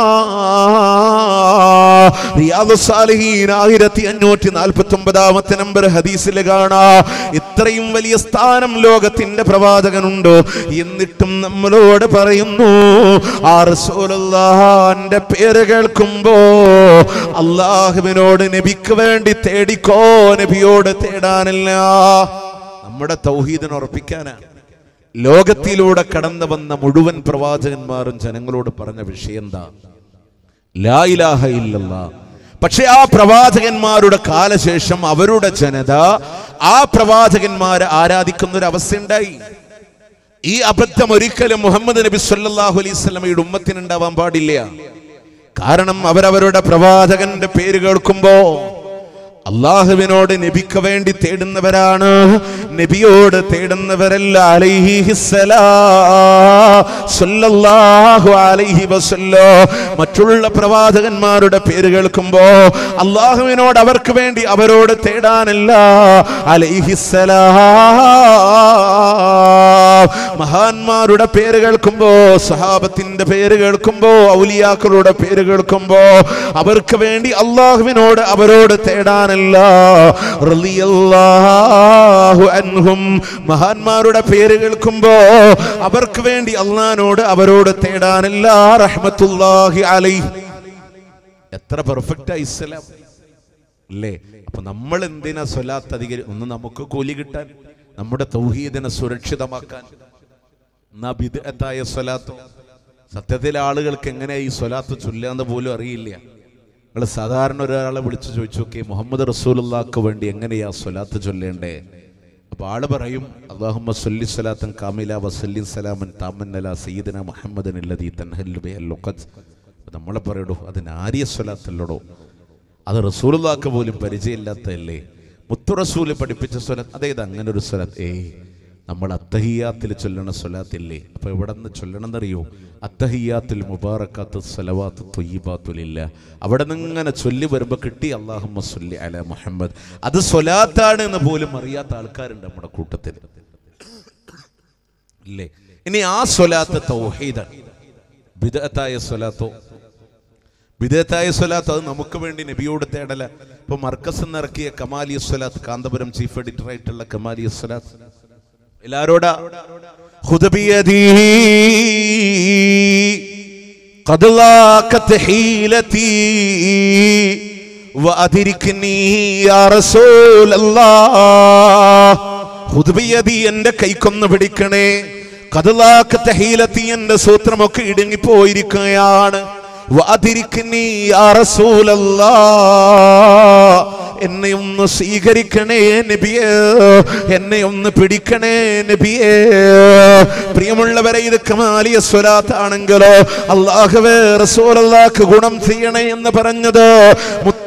ആയിരത്തി അഞ്ഞൂറ്റി നാൽപ്പത്തി ഒമ്പതാമത്തെ നമ്പർ ഹദീസിൽ കാണാ. ഇത്രയും വലിയ സ്ഥാനം ലോകത്തിന്റെ പ്രവാചകനുണ്ട്. എന്നിട്ടും നമ്മളോട് പറയുന്നു ആ റസൂലുള്ളാഹിന്റെ പേര് കേൾക്കുമ്പോ അള്ളാഹുവിനോട് നബിക്ക് വേണ്ടി തേടിക്കോ നബിയോട് തേടാനില്ല. നമ്മുടെ തൗഹീദിനെ ഉറപ്പിക്കാനാണ്. ലോകത്തിലൂടെ കടന്നു വന്ന മുഴുവൻ പ്രവാചകന്മാരും ജനങ്ങളോട് പറഞ്ഞ വിഷയം എന്താ? ലാ ഇലാഹ ഇല്ലല്ലാ പക്ഷെ ആ പ്രവാചകന്മാരുടെ കാലശേഷം അവരുടെ ജനത ആ പ്രവാചകന്മാരെ ആരാധിക്കുന്ന ഒരു അവസ്ഥയുണ്ടായി. ഈ അബദ്ധം ഒരിക്കലും മുഹമ്മദ് നബി സല്ലാഹു അലൈഹി സ്വലമയുടെ ഉമ്മത്തിനുണ്ടാവാൻ പാടില്ല. കാരണം അവരവരുടെ പ്രവാചകന്റെ പേര് കേൾക്കുമ്പോ അള്ളാഹുവിനോട് നബിക്ക് വേണ്ടി തേടുന്നവരാണ്. നബിയോട് തേടുന്നവരല്ല മറ്റുള്ള പ്രവാചകന്മാരുടെ പേര് കേൾക്കുമ്പോ അള്ളാഹുവിനോട് അവർക്ക് വേണ്ടി അവരോട് തേടാനല്ല. മഹാന്മാരുടെ പേര് കേൾക്കുമ്പോ സഹാബത്തിന്റെ പേര് കേൾക്കുമ്പോ ഔലിയാക്കളുടെ പേര് കേൾക്കുമ്പോ അവർക്ക് വേണ്ടി അള്ളാഹുവിനോട് അവരോട് റളിയല്ലാഹു അൻഹും. മഹാന്മാരുടെ പേര് കേൾക്കുമ്പോ അവർക്ക് വേണ്ടി അള്ളഹാനോട് അവരോട് തേടാനല്ല റഹ്മത്തുല്ലാഹി അലൈഹി. എത്ര പെർഫെക്റ്റ് ഇസ്ലാം. അല്ലേ? അപ്പൊ നമ്മൾ എന്തിനാ സ്വലാത്ത് അധികരി? ഒന്ന് നമുക്ക് കൂലി കിട്ടാൻ നമ്മുടെ തൗഹീദിനെ സുരക്ഷിതമാക്കാൻ. എന്നാ ബിദ്അത്തായ സ്വലാത്തോ. സത്യത്തിൽ ആളുകൾക്ക് എങ്ങനെയാ ഈ സ്വലാത്ത് ചൊല്ലാന്ന് പോലും അറിയില്ല. നിങ്ങൾ സാധാരണ ഒരാളെ വിളിച്ച് ചോദിച്ചു നോക്കി മുഹമ്മദ് റസൂലുള്ളാക്ക് വേണ്ടി എങ്ങനെയാ സ്വലാത്ത് ചൊല്ലേണ്ടേ? അപ്പോൾ ആൾ പറയും അള്ളാഹുമ്മ സല്ലി സ്വലാത്തൻ കാമില വസല്ലി സലാമൻ താമന്നല സയ്യിദന മുഹമ്മദൻ അല്ലദീ തൻഹല്ലു ബിഹൽ ലുഖത്ത് അപ്പൊ നമ്മളെ പറയടോ അതിന് ആര്യ സ്വലാത്തല്ലടോ? അത് റസൂലുള്ളാക്ക് പോലും പരിചയമില്ലാത്തല്ലേ മുത്തു റസൂൽ പഠിപ്പിച്ച സ്വലത്ത് അതായത് അങ്ങനെ ഒരു സ്വലാത്ത്? ഏയ് നമ്മൾ അത്തഹിയാത്തിൽ ചൊല്ലണ സ്വലാത്തില്ലേ? അപ്പൊ എവിടെ നിന്ന് ചൊല്ലണം എന്നറിയോ അത്തഹിയാത്തിൽ മുബാറക്കാത്ത് സ്വലവാത്ത് തൊയ്യബാത്തുലില്ല. അവിടെ നിന്ന് ഇങ്ങനെ ചൊല്ലി വരുമ്പോൾ കിട്ടി അള്ളാഹമ്മ സല്ലി അല മുഹമ്മദ്. അത് സ്വലാത്താണ് എന്ന് പോലും അറിയാത്ത ആൾക്കാരുണ്ട് നമ്മുടെ കൂട്ടത്തിൽ. ഇല്ലേ? ഇനി ആ സ്വലാത്ത് തൗഹീദാണ്. ബിദഅത്തായ സ്വലാത്തോ? വിദേത്തായ സ്വലാത്ത് അത് നമുക്ക് വേണ്ടി നബിയോട് തേടല. ഇപ്പൊ മർക്കസ് നിറക്കിയ കമാലിയ സ്വലാത്ത് കാന്തപുരം ചീഫ് എഡിറ്റർ ആയിട്ടുള്ള കമാലിയ സ്വലാത്ത്. എല്ലാരോടാ. എന്റെ കൈക്കൊന്ന് പിടിക്കണേ. കഥലാക്കത്തെ ഹീലത്തി എന്റെ സൂത്രമൊക്കെ ഇടുങ്ങിപ്പോയിരിക്കുകയാണ്. എന്നെ ഒന്ന് സ്വീകരിക്കണേ നബിയേ. എന്നെ ഒന്ന് പിടിക്കണേ നബിയേ. പ്രിയമുള്ളവരെ ഇത് കമാലിയ സ്വലാത്താണെങ്കിലോ അള്ളാഹുവേ റസൂലല്ലാക്ക് ഗുണം ചെയ്യണേ എന്ന് പറഞ്ഞത്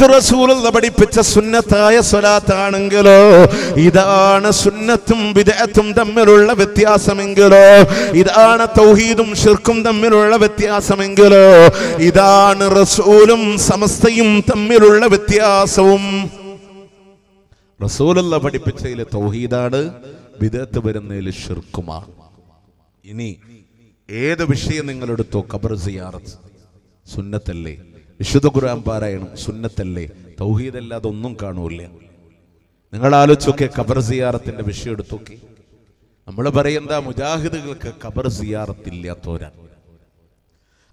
റസൂലുള്ള പഠിപ്പിച്ച സുന്നത്തായ സ്വലാത്താണെങ്കിലോ ഇതാണ് സുന്നത്തും വിദേഹത്തും തമ്മിലുള്ള വ്യത്യാസമെങ്കിലോ ഇതാണ് തൗഹീദും ഷിർക്കും തമ്മിലുള്ള വ്യത്യാസമെങ്കിലോ ഇതാണ് റസൂലും സമസ്തയും തമ്മിലുള്ള വ്യത്യാസവും. റസൂലുള്ള പഠിപ്പിച്ചതിൽ തൗഹീദാണ് വിദഗ്ധ വരുന്നതിൽ ഷിർക്കുമാണ് ഇനി ഏത് വിഷയം നിങ്ങളെടുത്തോ ഖബർ സിയാറത്ത്? സുന്നത്തല്ലേ? വിശുദ്ധ ഖുർആൻ പാരായണം സുന്നത്തല്ലേ? തൗഹീദല്ലാതെ ഒന്നും കാണൂല്ല. നിങ്ങൾ ആലോചിച്ചൊക്കെ ഖബർ സിയാറത്തിന്റെ വിഷയം എടുത്തൊക്കെ. നമ്മൾ പറയുന്ന മുജാഹിദുകൾക്ക് ഖബർ സിയാറത്ത് ഇല്ലാത്തവരാ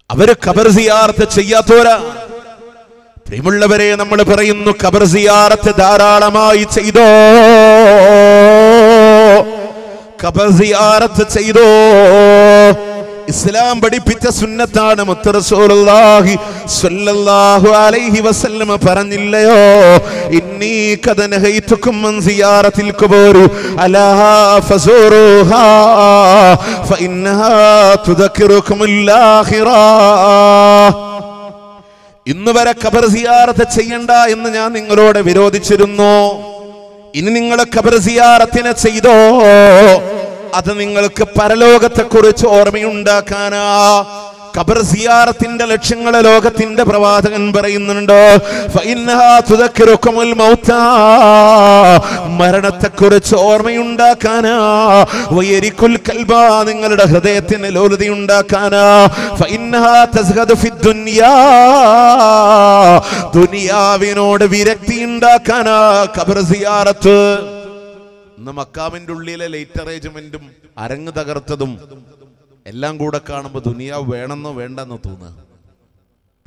അവർ ഖബർ സിയാറത്ത് ചെയ്യാത്തവരാ പ്രിയമുള്ളവരെ നമ്മൾ പറയുന്നു ഖബർ സിയാറത്ത് ധാരാളമായി ചെയ്തോ. ഖബർ സിയാറത്ത് ചെയ്തോ. ഇസ്ലാം പഠിപ്പിച്ച സുന്നത്താണ് സ്വല്ലല്ലാഹു അലൈഹി വസല്ലം പറഞ്ഞില്ലയോ? ഇന്നി കദ അലാ ഫഇന്നഹാ ആഖിറ ഇന്ന് വരെ ഖബർ സിയാറത്ത് ചെയ്യണ്ട എന്ന് ഞാൻ നിങ്ങളോട് വിരോധിച്ചിരുന്നു. ഇനി നിങ്ങൾ ഖബർ സിയാറത്തിനെ ചെയ്തോ? അത് നിങ്ങൾക്ക് പരലോകത്തെക്കുറിച്ച് ഓർമ്മയുണ്ടാക്കാനാ. ഖബർ സിയാറത്തിന്റെ ലക്ഷ്യങ്ങളെ ലോകത്തിന്റെ പ്രവാചകൻ പറയുന്നുണ്ടോ? മരണത്തെക്കുറിച്ച് ഓർമ്മയുണ്ടാക്കാനാ. കൽബ നിങ്ങളുടെ ഹൃദയത്തിന് ലോലതയുണ്ടാക്കാനാ. ദുനിയാവിനോട് വിരക്തി ഉണ്ടാക്കാനാ ഖബർ സിയാറത്ത്. ഇന്ന് മക്കാമിന്റെ ഉള്ളിലെ ലൈറ്റ് അറേഞ്ച്മെന്റും അരങ്ങ് തകർത്തതും എല്ലാം കൂടെ കാണുമ്പോൾ ദുനിയാവ് വേണമെന്നോ വേണ്ടെന്നോ തോന്നുക.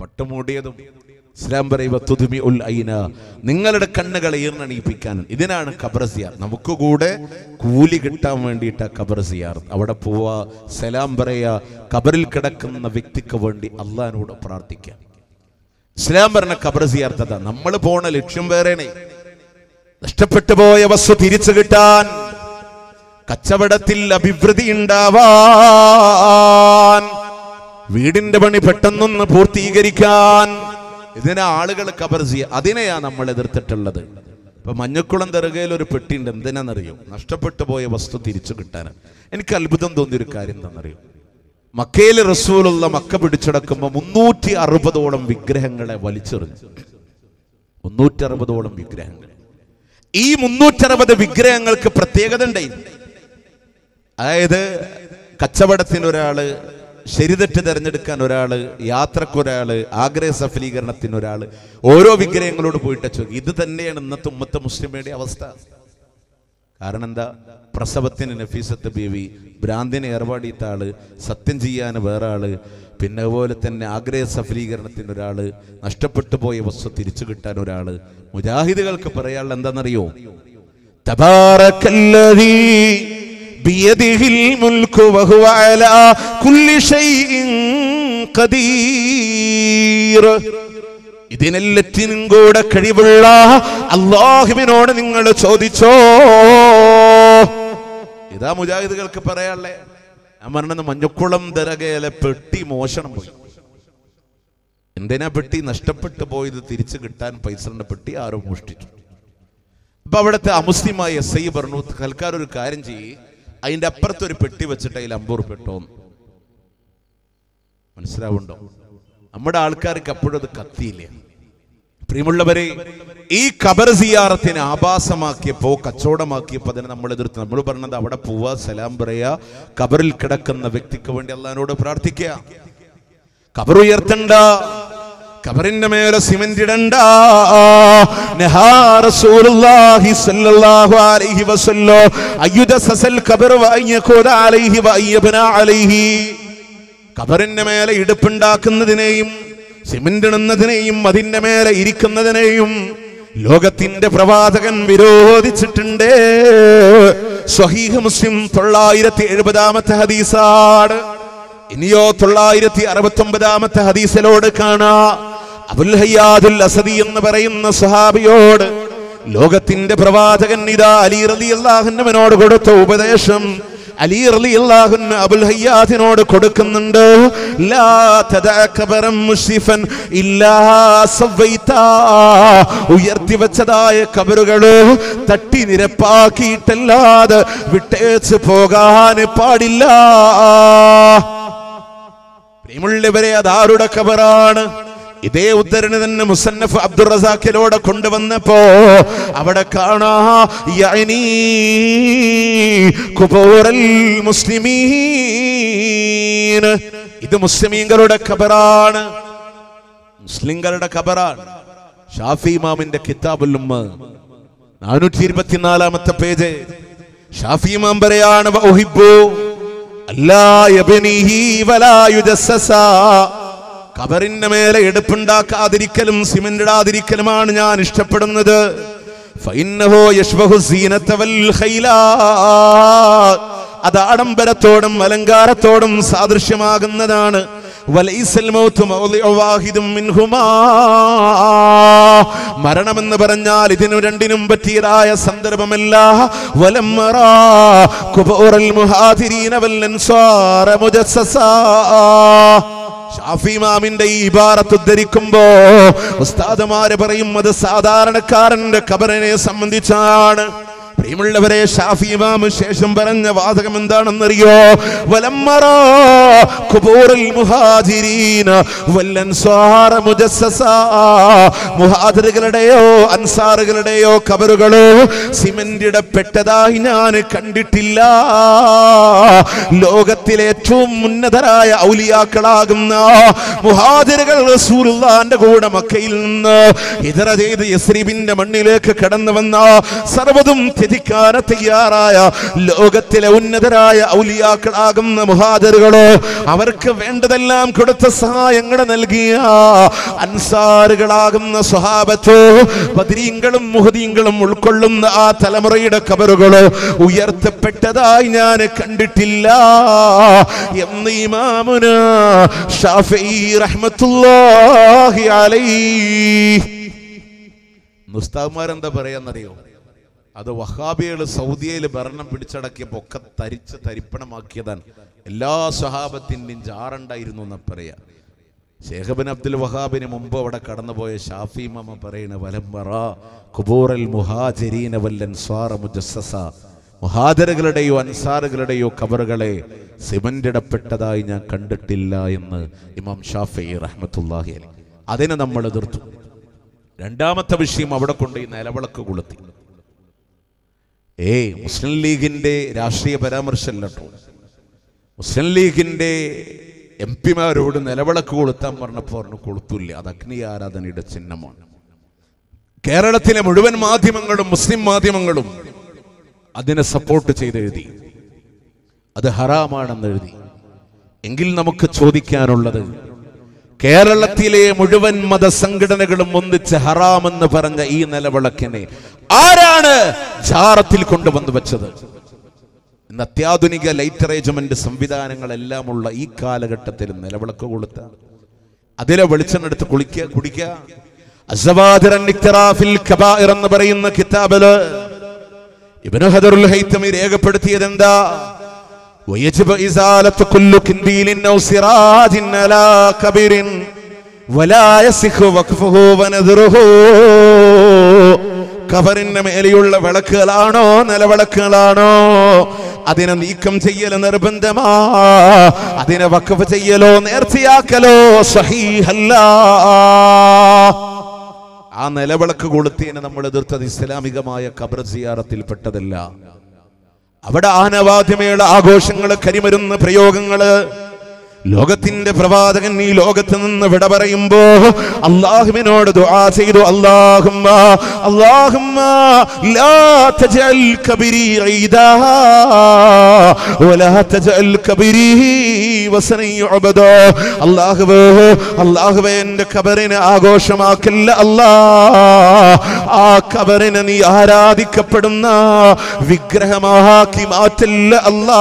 പട്ടുമൂടിയതും ഇസ്ലാം പറയുമി ഉൽ ഐന നിങ്ങളുടെ കണ്ണുകളെ ഈർണണിയിപ്പിക്കാൻ ഇതിനാണ് ഖബർസിയാർ നമുക്ക് കൂടെ കൂലി കിട്ടാൻ വേണ്ടിയിട്ട് ഖബർസിയാർ അവിടെ പോവാ സലാം പറയാ ഖബറിൽ കിടക്കുന്ന വ്യക്തിക്ക് വേണ്ടി അള്ളഹാനോട് പ്രാർത്ഥിക്കാം. ഇസ്ലാം പറഞ്ഞ ഖബർ സിയാർത്തത. നമ്മൾ പോണ ലക്ഷ്യം വേറെയാണ്. നഷ്ടപ്പെട്ടു പോയ വസ്തു തിരിച്ചു കിട്ടാൻ കച്ചവടത്തിൽ അഭിവൃദ്ധി ഉണ്ടാവാൻ വീടിന്റെ പണി പെട്ടെന്നൊന്ന് പൂർത്തീകരിക്കാൻ ഇതിനെ ആളുകൾ കബർ ചെയ്യുക അതിനെയാ നമ്മൾ എതിർത്തിട്ടുള്ളത്. ഇപ്പൊ മഞ്ഞക്കുളം ദർഗയിൽ ഒരു പെട്ടി ഉണ്ട് എന്തിനാണെന്നറിയോ? നഷ്ടപ്പെട്ടു പോയ വസ്തു തിരിച്ചു കിട്ടാൻ എനിക്ക് അത്ഭുതം തോന്നിയൊരു കാര്യം എന്താണെന്നറിയോ? മക്കയിൽ റസൂലുള്ള മക്ക പിടിച്ചടക്കുമ്പോൾ മുന്നൂറ്റി അറുപതോളം വിഗ്രഹങ്ങളെ വലിച്ചെറിഞ്ഞു. മുന്നൂറ്റി അറുപതോളം വിഗ്രഹങ്ങൾ ഈ മുന്നൂറ്ററുപത് വിഗ്രഹങ്ങൾക്ക് പ്രത്യേകത ഉണ്ടായിരുന്നു അതായത് കച്ചവടത്തിന് ഒരാൾ ശരിതെറ്റ് തിരഞ്ഞെടുക്കാൻ ഒരാൾ യാത്രക്കൊരാൾ ആഗ്രഹ സഫലീകരണത്തിന് ഒരാൾ ഓരോ വിഗ്രഹങ്ങളോട് പോയിട്ട് ചോദിക്കും ഇത് തന്നെയാണ് ഇന്നത്തെ ഉമ്മത്തെ മുസ്ലിമയുടെ അവസ്ഥ. കാരണം എന്താ? പ്രസവത്തിന് നഫീസത്ത് ബീവി ഭ്രാന്തിനെ ഏർപാടിയിട്ട ആൾ സത്യം ചെയ്യാൻ വേറെ ആൾ പിന്നെ അതുപോലെ തന്നെ ആഗ്രഹ സഫലീകരണത്തിന് ഒരാൾ നഷ്ടപ്പെട്ടു പോയ വസ്തു തിരിച്ചു കിട്ടാൻ ഒരാൾ മുജാഹിദുകൾക്ക് പറയാനുള്ള എന്താണെന്നറിയോ? ഇതിനെല്ലറ്റിനും കൂടെ കഴിവുള്ള അള്ളാഹുവിനോട് നിങ്ങൾ ചോദിച്ചോ? ഇതാ മുജാഹിദുകൾക്ക് പറയാനുള്ളേ. ഞാൻ പറഞ്ഞത് മഞ്ഞക്കുളം ദരകയിലെ പെട്ടി മോഷണം പോയി. എന്തിനാ പെട്ടി നഷ്ടപ്പെട്ടു പോയത്? തിരിച്ചു കിട്ടാൻ പൈസ പെട്ടി ആരോ മോഷ്ടിച്ചു. അപ്പൊ അവിടുത്തെ അമുസ്ലിമായ എസ് ഐ പറഞ്ഞു തൽക്കാലം ഒരു കാര്യം ചെയ്യ് അതിന്റെ അപ്പുറത്ത് ഒരു പെട്ടി വെച്ചിട്ട് അതിൽ അമ്പൂർ പെട്ടോ മനസ്സിലാവുണ്ടോ? നമ്മുടെ ആൾക്കാർക്ക് അപ്പോഴും അത് കത്തിയില്ല. പ്രിയമുള്ളവരെ ഈ ഖബർ സിയാറത്തിനെ ആഭാസമാക്കിയപ്പോ കച്ചവടമാക്കിയപ്പോ അതിനെ നമ്മൾ എതിർത്ത്. നമ്മൾ പറഞ്ഞത് അവിടെ പോവാ സലാം പറയാ ഖബറിൽ കിടക്കുന്ന വ്യക്തിക്ക് വേണ്ടി അള്ളഹാനോട് പ്രാർത്ഥിക്കുക. ഖബർ ഉയർത്തണ്ട ഖബറിന്റെ മേലെ സിമന്റ് ഇടണ്ട. ഖബറിന്റെ മേലെ ഇടുപ്പുണ്ടാക്കുന്നതിനെയും സിമന്റ് ഇടുന്നതിനെയും അതിന്റെ മേലെ ഇരിക്കുന്നതിനെയും ലോകത്തിന്റെ പ്രവാചകൻ വിരോധിച്ചിട്ടുണ്ട്. സ്വഹീഹ് മുസ്ലിം തൊള്ളായിരത്തി എഴുപതാമത്തെ ഹദീസാണ്. ഇനിയോ തൊള്ളായിരത്തി അറുപത്തി ഒമ്പതാമത്തെ ഹദീസിലോട് കാണാ. അബുൽ ഹയ്യാദുൽ അസദി എന്ന് പറയുന്ന സ്വഹാബിയോട് ലോകത്തിന്റെ പ്രവാചകൻ ഇതാ അലി റലി കൊടുത്ത ഉപദേശം അലി റലി അള്ളാഹുന്ന അബുൽ ഹയ്യാദിനോട് കൊടുക്കുന്നുണ്ട് ഉയർത്തി വെച്ചതായ കബറുകൾ തട്ടി നിരപ്പാക്കിയിട്ടല്ലാതെ വിട്ടേച്ച് പോകാൻ പാടില്ല. പ്രിയമുള്ളവരെ അതാരുടെ കബറാണ്? ഇതേ ഉദ്ധരണി തന്നെ മുസന്നഫ് അബ്ദുൾ റസാഖിലൂടെ കൊണ്ടുവന്നപ്പോ അവിടെ കാണാ ഖുബൂറൽ മുസ്ലിമീൻ. ഇത് മുസ്ലിമീങ്ങളുടെ ഖബറാണ്. മുസ്ലിങ്ങളുടെ ഖബറാണ്. ഷാഫി ഇമാമിന്റെ കിതാബുല്ലുമ്മ നാനൂറ്റി ഇരുപത്തിനാലാമത്തെ പേജ്. ഷാഫി ഇമാം പറയാണ് അല്ലാ യബ്നിഹി വലാ കബറിന്റെ മേലെ എടുപ്പുണ്ടാക്കാതിരിക്കലും സിമെന്റ് ഇടാതിരിക്കലുമാണ് ഞാൻ ഇഷ്ടപ്പെടുന്നത്. അത് ആഡംബരത്തോടും അലങ്കാരത്തോടും സാദൃശ്യമാകുന്നതാണ്. മരണമെന്ന് പറഞ്ഞാൽ ഇതിനു രണ്ടിനും പറ്റിയതായ സന്ദർഭമല്ല. വലമ്മറാ കുബൂറൽ മുഹാതിരീന വൽ അൻസാറ മുജസ്സസാ ഷാഫി ഇമാമിന്റെ ഈ ഇബാറത്ത് ധരിക്കുമ്പോ ഉസ്താദുമാര് പറയും അത് സാധാരണക്കാരന്റെ ഖബറിനെ സംബന്ധിച്ചാണ്. പ്രിയമുള്ളവരെ ഷാഫി ഇമാം ശേഷം പറഞ്ഞ വാചകം എന്താണെന്നറിയോ? മുഹാജിറുകളുടെയോ അൻസാറുകളുടെയോ കബറുകളോ സിമന്റ് പെട്ടതായി ഞാൻ കണ്ടിട്ടില്ല. ലോകത്തിലെ ഏറ്റവും ഉന്നതരായ ഔലിയാക്കളാകുന്ന മുഹാജിറുകൾ റസൂലുള്ളാന്റെ കൂടെ മക്കയിൽ നിന്ന് ഇതര ചെയ്ത് യസ്രീബിന്റെ മണ്ണിലേക്ക് കടന്നു വന്ന സർവതും സൃഷ്ടിക്കാൻ തയ്യാറായ ലോകത്തിലെ ഉന്നതരായ ഔലിയാക്കളാകുന്ന മുഹാദറുകളോ അവർക്ക് വേണ്ടതെല്ലാം കൊടുത്ത സഹായങ്ങൾ നൽകിയ അൻസാറുകളാകുന്ന സ്വഹാബത്തോ ബദരീങ്ങളും മുഹദീങ്ങളും ഉൾക്കൊള്ളുന്ന ആ തലമുറയുടെ കബറുകളോ ഉയർത്തപ്പെട്ടതായി ഞാൻ കണ്ടിട്ടില്ല. എന്ന് ഇമാമുന ഷാഫി റഹ്മത്തുള്ളാഹി അലൈഹി. മുസ്താഖ്മാരെന്താ പറയാന്നറിയോ? അത് വഹാബികൾ സൗദിയയിൽ ഭരണം പിടിച്ചടക്കിയപ്പോൾ ഒക്കെ തരിച്ച് തരിപ്പണമാക്കിയതാണ്. എല്ലാ സഹാബത്തിന്റെയും ജാറുണ്ടായിരുന്നു എന്ന് പറയാ. ഷേഖബിൻ അബ്ദുൽ വഹാബിന് മുമ്പ് അവിടെ കടന്നുപോയ ഷാഫി മമ പറയുന്ന വലംബറ കുബൂറൽ മുജസ്സസ അൻസാറുകളുടെയോ കബറുകളെ സിമന്റിടപ്പെട്ടതായി ഞാൻ കണ്ടിട്ടില്ല എന്ന് ഇമാം ഷാഫി റഹ്മത്തുല്ലാഹി അലി അതിനെ നമ്മൾ എതിർത്തു. രണ്ടാമത്തെ വിഷയം അവിടെ കൊണ്ട് ഈ നിലവിളക്ക് കൊളുത്തി. ഏയ് മുസ്ലിം ലീഗിന്റെ രാഷ്ട്രീയ പരാമർശമല്ല കേട്ടോ. മുസ്ലിം ലീഗിന്റെ എം പിമാരോട് നിലവിളക്ക് കൊളുത്താൻ പറഞ്ഞപ്പോൾ പറഞ്ഞു കൊളുത്തില്ല. അത് അഗ്നി ആരാധനയുടെ ചിഹ്നമാണ്. കേരളത്തിലെ മുഴുവൻ മാധ്യമങ്ങളും മുസ്ലിം മാധ്യമങ്ങളും അതിനെ സപ്പോർട്ട് ചെയ്തെഴുതി. അത് ഹറാമാണെന്ന് എഴുതി. എങ്കിൽ നമുക്ക് ചോദിക്കാനുള്ളത് കേരളത്തിലെ മുഴുവൻ മതസംഘടനകളും ഒന്നിച്ച് ഹറാമെന്ന് പറഞ്ഞ ഈ നിലവിളക്കിനെ ആരാണ് ജാറത്തിൽ കൊണ്ടുവന്ന് വെച്ചത് ഇന്ന് അത്യാധുനിക ലൈറ്റ് അറേഞ്ച്മെന്റ് സംവിധാനങ്ങളെല്ലാം ഉള്ള ഈ കാലഘട്ടത്തിൽ നിലവിളക്ക് കൊളുത്ത അതിലെ വെളിച്ചെണ്ണെടുത്ത് കുളിക്കുക കുടിക്കുക അസവാദിറൻ ഇഖ്തിറാഫിൽ കബായിർ എന്ന് പറയുന്ന കിതാബില് ഇബ്നു ഹദറുൽ ഹൈത്തമി രേഖപ്പെടുത്തിയത് എന്താ ويجب إزالة كل كنديل أو سراج على كبير ولا يصح وقفه ونذره കബറിന്റെ മേലെയുള്ള വിളക്കുകളാണോ നിലവിളക്കുകളാണോ? അതിനെ നീക്കം ചെയ്യൽ നിർബന്ധമാ. അതിനെ വക്കഫ് ചെയ്യലോ നേർച്ചയാക്കലോ സഹീഹല്ല. ആ നിലവിളക്ക് കൊളുത്തിയതിനെ നമ്മൾ എതിർത്തത് ഇസ്ലാമികമായ ഖബർ സിയാറത്തിൽപ്പെട്ടതല്ല. അവിടെ ആനവാദ്യമേള ആഘോഷങ്ങൾ കരിമരുന്ന് പ്രയോഗങ്ങൾ ലോകത്തിന്റെ പ്രവാചകൻ ഈ ലോകത്ത് നിന്ന് വിട പറയുമ്പോ അള്ളാഹുവിനോട് ദുആ ചെയ്തു അല്ലാഹുമ്മ അല്ലാഹുമ്മ ലാ തജൽ കബരി ഇദാ വലാ തജൽ കബരി വസനി യുഅബദ അല്ലാഹുവേ അല്ലാഹുവേ എന്റെ ഖബറിനെ ആഘോഷമാക്കല്ല അല്ലാ. ആ ഖബറിനെ നീ ആരാധിക്കപ്പെടുന്ന വിഗ്രഹമാക്കി മാറ്റല്ല അല്ലാ.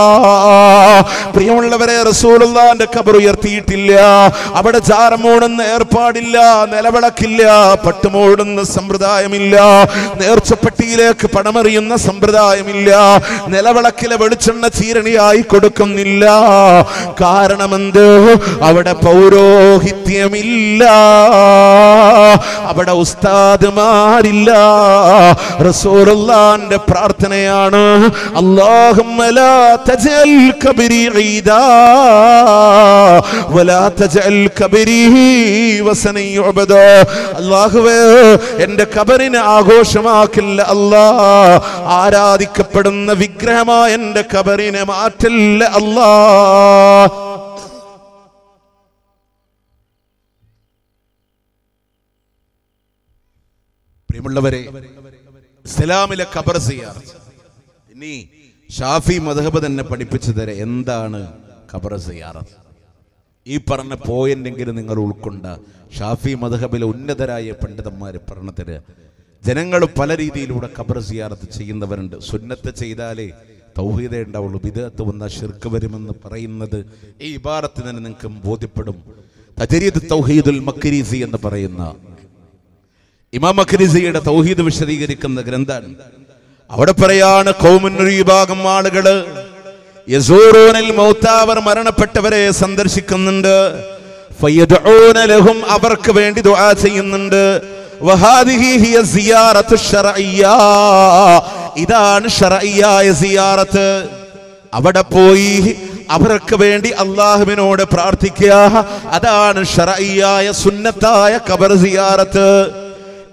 പ്രിയമുള്ളവരെ റസൂലുള്ളാന്റെ ഖബർ ഉയർത്തിയിട്ടില്ല. അവിടെ ചാരമോടുന്ന ഏർപ്പാടില്ല നിലവിളക്കില്ല പട്ടുമോടുന്ന സമ്പ്രദായമില്ല നേർച്ചപ്പെട്ടിയിലേക്ക് പണമെറിയുന്ന സമ്പ്രദായമില്ല നിലവിളക്കിലെ വെളിച്ചെണ്ണ ചീരണിയായി കൊടുക്കുന്നില്ല. കാരണമെന്ത്? അവിടെ പൗരോഹിത്യമില്ല. അവിടെ ഉസ്താദ്മാരില്ല. റസൂലുള്ളാന്റെ പ്രാർത്ഥനയാണ് തജൽ കബരി ഈദാ. അല്ലാഹുവേ എന്റെ കബറിനെ ആഘോഷമാക്കില്ല അല്ലാ. ആരാധിക്കപ്പെടുന്ന വിഗ്രഹമായ എന്റെ കബറിനെ മാറ്റില്ല അല്ലാ. പ്രിയമുള്ളവരെ ഇസ്ലാമിലെ ഖബർ സിയാർ ഇനി ഷാഫി മധബ് തന്നെ പഠിപ്പിച്ചു തരെ എന്താണ് ഖബർ സിയാറത്ത്? ഈ പറഞ്ഞ പോയിന്റെങ്കിലും നിങ്ങൾ ഉൾക്കൊണ്ട. ഷാഫി മധബിലെ ഉന്നതരായ പണ്ഡിതന്മാർ പറഞ്ഞു തരിക ജനങ്ങൾ പല രീതിയിലൂടെ ഖബർ സിയാറത്ത് ചെയ്യുന്നവരുണ്ട്. സുന്നത്ത് ചെയ്താലേ തൗഹീദേ ഉണ്ടാവുള്ളൂ. വിദേഹത്ത് വന്ന ഷിർക്ക് വരുമെന്ന് പറയുന്നത് ഈ ഇബാറത്ത് തന്നെ നിങ്ങൾക്ക് ബോധ്യപ്പെടും. തജരീദ് തൗഹീദുൽ മക്രീസി എന്ന് പറയുന്ന ഇമാം മക്രീസിയുടെ തൗഹീദ് വിശദീകരിക്കുന്ന ഗ്രന്ഥാണ്. അവിടെ പറയാണ് കൗമിനൊരു വിഭാഗം ആളുകൾ യസൂറൂനൽ മൗത്താവർ മരണപ്പെട്ടവരെ സന്ദർശിക്കുന്നുണ്ട്. ലഹും അവർക്ക് വേണ്ടി ദുആ ചെയ്യുന്നുണ്ട്. ഇതാണ് സിയാറത്ത്. അവിടെ പോയി അവർക്ക് വേണ്ടി അള്ളാഹുവിനോട് പ്രാർത്ഥിക്കുക. അതാണ് ഷറയ്യായ സുന്നത്തായ കബർ സിയാറത്ത്.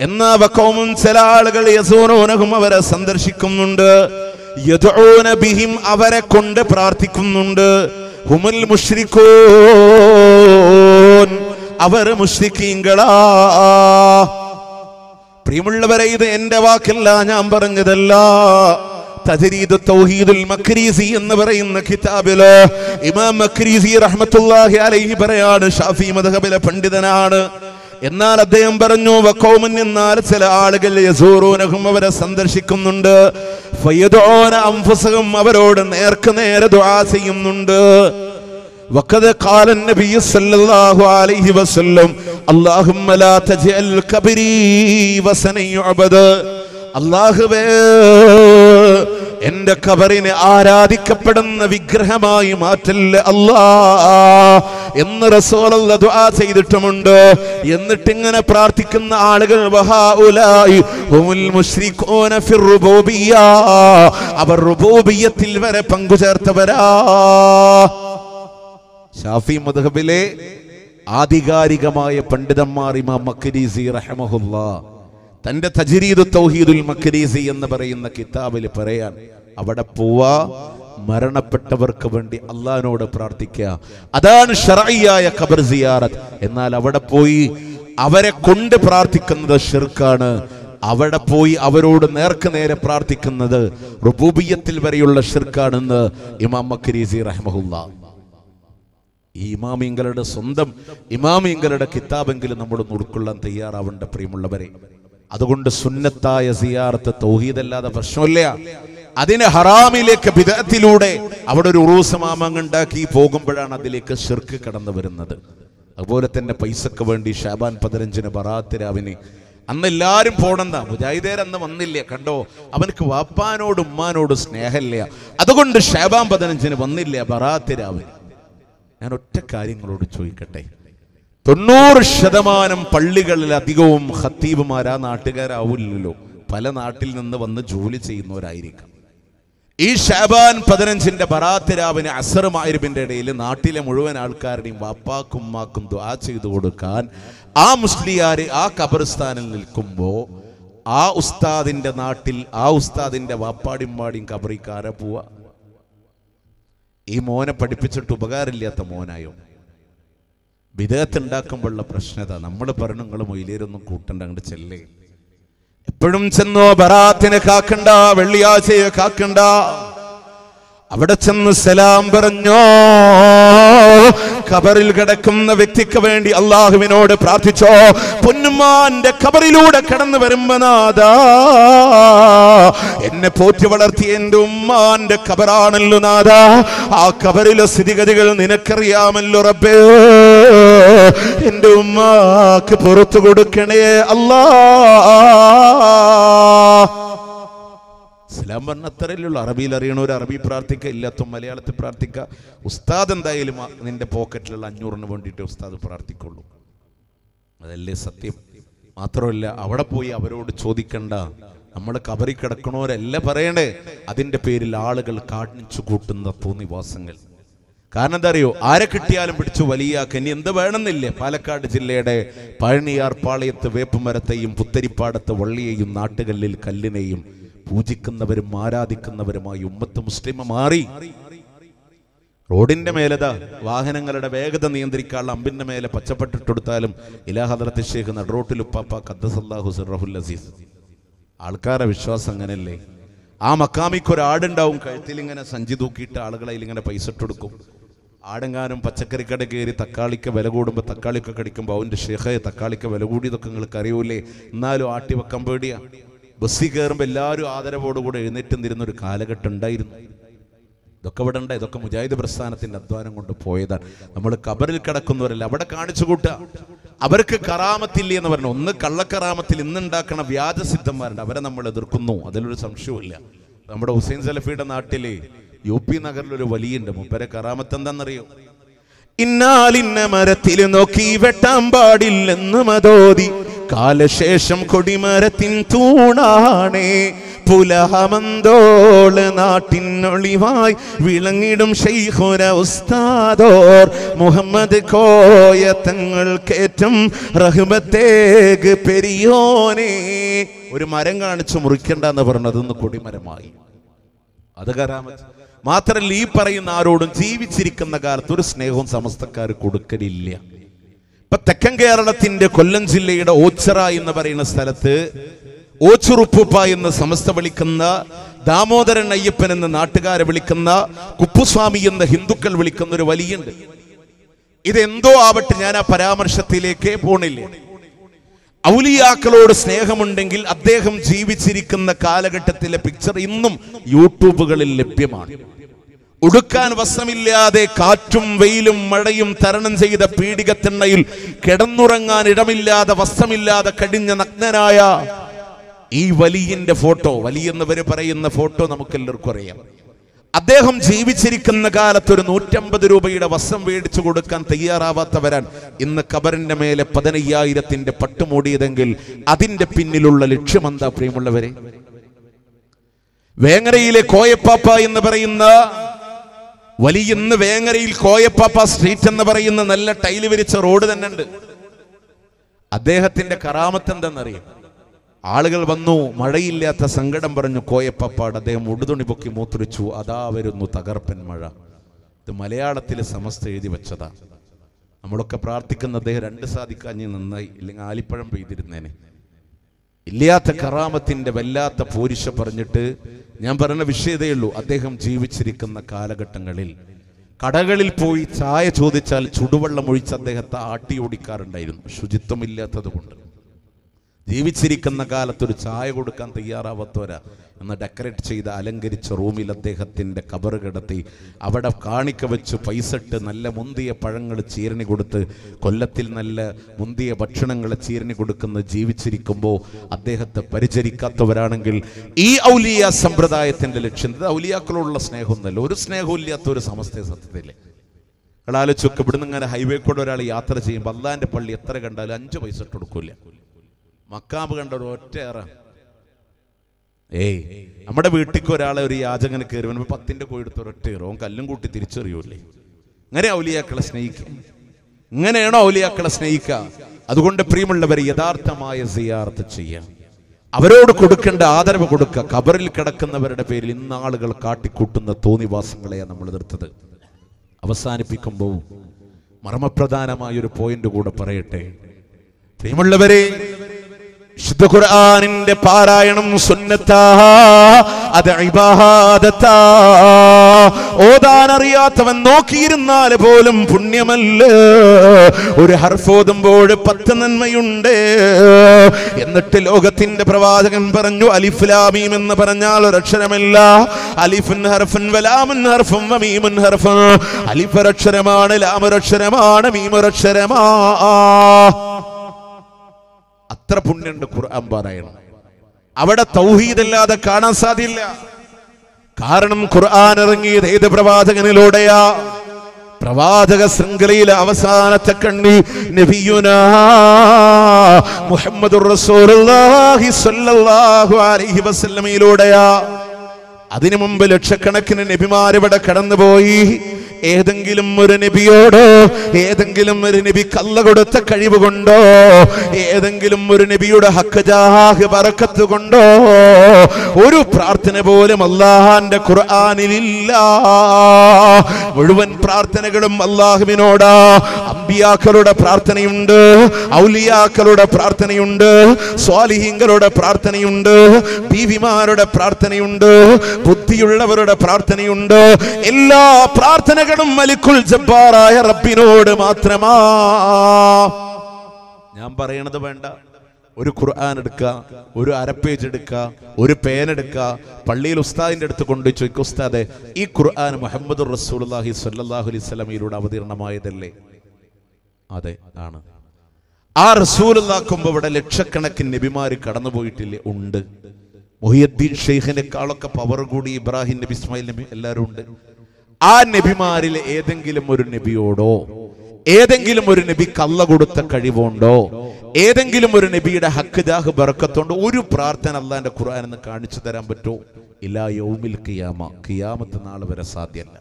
എന്നാ വക്കോമും ചില ആളുകൾ യസൂനോനഹും അവരെ സന്ദർശിക്കുന്നുണ്ട്. ബിഹിം അവരെ കൊണ്ട് പ്രാർത്ഥിക്കുന്നുണ്ട്. ഹുമുൽ മുഷ്രിക്കൂൻ അവർ മുഷ്രിക്കീങ്കളാ പ്രിയമുള്ളവരെ ഇത് എന്റെ വാക്കല്ല ഞാൻ പറഞ്ഞതല്ല. തജരീദ് തൗഹീദുൽ മക്രീസി എന്ന് പറയുന്ന കിതാബിൽ ഇമാം മക്രീസി റഹ്മത്തുള്ളാഹി അലൈഹി പറയാണ് ഷാഫി മദ്ഹബിലെ പണ്ഡിതനാണ്. എന്നാൽ അദ്ദേഹം പറഞ്ഞു വക്കൗമൻ എന്നാൽ ചില ആളുകൾ യസൂറൂനഹും അവരെ സന്ദർശിക്കുന്നുണ്ട് ഫയദൂന അൻഫുസഹും അവരോട് നേർക്ക് നേരെ ദുആ ചെയ്യുന്നുണ്ട് وقد قال النبي صلى الله عليه وسلم اللهم لا تجعل قبري وسنا يعبد അള്ളാഹുവേ എന്റെ കബറിനെ ആരാധിക്കപ്പെടുന്ന വിഗ്രഹമായി മാറ്റല്ല അല്ലാ? എന്ന് റസൂലുള്ള ദുആ ചെയ്തിട്ടുമുണ്ട്. എന്നിട്ട് ഇങ്ങനെ പ്രാർത്ഥിക്കുന്ന ആളുകൾ അവർ റുബൂബിയത്തിൽ വരെ പങ്കുചേർത്തവരാ. ഷാഫി മദ്ഹബിലെ ആധികാരികമായ പണ്ഡിതന്മാർ ഇമാം മക്രീസി റഹമഹുല്ല തന്റെ തജരീദ് തൗഹീദുൽ മക്രീസി എന്ന് പറയുന്ന കിതാബിൽ പറയാൻ അവിടെ പോവാ മരണപ്പെട്ടവർക്ക് വേണ്ടി അള്ളഹാനോട് പ്രാർത്ഥിക്കുക. അതാണ് ഷറയ്യായ ഖബർ സിയാറത്ത്. എന്നാൽ അവിടെ പോയി അവരെ കൊണ്ട് പ്രാർത്ഥിക്കുന്നത് ഷിർക്കാണ് അവിടെ പോയി അവരോട് നേർക്ക് നേരെ പ്രാർത്ഥിക്കുന്നത് റുബൂബിയത്തിൽ വരെയുള്ള ഷിർക്കാണെന്ന് ഇമാം മക്രീസി റഹ്മഹുല്ല. ഈ ഇമാമിങ്ങളുടെ സ്വന്തം ഇമാമിങ്ങളുടെ കിതാബെങ്കിലും നമ്മൾ ഉൾക്കൊള്ളാൻ തയ്യാറാവേണ്ട പ്രിയമുള്ളവരെ. അതുകൊണ്ട് സുന്നത്തായ സിയാർത്ത് തൗഹീദല്ലാതെ പ്രശ്നമില്ല. അതിന് ഹറാമിലേക്ക് വിധത്തിലൂടെ അവിടെ ഒരു ഉറൂസ് മാമങ്ങ് ഉണ്ടാക്കി പോകുമ്പോഴാണ് അതിലേക്ക് ഷിർക്ക് കടന്നു വരുന്നത്. അതുപോലെ തന്നെ പൈസക്ക് വേണ്ടി ഷാബാൻ പതിനഞ്ചിന് ബറാത്ത് രാവിന് അന്ന് എല്ലാരും പോണെന്ന മുജാഹിദേർ അന്ന് വന്നില്ല കണ്ടോ? അവനക്ക് വാപ്പാനോട് ഉമ്മാനോട് സ്നേഹമില്ല. അതുകൊണ്ട് ഷാബാൻ പതിനഞ്ചിന് വന്നില്ല ബറാത്തിരാവിന് ഞാൻ ഒറ്റ കാര്യങ്ങളോട് ചോദിക്കട്ടെ? തൊണ്ണൂറ് ശതമാനം പള്ളികളിലധികവും ആ നാട്ടുകാരാവില്ലല്ലോ. പല നാട്ടിൽ നിന്ന് വന്ന് ജോലി ചെയ്യുന്നവരായിരിക്കും. ഈ ഷാബാൻ പതിനഞ്ചിന്റെ ബറാത്ത് രാവിന് മായിരുബിന്റെ ഇടയിൽ നാട്ടിലെ മുഴുവൻ ആൾക്കാരുടെയും വാപ്പാക്കും ഉമ്മാക്കും ദ്വാ ചെയ്തു കൊടുക്കാൻ ആ മുസ്ലിയാര് ആ ഖബർസ്ഥാനിൽ നിൽക്കുമ്പോ ആ ഉസ്താദിന്റെ നാട്ടിൽ ആ ഉസ്താദിന്റെ വാപ്പാടിമ്മാടിയും കബറിക്കാരെ പോവാ. ഈ മോനെ പഠിപ്പിച്ചിട്ട് ഉപകാരമില്ലാത്ത മോനായോ? വിദേഹത്ത് ഉണ്ടാക്കുമ്പോഴുള്ള പ്രശ്നത നമ്മൾ നിങ്ങൾ മൊയിലേരൊന്നും കൂട്ടണ്ട അങ്ങോട്ട് ചെല്ലേ. എപ്പോഴും ചെന്നോ ബറാത്തിനെ കാക്കണ്ട വെള്ളിയാഴ്ചയെ കാക്കണ്ട. അവിടെ ചെന്ന് സലാം പറഞ്ഞോ ഖബറിൽ കിടക്കുന്ന വ്യക്തിക്ക് വേണ്ടി അള്ളാഹുവിനോട് പ്രാർത്ഥിച്ചോ. പൊന്നുമാന്റെ ഖബറിലൂടെ കടന്നു വരുമ്പോ നാദാ എന്നെ പോറ്റി വളർത്തിയ എന്റെ ഉമ്മാന്റെ ഖബറാണല്ലോ നാദാ. ആ ഖബറിലെ സ്ഥിതിഗതികൾ നിനക്കറിയാമല്ലോ റബ്ബേ. എന്റെ ഉമ്മാക്ക് പുറത്തു കൊടുക്കണേ അല്ലാ. ഇസ്ലാം പറഞ്ഞ അത്രയല്ലുള്ളൂ അറബിയിൽ അറിയണ ഒരു അറബി പ്രാർത്ഥിക്കുക ഇല്ലാത്ത മലയാളത്തിൽ പ്രാർത്ഥിക്കുക ഉസ്താദ് എന്തായാലും നിന്റെ പോക്കറ്റിലുള്ള അഞ്ഞൂറിന് വേണ്ടിയിട്ട് ഉസ്താദ് പ്രാർത്ഥിക്കുള്ളൂ. അതല്ലേ സത്യം? മാത്രമല്ല അവിടെ പോയി അവരോട് ചോദിക്കണ്ട. നമ്മൾ കബറി കിടക്കണവരല്ല പറയണേ? അതിന്റെ പേരിൽ ആളുകൾ കാണിച്ചു കൂട്ടുന്ന തോന്നിവാസങ്ങൾ. കാരണം എന്താ അറിയോ ആരെ കിട്ടിയാലും പിടിച്ചു വലിയാക്ക ഇനി എന്ത് വേണമെന്നില്ലേ? പാലക്കാട് ജില്ലയുടെ പഴനിയാർ പാളയത്ത് വേപ്പുമരത്തെയും പുത്തരിപ്പാടത്ത് വള്ളിയെയും നാട്ടുകല്ലിൽ കല്ലിനെയും പൂജിക്കുന്നവരും ആരാധിക്കുന്നവരുമായി ഉമ്മത്ത് മുസ്ലിം മാറി. റോഡിന്റെ മേലത വാഹനങ്ങളുടെ വേഗത നിയന്ത്രിക്കാനുള്ള അമ്പിന്റെ മേലെ പച്ചപ്പെട്ടിട്ടെടുത്താലും ഇലാ ഹദറത്ത് ഷേഖ് നടുറോട്ടിൽ ഉപ്പാപ്പ ഖദ്ദസല്ലാഹു റഹുൽ അസീസ്. ആൾക്കാരുടെ വിശ്വാസം അങ്ങനല്ലേ ആ മക്കാമിക്ക് ഒരു ആടുണ്ടാവും കഴുത്തിൽ ഇങ്ങനെ സഞ്ചി തൂക്കിയിട്ട് ആളുകളെ ഇങ്ങനെ പൈസ ഇട്ടെടുക്കും. ആടെങ്ങാനും പച്ചക്കറിക്കട കയറി തക്കാളിക്ക് വില കൂടുമ്പോൾ തക്കാളിക്ക് കടിക്കുമ്പോൾ അവന്റെ ഷേഹയെ തക്കാളിക്ക് വില കൂടിയതൊക്കെ നിങ്ങൾക്ക് അറിയൂലേ? എന്നാലും ആട്ടി വെക്കാൻ പേടിയാ. ബസ്സിൽ കയറുമ്പോൾ എല്ലാവരും ആദരവോടുകൂടെ എഴുന്നേറ്റ് നിരുന്ന ഒരു കാലഘട്ടം ഉണ്ടായിരുന്നു. ഇതൊക്കെ ഇവിടെ ഉണ്ട് ഇതൊക്കെ മുജാഹിദ് പ്രസ്ഥാനത്തിന്റെ അധ്വാനം കൊണ്ട് പോയതാണ്. നമ്മൾ കബറിൽ കിടക്കുന്നവരല്ല അവിടെ കാണിച്ചു കൂട്ടുക. അവർക്ക് കറാമത്തില്ല എന്ന് പറഞ്ഞു. ഒന്ന് കള്ളക്കറാമത്തിൽ ഇന്നുണ്ടാക്കണ വ്യാജസിദ്ധന്മാരുണ്ട്. അവരെ നമ്മൾ എതിർക്കുന്നു. അതിലൊരു സംശയവുമില്ല. നമ്മുടെ ഹുസൈൻ സലഫിയുടെ നാട്ടിലെ യു പി വലിയ ഉണ്ട് മുപ്പരെ കറാമത്ത് എന്താണെന്നറിയോ? ഇന്നാലിന്ന മരത്തിൽ നോക്കി വെട്ടാൻ പാടില്ലെന്ന് മതോതി കാലശേഷം കൊടിമരത്തിൻ തൂണാണേ. പുലഹമന്തോൾ നാട്ടിനൊളിവായി വിളങ്ങിടും ഷെയ്ഖുര ഉസ്താദോർ മുഹമ്മദ് കോയ തങ്ങൾക്കേറ്റം റഹ്മത്തേക്ക് പെരിയോനെ. ഒരു മരം കാണിച്ചു മുറിക്കണ്ടെന്ന് പറഞ്ഞത് കൊടിമരമായി. അത് കരാമത്ത്. മാത്രല്ല ഈ പറയുന്ന ആരോടും ജീവിച്ചിരിക്കുന്ന കാലത്ത് ഒരു സ്നേഹവും സമസ്തക്കാർ കൊടുക്കലില്ല. ഇപ്പൊ തെക്കൻ കേരളത്തിന്റെ കൊല്ലം ജില്ലയുടെ ഓച്ചറ എന്ന് പറയുന്ന സ്ഥലത്ത് ഓച്ചുറുപ്പുപ്പ എന്ന് സമസ്ത വിളിക്കുന്ന ദാമോദരൻ അയ്യപ്പൻ എന്ന് നാട്ടുകാരെ വിളിക്കുന്ന കുപ്പുസ്വാമി എന്ന് ഹിന്ദുക്കൾ വിളിക്കുന്ന ഒരു വലിയുണ്ട്. ഇതെന്തോ ആവട്ടെ ഞാൻ ആ പരാമർശത്തിലേക്ക് പോണില്ലേ. ഔലിയാക്കളോട് സ്നേഹമുണ്ടെങ്കിൽ അദ്ദേഹം ജീവിച്ചിരിക്കുന്ന കാലഘട്ടത്തിലെ പിക്ചർ ഇന്നും യൂട്യൂബുകളിൽ ലഭ്യമാണ്. ഉടുക്കാൻ വസ്ത്രമില്ലാതെ കാറ്റും വെയിലും മഴയും തരണം ചെയ്ത പീഡികത്തിണ്ണയിൽ കിടന്നുറങ്ങാൻ ഇടമില്ലാതെ വസ്ത്രമില്ലാതെ കടിഞ്ഞ നഗ്നനായ ഈ വലിയന്റെ ഫോട്ടോ വലിയെന്നവര് പറയുന്ന ഫോട്ടോ നമുക്കെല്ലാവർക്കും അറിയാം. അദ്ദേഹം ജീവിച്ചിരിക്കുന്ന കാലത്ത് ഒരു നൂറ്റമ്പത് രൂപയുടെ വസ്ത്രം മേടിച്ചു കൊടുക്കാൻ തയ്യാറാവാത്തവരാൻ ഇന്ന് കബറിന്റെ മേലെ പതിനയ്യായിരത്തിന്റെ പട്ടുമൂടിയതെങ്കിൽ അതിന്റെ പിന്നിലുള്ള ലക്ഷ്യമെന്താ പ്രിയമുള്ളവരെ? വേങ്ങരയിലെ കോയപ്പാപ്പ എന്ന് പറയുന്ന വലിയ ഇന്ന് വേങ്ങരയിൽ കോയപ്പാപ്പ സ്ട്രീറ്റ് എന്ന് പറയുന്ന നല്ല ടൈൽ വിരിച്ച റോഡ് തന്നെ ഉണ്ട്. അദ്ദേഹത്തിന്റെ കറാമത്ത് എന്തെന്നറിയാം? ആളുകൾ വന്നു മഴയില്ലാത്ത സങ്കടം പറഞ്ഞു കോയപ്പപ്പാട് അദ്ദേഹം ഉടുതുണി പൊക്കി മൂത്രിച്ചു അതാ വരുന്നു തകർപ്പൻ മഴ. ഇത് മലയാളത്തിൽ സമസ്ത എഴുതി വെച്ചതാ. നമ്മളൊക്കെ പ്രാർത്ഥിക്കുന്ന അദ്ദേഹം രണ്ട് സാധിക്കാഞ്ഞ് നന്നായി ഇല്ലെങ്കിൽ ആലിപ്പഴം പെയ്തിരുന്നേനെ. ഇല്ലാത്ത കറാമത്തിന്റെ വല്ലാത്ത പോരിശ പറഞ്ഞിട്ട് ഞാൻ പറഞ്ഞ വിഷയതേ ഉള്ളൂ. അദ്ദേഹം ജീവിച്ചിരിക്കുന്ന കാലഘട്ടങ്ങളിൽ കടകളിൽ പോയി ചായ ചോദിച്ചാൽ ചുടുവെള്ളം ഒഴിച്ച് അദ്ദേഹത്തെ ആട്ടി ഓടിക്കാറുണ്ടായിരുന്നു. ശുചിത്വമില്ലാത്തത് കൊണ്ട് ജീവിച്ചിരിക്കുന്ന കാലത്തൊരു ചായ കൊടുക്കാൻ തയ്യാറാവാത്തവരാ. എന്ന് ഡെക്കറേറ്റ് ചെയ്ത് അലങ്കരിച്ച റൂമിൽ അദ്ദേഹത്തിന്റെ കബറ് കിടത്തി അവിടെ കാണിക്ക വെച്ച് പൈസട്ട് നല്ല മുന്തിയ പഴങ്ങൾ ചീരണി കൊടുത്ത് കൊല്ലത്തിൽ നല്ല മുന്തിയ ഭക്ഷണങ്ങൾ ചീരണി കൊടുക്കുന്ന ജീവിച്ചിരിക്കുമ്പോൾ അദ്ദേഹത്തെ പരിചരിക്കാത്തവരാണെങ്കിൽ ഈ ഔലിയ സമ്പ്രദായത്തിന്റെ ലക്ഷ്യം. ഔലിയാക്കളോടുള്ള സ്നേഹമൊന്നുമല്ല. ഒരു സ്നേഹവും ഇല്ലാത്ത ഒരു സമസ്തയ സത്യത്തില്ലേ ആലോചിച്ചൊക്കെ ഇവിടുന്ന് ഇങ്ങനെ ഹൈവേ കൂടെ ഒരാൾ യാത്ര ചെയ്യുമ്പോൾ അള്ളാന്റെ പള്ളി എത്ര കണ്ടാലും അഞ്ച് പൈസ ഇട്ട് കൊടുക്കൂല. മക്കാബ് കണ്ട ഒരു ഒറ്റ ഏറ ഏയ് നമ്മുടെ വീട്ടിലേക്ക് ഒരാളെ ഒരു യാചകന് കയറി വരുമ്പോൾ പത്തിന്റെ എടുത്ത് ഒരൊറ്റ ഓൻ കല്ലും കൂട്ടി തിരിച്ചറിയൂലേ ഇങ്ങനെ ഔലിയാക്കളെ സ്നേഹിക്കുക ഇങ്ങനെയാണോ ഔലിയാക്കളെ സ്നേഹിക്കുക? അതുകൊണ്ട് പ്രിയമുള്ളവരെ യഥാർത്ഥമായ സിയാർത്ത് ചെയ്യാം. അവരോട് കൊടുക്കേണ്ട ആദരവ് കൊടുക്കുക. കബറിൽ കിടക്കുന്നവരുടെ പേരിൽ ഇന്ന് ആളുകൾ കാട്ടിക്കൂട്ടുന്ന തോന്നിവാസങ്ങളെയാണ് നമ്മൾ എതിർത്തത്. അവസാനിപ്പിക്കുമ്പോൾ മർമ്മപ്രധാനമായ ഒരു പോയിന്റ് കൂടെ പറയട്ടെ. പ്രിയമുള്ളവരെ വിശുദ്ധ ഖുർആനിന്റെ പാരായണം സുന്നത്താ അത് ഇബാദത്താ ഓതാൻ അറിയാത്തവൻ നോക്കിയിരുന്നാൽ പോലും പുണ്യമല്ല. ഒരു ഹർഫോതുമ്പോൾ പത്ത് നന്മയുണ്ട്. എന്നിട്ട് ലോകത്തിന്റെ പ്രവാചകൻ പറഞ്ഞു അലിഫ്ലാമീം എന്ന് പറഞ്ഞാൽ ഒരു അക്ഷരമല്ല അലിഫുൻ ഹർഫുൻ വലാമുൻ ഹർഫും വമീമുൻ ഹർഫും. അലിഫ് ഒരക്ഷരമാണ് ലാമൊരക്ഷരമാണ് മീമൊരക്ഷരമാ. അത്ര പുണ്യുണ്ട് ഖുർആൻ പാരായണം അവിടെ തൗഹീദല്ലാതെ കാണാൻ സാധ്യല്ല. കാരണം ഖുർആൻ ഇറങ്ങിയത് ഏത് പ്രവാചകനിലൂടെയാ? പ്രവാചക ശൃംഖലയിലെ അവസാനത്തെ കണ്ണി നബിയുനാ അലൈഹി വസല്ലമയിലൂടെയാ. അതിനു മുമ്പ് ലക്ഷക്കണക്കിന് നബിമാരിവിടെ കടന്നുപോയി. ഏതെങ്കിലും ഒരു നബിയോടോ ഏതെങ്കിലും ഒരു നബി കല്ല കൊടുത്ത കഴിവ് കൊണ്ടോ ഏതെങ്കിലും ഒരു നബിയുടെ ഹക്കജാഹ് പറക്കത്ത് കൊണ്ടോ ഒരു പ്രാർത്ഥന പോലും അള്ളാഹാന്റെ ഖുർആാനിലില്ല. മുഴുവൻ പ്രാർത്ഥനകളും അള്ളാഹുവിനോടാ അമ്പിയാക്കളുടെ പ്രാർത്ഥനയുണ്ട് ഔലിയാക്കളുടെ പ്രാർത്ഥനയുണ്ട് സ്വാലിഹിങ്ങളുടെ പ്രാർത്ഥനയുണ്ട് ബീവിമാരുടെ പ്രാർത്ഥനയുണ്ട് ബുദ്ധിയുള്ളവരുടെ പ്രാർത്ഥനയുണ്ട്. എല്ലാ പ്രാർത്ഥനകളും മലിക്കുൽ ജബ്ബാറായ റബ്ബിനോട് മാത്രമാ. ഞാൻ പറയണത് വേണ്ട. ഒരു ഖുർആൻ എടുക്കുക ഒരു അരപ്പേജ് എടുക്കുക ഒരു പേൻ എടുക്കുക. പള്ളിയിൽ ഉസ്താദിന്റെ അടുത്ത് കൊണ്ട് ചോദിക്കും ഉസ്താദെ ഈ ഖുർആൻ മുഹമ്മദ് റസൂലുള്ളാഹി സ്വല്ലല്ലാഹു അലൈഹി സ്വലമയിലൂടെ അവതീർണമായതല്ലേ? അതെ ആണ്. ആ റസൂലുള്ളാക്കുമ്പോ ഇവിടെ ലക്ഷക്കണക്കിന് നബിമാര് കടന്നുപോയിട്ടില്ലേ? ഉണ്ട്. മൊഹിയദ്ദീൻ ഷെയ്ഖിനെക്കാളൊക്കെ പവർ കൂടി ഇബ്രാഹിം നബി ഇസ്മായിൽ നബി എല്ലാവരും ഉണ്ട്. ആ നബിമാരിൽ ഏതെങ്കിലും ഒരു നബിയോടോ ഏതെങ്കിലും ഒരു നബി കള്ള കൊടുത്ത കഴിവുണ്ടോ ഏതെങ്കിലും ഒരു നബിയുടെ ഹക്ക് ദാഹ് ബറക്കത്തോണ്ട് ഒരു പ്രാർത്ഥന അള്ളാന്റെ ഖുർആൻ എന്ന് കാണിച്ചു തരാൻ പറ്റുമോ ഇലാ യൗമിൽ കിയാമ കിയാമത്ത് നാളെ വരെ സാധ്യമല്ല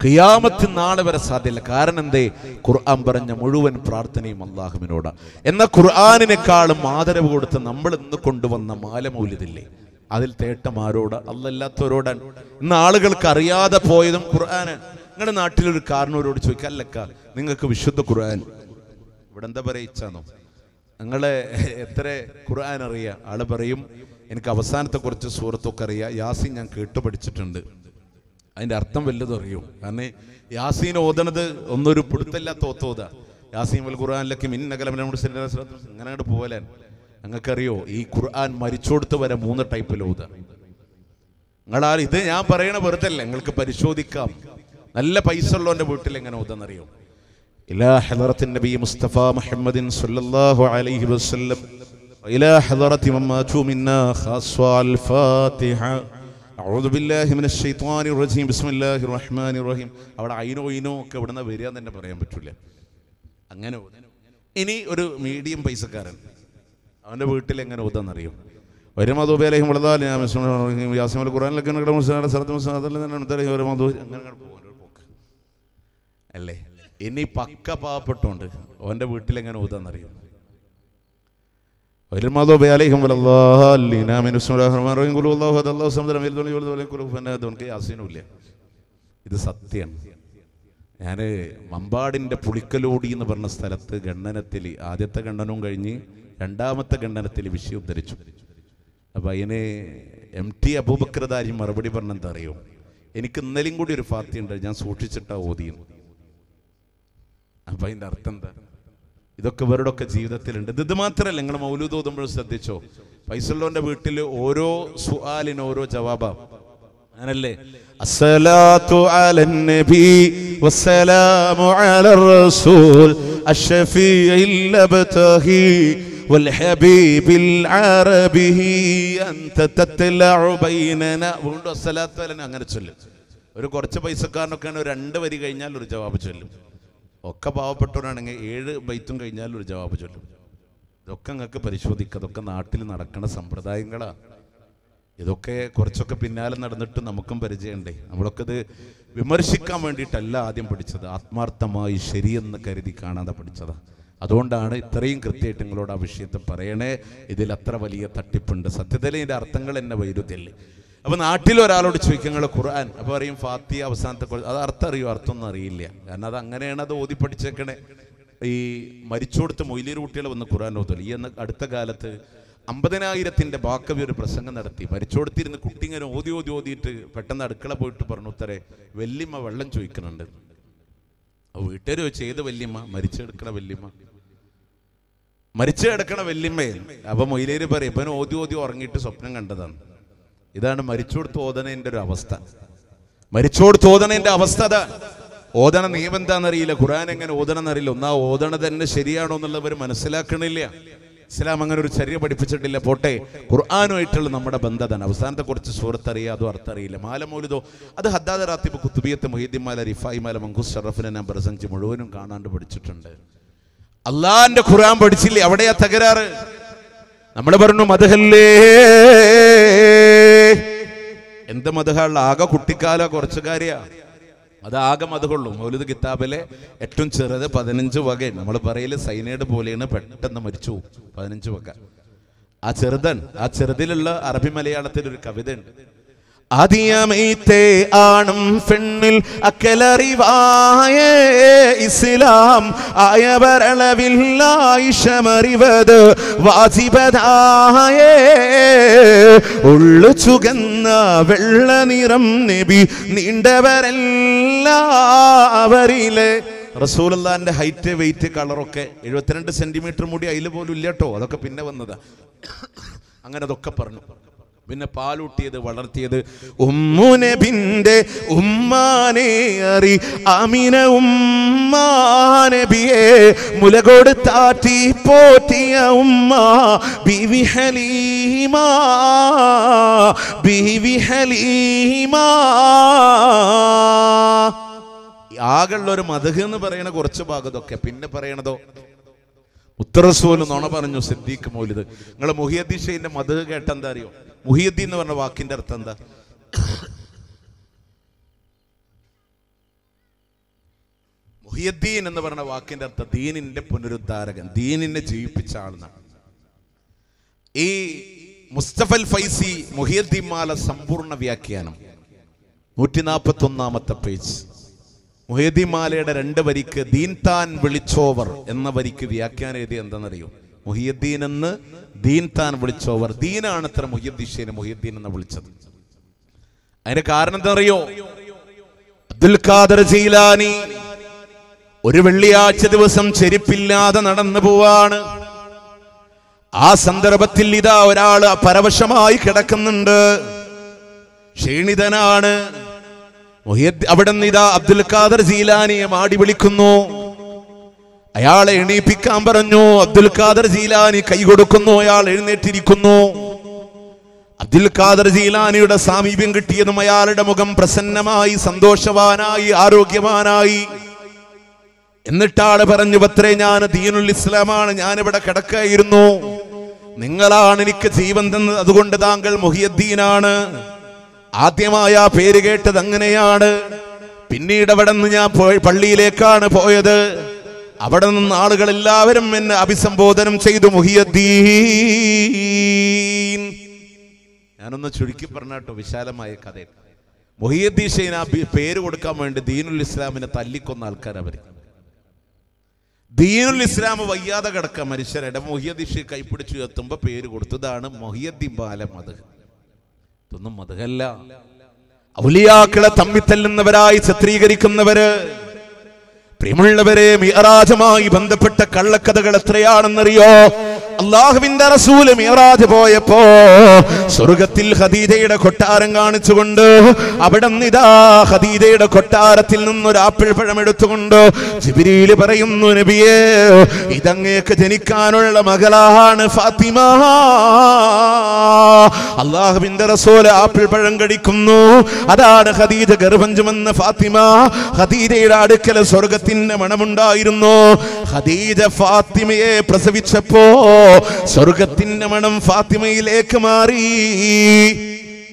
ഖിയാമത്ത് നാളെ വരെ സാധ്യമല്ല കാരണം എന്തേ? ഖുർആൻ പറഞ്ഞ മുഴുവൻ പ്രാർത്ഥനയും അള്ളാഹുവിനോടാ. എന്ന ഖുർആാനിനെക്കാളും ആദരവ് കൊടുത്ത് നമ്മൾ ഇന്ന് കൊണ്ടുവന്ന മാലമൗലിതില്ലേ അതിൽ തേട്ടം ആരോട് അല്ലല്ലാത്തവരോടാണ് ഇന്ന് ആളുകൾക്ക് അറിയാതെ പോയതും ഖുർആാന് നിങ്ങളുടെ നാട്ടിലൊരു കാരണവരോട് ചോദിക്കുക അല്ലക്ക നിങ്ങൾക്ക് വിശുദ്ധ ഖുർആൻ ഇവിടെ എന്താ പറയിച്ചാന്നോ നിങ്ങളെ എത്ര ഖുർആൻ അറിയാം? ആൾ പറയും എനിക്ക് അവസാനത്തെ കുറച്ച് സൂറത്തൊക്കെ അറിയാം. യാസീൻ ഞാൻ കേട്ടു പഠിച്ചിട്ടുണ്ട്. അതിന്റെ അർത്ഥം വല്ലതും അറിയും? കാരണം യാസീൻ ഓതണത് ഒന്നൊരു പിടുത്തല്ലാത്ത ഓത്തോതാ. യാസീൻ വൽ ഖുർആാനിലൊക്കെ മിന്നകലം അങ്ങനെ അങ്ങോട്ട് പോകലാൻ ഞങ്ങൾക്കറിയോ ഈ ഖുർആൻ മരിച്ചോടുത്ത് വരെ മൂന്ന് ടൈപ്പ് ലോത് നിങ്ങളാ ഇത് ഞാൻ പറയണ വെറുതെ നിങ്ങൾക്ക് പരിശോധിക്കാം. നല്ല പൈസ ഉള്ളവന്റെ വീട്ടിൽ എങ്ങനെ ഓതെന്നറിയോ? ഇലാ ഹലറത്തിൻ നബി മുസ്തഫ മുഹമ്മദിൻ സല്ലല്ലാഹു അലൈഹി വസല്ലം ഇലാ ഹലറത്തി മമ്മാതു മിന്നാ ഖാസ്വ അൽ ഫാത്തിഹ അഊദു ബില്ലാഹി മിനശ് ശൈത്വാനിർ റജീം ബിസ്മില്ലാഹിർ റഹ്മാനിർ റഹീം. അവിടെ ഐനോ ഇനോ ഒക്കെ ഇവിടുന്ന് വരിക തന്നെ പറയാൻ പറ്റില്ല അങ്ങനെ. ഇനി ഒരു മീഡിയം പൈസക്കാരൻ. അവന്റെ വീട്ടിൽ എങ്ങനെ ഓതാന്നറിയോ ഒരു മധുബേലയും വളർത്താൽ യാസിമൽ ഖുറാനിലൊക്കെ സ്ഥലത്ത് മധു അങ്ങനെ അങ്ങട് പോകും ഒരു പോക്ക്. അല്ലേ? ഇനി പക്ക പാവപ്പെട്ടോണ്ട് അവന്റെ വീട്ടിൽ എങ്ങനെ ഊതാന്നറിയോ അലൈഹിം യാസീനുമില്ല ഇത് സത്യമാണ് ഞാൻ മമ്പാടിന്റെ പുളിക്കലോടി എന്ന് പറഞ്ഞ സ്ഥലത്ത് ഗണ്ണനത്തിൽ ആദ്യത്തെ ഗണ്ണനവും കഴിഞ്ഞ് രണ്ടാമത്തെ ഖണ്ഡനത്തിൽ വിഷയം ഉദ്ധരിച്ചു. അപ്പം അതിന് എം ടി അബൂബക്രദാരി മറുപടി പറഞ്ഞെന്താ അറിയോ? എനിക്ക് ഇന്നലെയും കൂടി ഒരു ഫാത്തിയുണ്ട് ഞാൻ സൂക്ഷിച്ചിട്ടാ ഓതിയും അപ്പം അതിന്റെ അർത്ഥം എന്താ? ഇതൊക്കെ ഇവരുടെയൊക്കെ ജീവിതത്തിലുണ്ട്. ഇത് മാത്രമല്ല നിങ്ങൾ മൗലൂദ് ഓതുമ്പോൾ ശ്രദ്ധിച്ചോ? ഫൈസലോന്റെ വീട്ടിൽ ഓരോ സുആലിന് ഓരോ ജവാബാ. അങ്ങനല്ലേ? അസ്സലാത്തു വസ്സലാമു അലർ റസൂൽ والحبيب العربي أنت تطلع بيننا വീണ്ടും അസ്സലാത്തു അലൻ അങ്ങനെ ചൊല്ലും ഒരു കുറച്ച് പൈസക്കാരനൊക്കെയാണ് ഒരു രണ്ട് വരി കഴിഞ്ഞാൽ ഒരു ജവാബ് ചൊല്ലും ഒക്കെ പാവപ്പെട്ടവരാണെങ്കിൽ ഏഴ് ബൈത്തും കഴിഞ്ഞാൽ ഒരു ജവാബ് ചൊല്ലും ഇതൊക്കെ നിങ്ങൾക്ക് പരിശോധിക്കുക ഇതൊക്കെ നാട്ടിൽ നടക്കുന്ന സമ്പ്രദായങ്ങളാണ് ഇതൊക്കെ കുറച്ചൊക്കെ പിന്നാലെ നടന്നിട്ട് നമുക്കും പരിചയമുണ്ടേ നമ്മളൊക്കെ ഇത് വിമർശിക്കാൻ വേണ്ടിയിട്ടല്ല ആദ്യം പഠിച്ചത് ആത്മാർത്ഥമായി ശരിയെന്ന് കരുതി കാണാതെ പഠിച്ചതാ അതുകൊണ്ടാണ് ഇത്രയും കൃത്യമായിട്ട് നിങ്ങളോട് ആ വിഷയത്തെ പറയണേ. ഇതിൽ അത്ര വലിയ തട്ടിപ്പുണ്ട്. സത്യത്തിൽ ഇതിന്റെ അർത്ഥങ്ങൾ എന്നെ വൈരുദ്ധ്യല്ലേ? അപ്പോൾ നാട്ടിൽ ഒരാളോട് ചോദിക്കുക ഖുർആൻ അപ്പോൾ പറയും ഫാത്തി അവസാനത്തെ അത് അർത്ഥം അറിയോ? അർത്ഥമൊന്നും അറിയില്ല. കാരണം അത് അങ്ങനെയാണ് അത് ഓതി പഠിച്ചേക്കണേ. ഈ മരിച്ചോടുത്ത് മൊയ്ലീർ കുട്ടികൾ വന്ന് ഖുർആൻ ഓതല്ല ഈ എന്ന അടുത്ത കാലത്ത് അമ്പതിനായിരത്തിന്റെ ബാക്കവി ഒരു പ്രസംഗം നടത്തി. മരിച്ചോടുത്തിരുന്ന് കുട്ടി ഇങ്ങനെ ഓതി ഓതി ഓതിയിട്ട് പെട്ടെന്ന് അടുക്കള പോയിട്ട് പറഞ്ഞു ഉത്തരെ വെല്ലിമ്മ വെള്ളം ചോദിക്കുന്നുണ്ട്. വീട്ടുകാർ ഏത് വല്യമ്മ മരിച്ചെടുക്കണ വല്യമ്മ. മരിച്ചു കിടക്കണ വല്യമ്മയെ അപ്പൊ മൊയിലേര് പറയും ഇപ്പൊ ഓതി ഓതി ഉറങ്ങിയിട്ട് സ്വപ്നം കണ്ടതാണ്. ഇതാണ് മരിച്ചോടുത്ത് ഓതണേന്റെ ഒരു അവസ്ഥ. മരിച്ചോടുത്ത് ഓതണേന്റെ അവസ്ഥ അതാ. ഓതണ നിയമം എന്താണെന്നറിയില്ല ഖുറാൻ എങ്ങനെ ഓതണം എന്നറിയില്ല ഒന്നാ ഓതണ തന്നെ ശരിയാണോ എന്നുള്ളവർ മനസ്സിലാക്കണില്ല. ഇസ്ലാം അങ്ങനെ ഒരു ചര്യ പഠിപ്പിച്ചിട്ടില്ല പോട്ടെ. ഖുർആാനുമായിട്ടുള്ള നമ്മുടെ ബന്ധതാണ്. അവസാനത്തെ കുറച്ച് സൂറത്ത് അറിയാം അതോ അർത്ഥറിയില്ല മാലമൗലിതോ അത് ഹദ്ദാദ് റാത്തിബ് കുത്തുബിയത്ത് മൊഹീദ്ദിമാല റിഫായി മാല മങ്കൂസ് ഷറഫിനെ ഞാൻ പ്രസംഗിച്ച് മുഴുവനും കാണാണ്ട് പഠിച്ചിട്ടുണ്ട്. അള്ളാന്റെ ഖുർആൻ പഠിച്ചില്ലേ? അവിടെയാ തകരാറ്. നമ്മൾ പറഞ്ഞു മതഹല്ലേ എന്ത് മതഹള്ള ആകെ കുട്ടിക്കാല കുറച്ചു കാര്യാ അത് ആകെ മതകൊള്ളൂ മൗലിദ് കിതാബിലെ ഏറ്റവും ചെറുത് പതിനഞ്ച് വക നമ്മൾ പറയൽ സൈനൈഡ് പോലെയാണ് പെട്ടെന്ന് മരിച്ചു. പതിനഞ്ച് വക. ആ ചെറുതൻ ആ ചെറുതിലുള്ള അറബി മലയാളത്തിൽ ഒരു കവിത ആദിയമേത്തെ ആണും പെണ്ണിൽ അക്കലറിവായ ഇസ്ലാം. ആയവരളവില്ലായിഷമറിവത് വാജിപതായ ഉള്ളു ചുകന്ന വെള്ള നിറം നബി നീണ്ടവരെല്ലാവരിലെ. റസൂലല്ലാന്റെ ഹൈറ്റ് വെയിറ്റ് കളറൊക്കെ എഴുപത്തിരണ്ട് സെന്റിമീറ്റർ മുടി അതിൽ പോലും ഇല്ല കേട്ടോ അതൊക്കെ പിന്നെ വന്നതാ. അങ്ങനെ അതൊക്കെ പറഞ്ഞു. പിന്നെ പാലൂട്ടിയത് വളർത്തിയത് ഉമ്മുനബിന്റെ ഉമ്മാനെ അറി അമിന ഉമ്മാനബിയെ മുലകോട് താറ്റി പോറ്റിയ ഉമ്മ ബിവി ഹലീമ ബിവി ഹലീമ. ആകെയുള്ള ഒരു എന്ന് പറയണ കുറച്ച് ഭാഗത്തൊക്കെ പിന്നെ പറയണതോ? ഉത്തറസൂൽ നോണ പറഞ്ഞു സിദ്ദീഖ് മൗലിദ്. നിങ്ങൾ മുഹിയദ്ദീൻ ഷെയ്ന്റെ കേട്ടെന്താ കേട്ട അറിയോ? മുഹിയദ്ദീൻ എന്ന് പറഞ്ഞ വാക്കിന്റെ അർത്ഥം എന്താ? മുഹിയദ്ദീൻ എന്ന് പറഞ്ഞ വാക്കിന്റെ അർത്ഥം ദീനിന്റെ പുനരുദ്ധാരകൻ ദീനിനെ ജീവിപ്പിച്ച ആളെന്നാണ്. ഈ മുസ്തഫൽ ഫൈസി മുഹിയദ്ദീൻ മാല സമ്പൂർണ വ്യാഖ്യാനം നൂറ്റി നാൽപ്പത്തി ഒന്നാമത്തെ പേജ് മാലയുടെ രണ്ട് വരിക്ക് ദീൻ താൻ വിളിച്ചോവർ എന്ന വരിക്ക് വ്യാഖ്യാനം എഴുതി എന്താണെന്നറിയോ? മുഹിയുദ്ദീൻ എന്ന് ദീൻ താൻ വിളിച്ചോവർ ദീനാണ് അത്ര മുഹിയുദ്ദീഷേനെ മുഹിയുദ്ദീൻ എന്ന് വിളിച്ചത്. അതിന് കാരണം എന്താ അറിയോ? അബ്ദുൽ ഖാദർ ജീലാനി ഒരു വെള്ളിയാഴ്ച ദിവസം ചെരിപ്പില്ലാതെ നടന്നു പോവാണ്. ആ സന്ദർഭത്തിൽ ഇതാ ഒരാൾ പരവശമായി കിടക്കുന്നുണ്ട്. ക്ഷീണിതനാണ്. അവിടെ നിന്ന് ഇതാ അബ്ദുൽ ഖാദർ ജീലാനിയെ മാടി വിളിക്കുന്നു. അയാളെ എണീപ്പിക്കാൻ പറഞ്ഞു. അബ്ദുൽ ഖാദർ ജീലാനി കൈ കൊടുക്കുന്നു. അയാൾ എഴുന്നേറ്റിരിക്കുന്നു. അബ്ദുൽ ഖാദർ ജീലാനിയുടെ സാമീപ്യം കിട്ടിയതും അയാളുടെ മുഖം പ്രസന്നമായി സന്തോഷവാനായി ആരോഗ്യവാനായി. എന്നിട്ടാണ് പറഞ്ഞു പത്രേ ഞാൻ ദീനുൽ ഇസ്ലാമാണ്. ഞാനിവിടെ കിടക്കായിരുന്നു നിങ്ങളാണ് എനിക്ക് ജീവൻ തന്നത്. അതുകൊണ്ട് താങ്കൾ മുഹിയദ്ദീനാണ്. ആദ്യമായ ആ പേര് കേട്ടത് അങ്ങനെയാണ്. പിന്നീട് അവിടെ നിന്ന് ഞാൻ പള്ളിയിലേക്കാണ് പോയത്. അവിടെ നിന്ന് ആളുകൾ എല്ലാവരും എന്നെ അഭിസംബോധനം ചെയ്തു മുഹിയദ്ദീൻ. ഞാനൊന്ന് ചുരുക്കി പറഞ്ഞാട്ടോ വിശാലമായ കഥ. മുഹിയദ്ദീൻ ആ പേര് കൊടുക്കാൻ വേണ്ടി ദീനുൽ ഇസ്ലാമിനെ തല്ലിക്കൊന്ന ആൾക്കാർ അവർ ദീനുൽ ഇസ്ലാം വയ്യാതെ കിടക്ക മനുഷ്യരുടെ മൊഹിയദ്ദീഷ് കൈപ്പിടിച്ചു എത്തുമ്പോ പേര് കൊടുത്തതാണ് മൊഹിയദ്ദീൻ ബാല മത് ഇതൊന്നും മതകല്ല ഔലിയാക്കളെ തമ്മിത്തല്ലുന്നവരായി ചിത്രീകരിക്കുന്നവര് പ്രിയമുള്ളവരെ മിയറാജുമായി ബന്ധപ്പെട്ട കള്ളക്കഥകൾ എത്രയാണെന്നറിയോ? അള്ളാഹുവിന്റെ റസൂൽ മിയറാജ് പോയപ്പോ സ്വർഗത്തിൽ ഹദീജയുടെ കൊട്ടാരം കാണിച്ചുകൊണ്ട് അവിടെ നിതാ ഹദീജയുടെ കൊട്ടാരത്തിൽ ഒരു ആപ്പിൾ പഴം എടുത്തുകൊണ്ട് ജിബിരിയിൽ പറയുന്നു നബിയേ ഇതങ്ങേക്ക് ജനിക്കാനുള്ള മകളാണ് ഫാത്തിമ. അള്ളാഹുവിന്റെ റസൂൽ ആപ്പിൾ പഴം കഴിക്കുന്നു അതാണ് ഹദീജ ഗർഭം ചുമന്ന ഫാത്തിമ. ഖദീജയുടെ അടുക്കൽ സ്വർഗത്തിന്റെ മണമുണ്ടായിരുന്നു. ഖദീജ ഫാത്തിമയെ പ്രസവിച്ചപ്പോ സ്വർഗത്തിന്റെ മണം ഫാത്തിമയിലേക്ക് മാറി.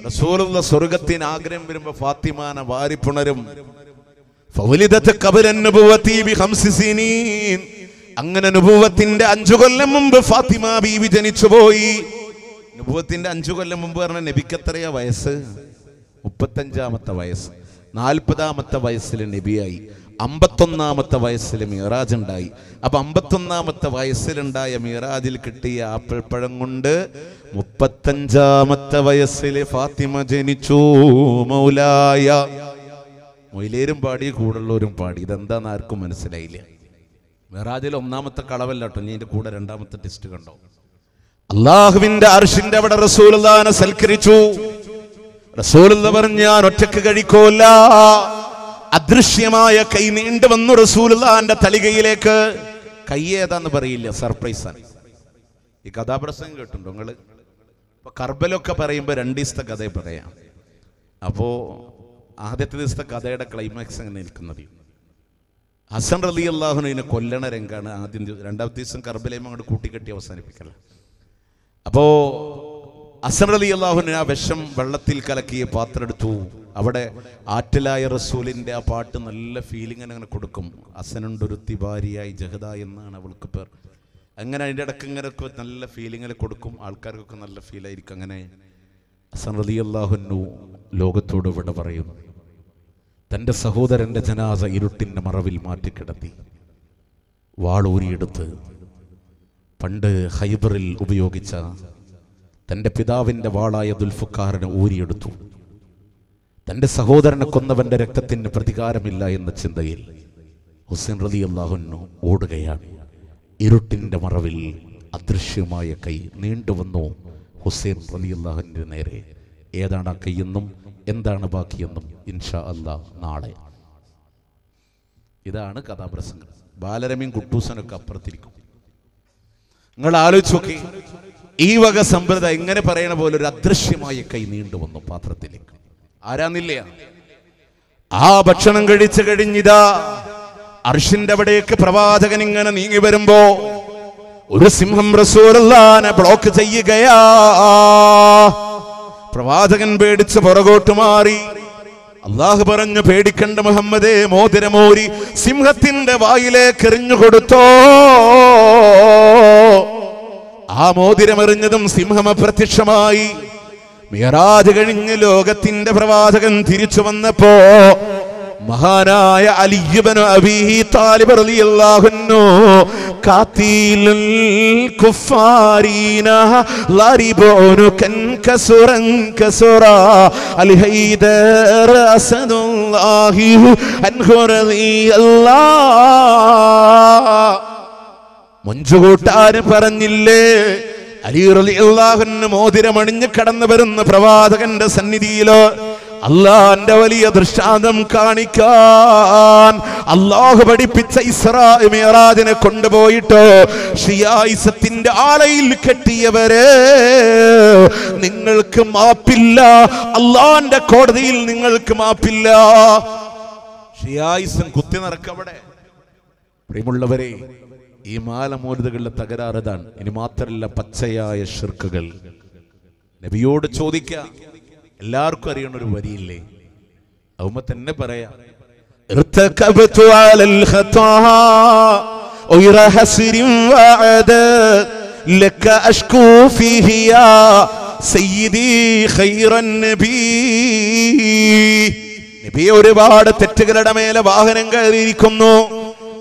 റസൂലുള്ള സ്വർഗത്തിന് ആഗ്രഹം വരുമ്പോ ഫാത്തിമാനെ വാരിപ്പുണരും. അങ്ങനെ അനുഭവത്തിന്റെ അഞ്ചു കൊല്ലം മുമ്പ് ഫാത്തിമ ബീവി ജനിച്ചു പോയി. അനുഭവത്തിന്റെ അഞ്ചു കൊല്ലം മുമ്പ് പറഞ്ഞ നബിക്ക് എത്രയാ വയസ്സ്? മുപ്പത്തഞ്ചാമത്തെ വയസ്സ്. നാൽപ്പതാമത്തെ വയസ്സിൽ നബിയായി. അമ്പത്തൊന്നാമത്തെ വയസ്സിൽ മീറാജ് ഉണ്ടായി. അപ്പൊ അമ്പത്തൊന്നാമത്തെ വയസ്സിലുണ്ടായ മീറാജിൽ കിട്ടിയ ആപ്പിൾ പഴം കൊണ്ട് മുപ്പത്തഞ്ചാമത്തെ വയസ്സിൽ ഫാത്തിമ ജനിച്ചു. മൗലായ. മൊയിലേരും പാടി കൂടുള്ളവരും പാടി. ഇതെന്താന്ന് ആർക്കും മനസ്സിലായില്ല. മീറാജിൽ ഒന്നാമത്തെ കളവല്ല കേട്ടോ നീ കൂടെ രണ്ടാമത്തെ ടെസ്റ്റ് കണ്ടോ? അള്ളാഹുവിന്റെ അർഷിന്റെ അവിടെ റസൂലുള്ളാനെ സൽക്കരിച്ചു. റസൂലുള്ള പറഞ്ഞു ഞാൻ ഒറ്റയ്ക്ക് കഴിക്കോല്ല അദൃശ്യമായ കൈ നീണ്ടു വന്നു റസൂലുള്ളാന്റെ തലികയിലേക്ക് കൈ ഏതാന്ന് പറയില്ല ആണ് ഈ കഥാപ്രസംഗം കേട്ടുണ്ടോ നിങ്ങൾ? ഇപ്പൊ കർബലൊക്കെ പറയുമ്പോ രണ്ട് ദിവസത്തെ കഥയെ പറയാം. അപ്പോ ആദ്യത്തെ ദിവസത്തെ കഥയുടെ ക്ലൈമാക്സ് അങ്ങനെ നിൽക്കുന്നത്? ഹസൻ റലി അള്ളാഹുനെ കൊല്ലണ രംഗാണ് ആദ്യം രണ്ടാമത്തെ ദിവസം കർബലയും അങ്ങോട്ട് കൂട്ടിക്കെട്ടി അവസാനിപ്പിക്കല അപ്പോ ഹസൻ അലി അള്ളാഹുനെ ആ വിഷം വെള്ളത്തിൽ കലക്കിയ പാത്രം എടുത്തു. അവിടെ ആറ്റലായ റസൂലിന്റെ ആ പാട്ട് നല്ല ഫീലിംഗ് അങ്ങനെ കൊടുക്കും. ഹസനുണ്ട് ഒരു തിബാരിയായി ജഹദ എന്നാണ് അവൾക്ക് പേർ. അങ്ങനെ അതിന്റെ ഇടയ്ക്ക് ഇങ്ങനെ നല്ല ഫീലിങ്ങിൽ കൊടുക്കും. ആൾക്കാർക്കൊക്കെ നല്ല ഫീൽ ആയിരിക്കും അങ്ങനെ. അസൻ റതി അള്ളാഹുനു ലോകത്തോട് ഇവിടെ പറയും. തന്റെ സഹോദരന്റെ ജനാസ ഇരുട്ടിന്റെ മറവിൽ മാറ്റിക്കിടത്തി. വാളൂരിയെടുത്ത് പണ്ട് ഹൈബറിൽ ഉപയോഗിച്ച തന്റെ പിതാവിന്റെ വാളായ ദുൽഫുക്കാരനെ ഊരിയെടുത്തു. തന്റെ സഹോദരനെ കൊന്നവന്റെ രക്തത്തിന് പ്രതികാരമില്ല എന്ന ചിന്തയിൽ ഹുസൈൻ റതി അള്ളാഹുനു ഓടുകയാണ്. ഇരുട്ടിന്റെ മറവിൽ അദൃശ്യമായ കൈ നീണ്ടുവന്നു ഹുസൈൻ റതി അള്ളാഹുവിന്റെ നേരെ. ഏതാണ് ആ കൈയെന്നും എന്താണ് ബാക്കിയെന്നും ഇൻഷാ അല്ലാ നാളെ. ഇതാണ് കഥാപ്രസംഗം. ബാലരമയും കുട്ടൂസനൊക്കെ അപ്പുറത്തിരിക്കും. നിങ്ങൾ ആലോചിച്ച് നോക്കി ഈ വക സമ്പ്രദായം ഇങ്ങനെ പറയണ പോലെ ഒരു അദൃശ്യമായ കൈ നീണ്ടുവന്നു പാത്രത്തിലേക്ക്. ആരാന്നില്ല ആ ഭക്ഷണം കഴിച്ചു കഴിഞ്ഞിതാ അർഷിന്റെ അവിടേക്ക് പ്രവാചകൻ ഇങ്ങനെ നീങ്ങി വരുമ്പോ ഒരു സിംഹം റസൂലുള്ളാനെ ബ്ലോക്ക് ചെയ്യുകയാ. പ്രവാചകൻ പേടിച്ച് പുറകോട്ട് മാറി. അള്ളാഹു പറഞ്ഞു പേടിക്കണ്ട മുഹമ്മദേ മോതിരമോരി സിംഹത്തിന്റെ വായിലേക്ക് എറിഞ്ഞു കൊടുത്തോ. ആ മോതിരമെറിഞ്ഞതും സിംഹം അപ്രത്യക്ഷമായി. മിയറാജ് കഴിഞ്ഞ് ലോകത്തിന്റെ പ്രവാചകൻ തിരിച്ചു വന്നപ്പോ മഹാനായ അലിയുബനു അബീ താലിബ് റളിയല്ലാഹു അൻഹു കാത്തിലുൽ കുഫാരീന ലറിബുനു കൻ കസുറൻ കസുറ അൽ ഹൈദർ അസദുല്ലാഹി അൻഹു റളിയല്ലാഹ്. മഞ്ചുകൂട്ടാര് പറഞ്ഞില്ലേ അലി റളിയല്ലാഹുവിന് മോതിരമണിഞ്ഞ് കടന്നു വരുന്ന പ്രവാചകന്റെ സന്നിധിയിൽ അള്ളാന്റെ വലിയ ദൃഷ്ടാന്തം കാണിക്കാൻ അള്ളാഹു പഠിപ്പിച്ച ഇസ്രാജിനെ കൊണ്ടുപോയിട്ട് ഷിയായിസത്തിന്റെ ആലയിൽ കെട്ടിയവരെ നിങ്ങൾക്ക് മാപ്പില്ല. അള്ളാന്റെ കോടതിയിൽ നിങ്ങൾക്ക് മാപ്പില്ല. ഷിയായിസം കുത്തി നിറക്കവിടെ പ്രിയമുള്ളവരെ ഈ മാലമൂലിതകളുടെ തകരാറിതാണ് ഇനി മാത്രമല്ല പച്ചയായ ഷിർക്കുകൾ നബിയോട് ചോദിക്ക എല്ലാവർക്കും അറിയണ ഒരു വരിയില്ലേ അവമ്മ തന്നെ പറയാ ارتكبت على الخطا غير حسر وعدد لك أشكو فيه يا سيدي خير النبي നബിയെ ഒരുപാട് തെറ്റുകളുടെ മേലെ വാഹനം കയറിയിരിക്കുന്നു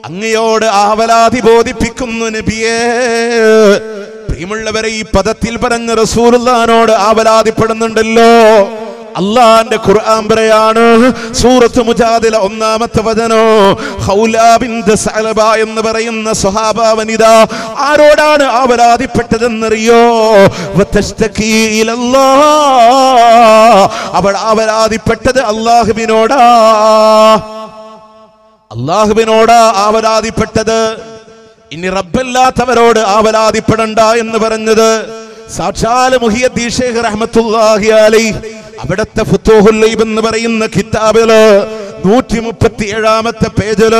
അങ്ങയോട് ആവലാതി ബോധിപ്പിക്കുന്നു നബിയേ. പ്രിയമുള്ളവരെ ഈ പദത്തിൽ പറഞ്ഞ റസൂലുള്ളാനോട് ആവലാതിപ്പെടുന്നുണ്ടല്ലോ. അള്ളാന്റെ ഖുർആൻ സൂറത്ത് മുജാദില ഒന്നാമത്തെ വചനോ സഅലബ എന്ന് പറയുന്ന സ്വഹാബ വനിത ആരോടാണ് അവരാധിപ്പെട്ടതെന്നറിയോ. അവൾ ആവലാതിപ്പെട്ടത് അള്ളാഹുവിനോടാ. അള്ളാഹുവിനോട് ആവലാതിപ്പെട്ടത്. ഇനി റബ്ബല്ലാത്തവരോട് ആവലാതിപ്പെടണ്ട എന്ന് പറഞ്ഞത് സാക്ഷാൽ റഹ്മത്തുള്ളാഹി അലൈഹി. അവിടുത്തെ ഫുത്തൂഹുൽ ലൈബ് എന്ന് പറയുന്ന കിതാബിൽ നൂറ്റി മുപ്പത്തി ഏഴാമത്തെ പേജിൽ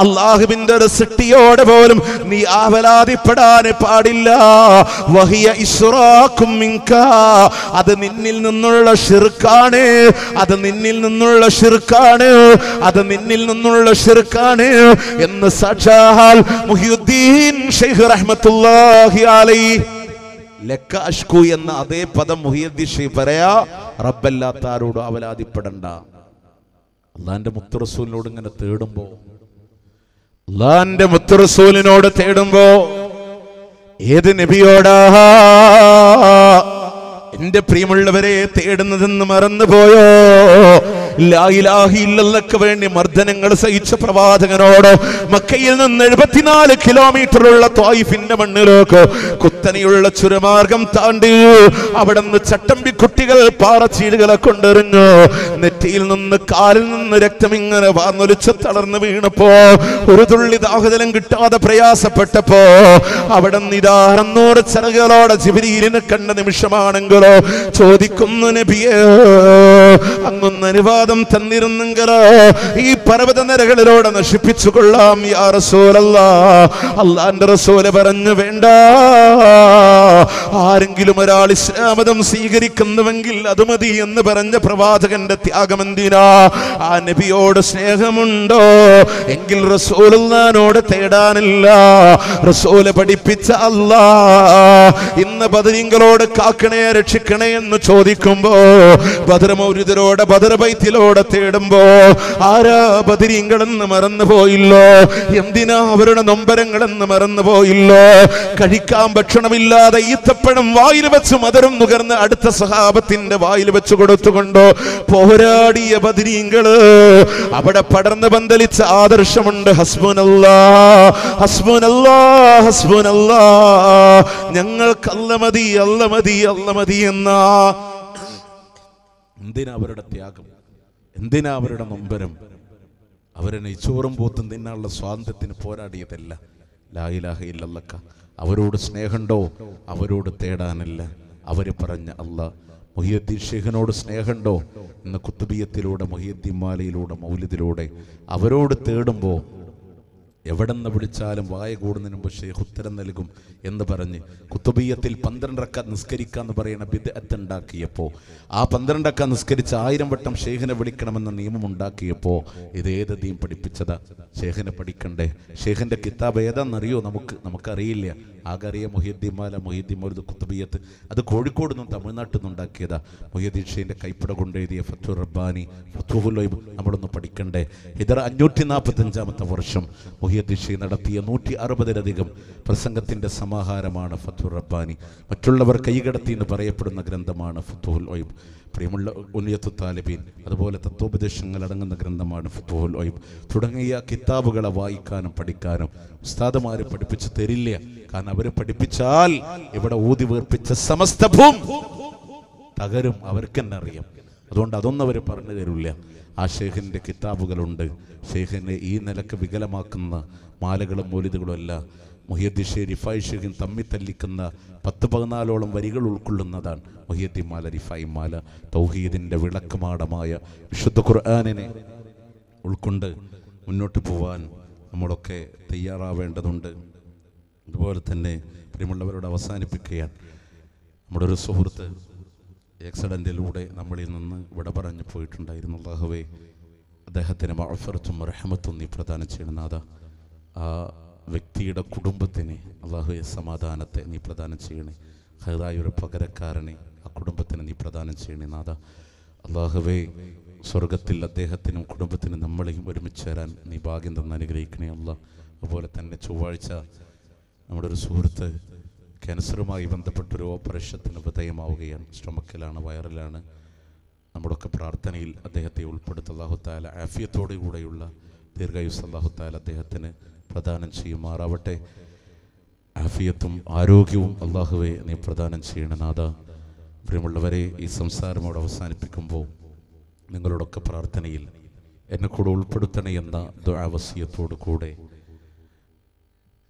അള്ളാഹുവിന്റെ ഒരു സൃഷ്ടിയോടെ പോലും നീ ആവലാതിപ്പെടാൻ പാടില്ല. വഹിയ ഇസ്റാക്കും മിൻക. അത് നിന്നിൽ നിന്നുള്ള ഷിർക്കാണ് അത് നിന്നിൽ നിന്നുള്ള ഷിർക്കാണ് അത് നിന്നിൽ നിന്നുള്ള ഷിർക്കാണ് എന്ന് സാക്ഷാൽ മുഹിയുദ്ദീൻ ഷെയ്ഖ് റഹ്മത്തുള്ളാഹി അലൈഹി ലക്ക അഷ്കു എന്ന അതേ പദം മുഹിയുദ്ദീൻ ഷെയ്ഖ് പറയാ റബ്ബല്ലാത്താരോട് അവലാതിപ്പെടണ്ട. അള്ളാന്റെ മുത്തറസൂലിനോട് ഇങ്ങനെ തേടുമ്പോ അള്ളാന്റെ മുത്തറസൂലിനോട് തേടുമ്പോ ഏത് നബിയോടാ എന്റെ പ്രിയമുള്ളവരെ തേടുന്നതെന്ന് മറന്നുപോയോ? വേണ്ടി മർദ്ദനങ്ങൾ സഹിച്ച പ്രവാചകനോട് മക്കയിൽ നിന്ന് എഴുപത്തിനാല് കിലോമീറ്ററുള്ള ത്വായിഫിന്റെ മണ്ണിലേക്ക് കുത്തനെയുള്ള ചുരമാർഗം താണ്ടി അവിടെ നിന്ന് ചട്ടമ്പി കുട്ടികൾ പാറച്ചീടുകളെ കൊണ്ടെറിഞ്ഞു. നെറ്റിയിൽ നിന്ന് കാലിൽ നിന്ന് രക്തം ഇങ്ങനെ വാർന്നൊലിച്ച് തളർന്നു വീണപ്പോ ഒരു തുള്ളി ദാഹജലം കിട്ടാതെ പ്രയാസപ്പെട്ടപ്പോ അവിടെ നിതാ അറുന്നൂറ് ചിറകുകളോടെ ജിബിരിയിലിനെ കണ്ട നിമിഷമാണെങ്കിലോ ചോദിക്കുന്നു നബിയേ അങ്ങൊന്ന് അനുവാദം തന്നിരുന്നെങ്കിലോ ഈ പർവത നിരകളിലൂടെ നശിപ്പിച്ചു കൊള്ളാം യാ റസൂലല്ല. അള്ളാന്റെ റസൂൽ പറഞ്ഞു വേണ്ട. ആരെങ്കിലും ഒരാൾ ഇസ്ലാമതം സ്വീകരിക്കുന്നുവെങ്കിൽ അത് മതി എന്ന് പറഞ്ഞ പ്രവാചകന്റെ ത്യാഗം എന്തിനാ? ആ നബിയോട് സ്നേഹമുണ്ടോ? എങ്കിൽ റസൂലുള്ളാനോട് തേടാനില്ല. റസൂൽ പഠിപ്പിച്ച അല്ല. ഇന്ന് ബദരിങ്ങളോട് കാക്കണേ രക്ഷിക്കണേ എന്ന് ചോദിക്കുമ്പോ ബദർമൗരിതരോട് ബദർബൈത്തിലോടെ തേടുമ്പോ ആരാ ബദരീങ്ങളെന്ന് മറന്നു പോയില്ലോ? എന്തിനാ അവരുടെ നൊമ്പരങ്ങളെന്ന് മറന്നു പോയില്ലോ? കഴിക്കാൻ ഭക്ഷണമില്ലാതെ ഈത്തപ്പഴം വായിൽ വെച്ച് മധുരം നുകർന്ന് അടുത്ത സഹാബത്തിന്റെ വായിൽ വെച്ച് കൊടുത്തുകൊണ്ടോ പോരാടിയ ബദിരീങ്ങൾ അവിടെ പടർന്ന് പന്തലിച്ച ആദർശമുണ്ട്. ഹസ്ബുനല്ലാ ഹസ്ബുനല്ലാ ഹസ്ബുനല്ലാ. ഞങ്ങൾക്ക് അല്ല മതി അല്ല മതി അല്ല മതി എന്നാ. എന്തിനാ അവരുടെ ത്യാഗം? എന്തിനാ അവരുടെ നൊമ്പരം? അവരെ നെയ്ച്ചോറും പോത്തും തിന്നാനുള്ള സ്വാതന്ത്ര്യത്തിന് പോരാടിയതല്ല. ലായിലാഹ ഇല്ലല്ലക്ക. അവരോട് സ്നേഹമുണ്ടോ? അവരോട് തേടാനല്ല. അവർ പറഞ്ഞ അല്ല. മൊഹിയദ്ദീൻ ഷെയ്ഖിനോട് സ്നേഹമുണ്ടോ? എന്ന കുത്തുബിയത്തിലൂടെ മൊഹിയദ്ദീൻ മാലയിലൂടെ മൗലിദിലൂടെ അവരോട് തേടുമ്പോൾ എവിടെ നിന്ന് വിളിച്ചാലും വായ കൂടുന്നതിന് മുമ്പ് ഷെയ്ഖ് ഉത്തരം നൽകും എന്ന് പറഞ്ഞ് കുത്തുബീയത്തിൽ പന്ത്രണ്ടക്ക നിസ്കരിക്കാന്ന് പറയുന്ന ബിദ്അത്ത് ഉണ്ടാക്കിയപ്പോൾ ആ പന്ത്രണ്ടക്ക നിസ്കരിച്ച് ആയിരം വട്ടം ഷെയ്ഖിനെ വിളിക്കണമെന്ന നിയമം ഉണ്ടാക്കിയപ്പോൾ ഇത് ഏത് ദീൻ പഠിപ്പിച്ചതാ? ഷെയ്ഖിനെ പഠിക്കണ്ടേ? ഷെയ്ഖിന്റെ കിതാബ് ഏതാണെന്നറിയോ നമുക്ക്? നമുക്കറിയില്ല. ആകെ അറിയാം മൊഹീദ്ദീൻ മാല മൊഹീദ്ദീൻ കുത്തുബിയത്ത് അത് കോഴിക്കോട് നിന്നും തമിഴ്നാട്ടിൽ നിന്ന് ഉണ്ടാക്കിയതാ മൊഹീദ്ദീൻ ഷെയ്ഖിന്റെ കൈപ്പട കൊണ്ടെഴുതിയ ഫത്തു റബ്ബാനി ഫത്തുഹുലൈബ് നമ്മളൊന്ന് പഠിക്കണ്ടേ? ഇതർ അഞ്ഞൂറ്റി നാൽപ്പത്തഞ്ചാമത്തെ വർഷം മൊഹിയദ്ദീൻ ഷെയ്ഖ് നടത്തിയ നൂറ്റി അറുപതിലധികം പ്രസംഗത്തിന്റെ സമാഹാരമാണ് ഫത്തുർ റബ്ബാനി. മറ്റുള്ളവർ കൈകടത്തി എന്ന് പറയപ്പെടുന്ന ഗ്രന്ഥമാണ് ഫത്തുഹുൽ ഒയ്ബ്. പ്രിയമുള്ള ഉന്നയത്തു താലിബീൻ അതുപോലെ തത്വോപദേശങ്ങൾ അടങ്ങുന്ന ഗ്രന്ഥമാണ് ഫത്തുഹുൽ ഒയ്ബ്. തുടങ്ങിയ കിതാബുകളെ വായിക്കാനും പഠിക്കാനും ഉസ്താദമാരെ പഠിപ്പിച്ചു തരില്ല. കാരണം അവരെ പഠിപ്പിച്ചാൽ ഇവിടെ ഊതി വീർപ്പിച്ച സമസ്തഭൂം തകരും അവർക്ക് അതുകൊണ്ട് അതൊന്നും അവർ പറഞ്ഞു തരില്ല. ആ ഷെയ്ഖിന്റെ കിതാബുകളുണ്ട്. ഷെയ്ഖിനെ ഈ നിലയ്ക്ക് വികലമാക്കുന്ന മാലകളും മൂലിതകളും അല്ല മുഹിയദ്ദീൻ റിഫായ് ഷെയ്ഖിൻ തമ്മി തല്ലിക്കുന്ന പത്ത് പതിനാലോളം വരികൾ ഉൾക്കൊള്ളുന്നതാണ് മുഹിയദ്ദീൻ മാല റിഫായി മാല. തൗഹീദിന്റെ വിളക്കുമാടമായ വിശുദ്ധ ഖുർആാനിനെ ഉൾക്കൊണ്ട് മുന്നോട്ട് പോവാൻ നമ്മളൊക്കെ തയ്യാറാവേണ്ടതുണ്ട്. അതുപോലെ തന്നെ പ്രിയമുള്ളവരോട് അവസാനിപ്പിക്കുകയാണ്. നമ്മുടെ ഒരു സുഹൃത്ത് ആക്സിഡന്റിലൂടെ നമ്മളിൽ നിന്ന് വിട പറഞ്ഞു പോയിട്ടുണ്ടായിരുന്നു. അള്ളാഹുവേ അദ്ദേഹത്തിന് മഴഫറത്തും റഹമത്തും നീ പ്രദാനം ചെയ്യണനാഥ ആ വ്യക്തിയുടെ കുടുംബത്തിന് അള്ളാഹുവെ സമാധാനത്തെ നീ പ്രദാനം ചെയ്യണേ. ഹൈറായ ഒരു പകരക്കാരനെ ആ കുടുംബത്തിന് നീ പ്രദാനം ചെയ്യണേ നാഥ. അള്ളാഹുവേ സ്വർഗത്തിൽ അദ്ദേഹത്തിനും കുടുംബത്തിനും നമ്മളെയും ഒരുമിച്ച് തരാൻ നീ ഭാഗ്യം തന്ന് അനുഗ്രഹിക്കണേ അല്ല അതുപോലെ തന്നെ ചൊവ്വാഴ്ച നമ്മുടെ ഒരു സുഹൃത്ത് ക്യാൻസറുമായി ബന്ധപ്പെട്ടൊരു ഓപ്പറേഷത്തിന് വിധേയമാവുകയാണ്. സ്റ്റൊമക്കിലാണ് വയറിലാണ്. നമ്മുടെയൊക്കെ പ്രാർത്ഥനയിൽ അദ്ദേഹത്തെ ഉൾപ്പെടുത്ത. അള്ളാഹുത്താല ആഫിയത്തോടു കൂടെയുള്ള ദീർഘായുസ് അള്ളാഹുത്താല അദ്ദേഹത്തിന് പ്രദാനം ചെയ്യുമാറാവട്ടെ. ആഫിയത്തും ആരോഗ്യവും അള്ളാഹുവെ നീ പ്രദാനം ചെയ്യണം നാഥ. പ്രിയമുള്ളവരെ ഈ സംസാരം അവിടെ അവസാനിപ്പിക്കുമ്പോൾ നിങ്ങളോടൊക്കെ പ്രാർത്ഥനയിൽ എന്നെ കൂടെ ഉൾപ്പെടുത്തണേ എന്ന ദുരാവസ്യത്തോടു കൂടെ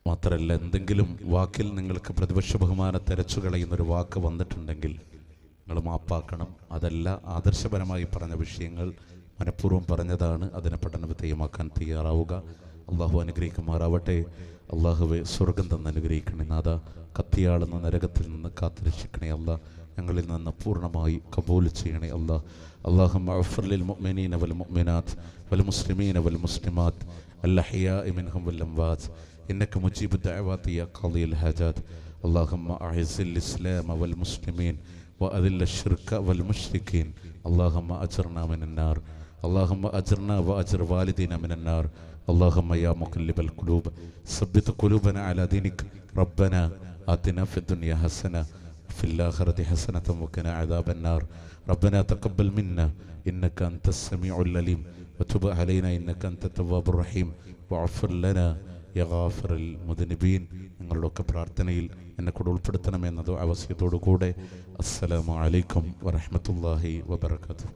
മാത്രമല്ല എന്തെങ്കിലും വാക്കിൽ നിങ്ങൾക്ക് പ്രതിപക്ഷ ബഹുമാനം അരച്ചു കളയുന്നൊരു വാക്ക് വന്നിട്ടുണ്ടെങ്കിൽ നിങ്ങൾ മാപ്പാക്കണം. അതല്ല ആദർശപരമായി പറഞ്ഞ വിഷയങ്ങൾ മനഃപൂർവം പറഞ്ഞതാണ്. അതിനെ പഠന വിധേയമാക്കാൻ തയ്യാറാവുക. അള്ളാഹു അനുഗ്രഹിക്കുമാറാവട്ടെ. അള്ളാഹുവെ സ്വർഗം തന്ന് അനുഗ്രഹിക്കണേ നാഥ. കത്തിയാളുന്ന നരകത്തിൽ നിന്ന് കാത്തുരക്ഷിക്കണേ അല്ല. ഞങ്ങളിൽ നിന്ന് പൂർണമായി കബൂൽ ചെയ്യണേ അല്ല. അള്ളാഹു അഫർലിൽ മൊമിനീന വൽ മൊമിനാത്ത് വൽ മുസ്ലിമീന വൽ മുസ്ലിമാത്ത്. അല്ലഹിയ ഇമിൻഹം വല്ലം വാത്ത് إنك مجيب الدعوات يا قاضي الحاجات اللهم أعز الإسلام والمسلمين وأذل الشرك والمشركين. اللهم أجرنا من النار. اللهم أجرنا وأجر والدينا من النار. اللهم يا مقلب القلوب ثبت قلوبنا على دينك. ربنا آتنا في الدنيا حسنة وفي الآخرة حسنة وقنا عذاب النار. ربنا تقبل منا إنك أنت السميع العليم. وتب علينا إنك أنت التواب الرحيم. واغفر لنا യഗാഫറിൽ മുദനിബീൻ നിങ്ങളുടെയൊക്കെ പ്രാർത്ഥനയിൽ എന്നെ കൂടെ ഉൾപ്പെടുത്തണമെന്നത് അവസ്യത്തോടു കൂടെ അസ്സലാമു അലൈക്കും വറഹമത്തല്ലാഹി വബർക്കാത്തു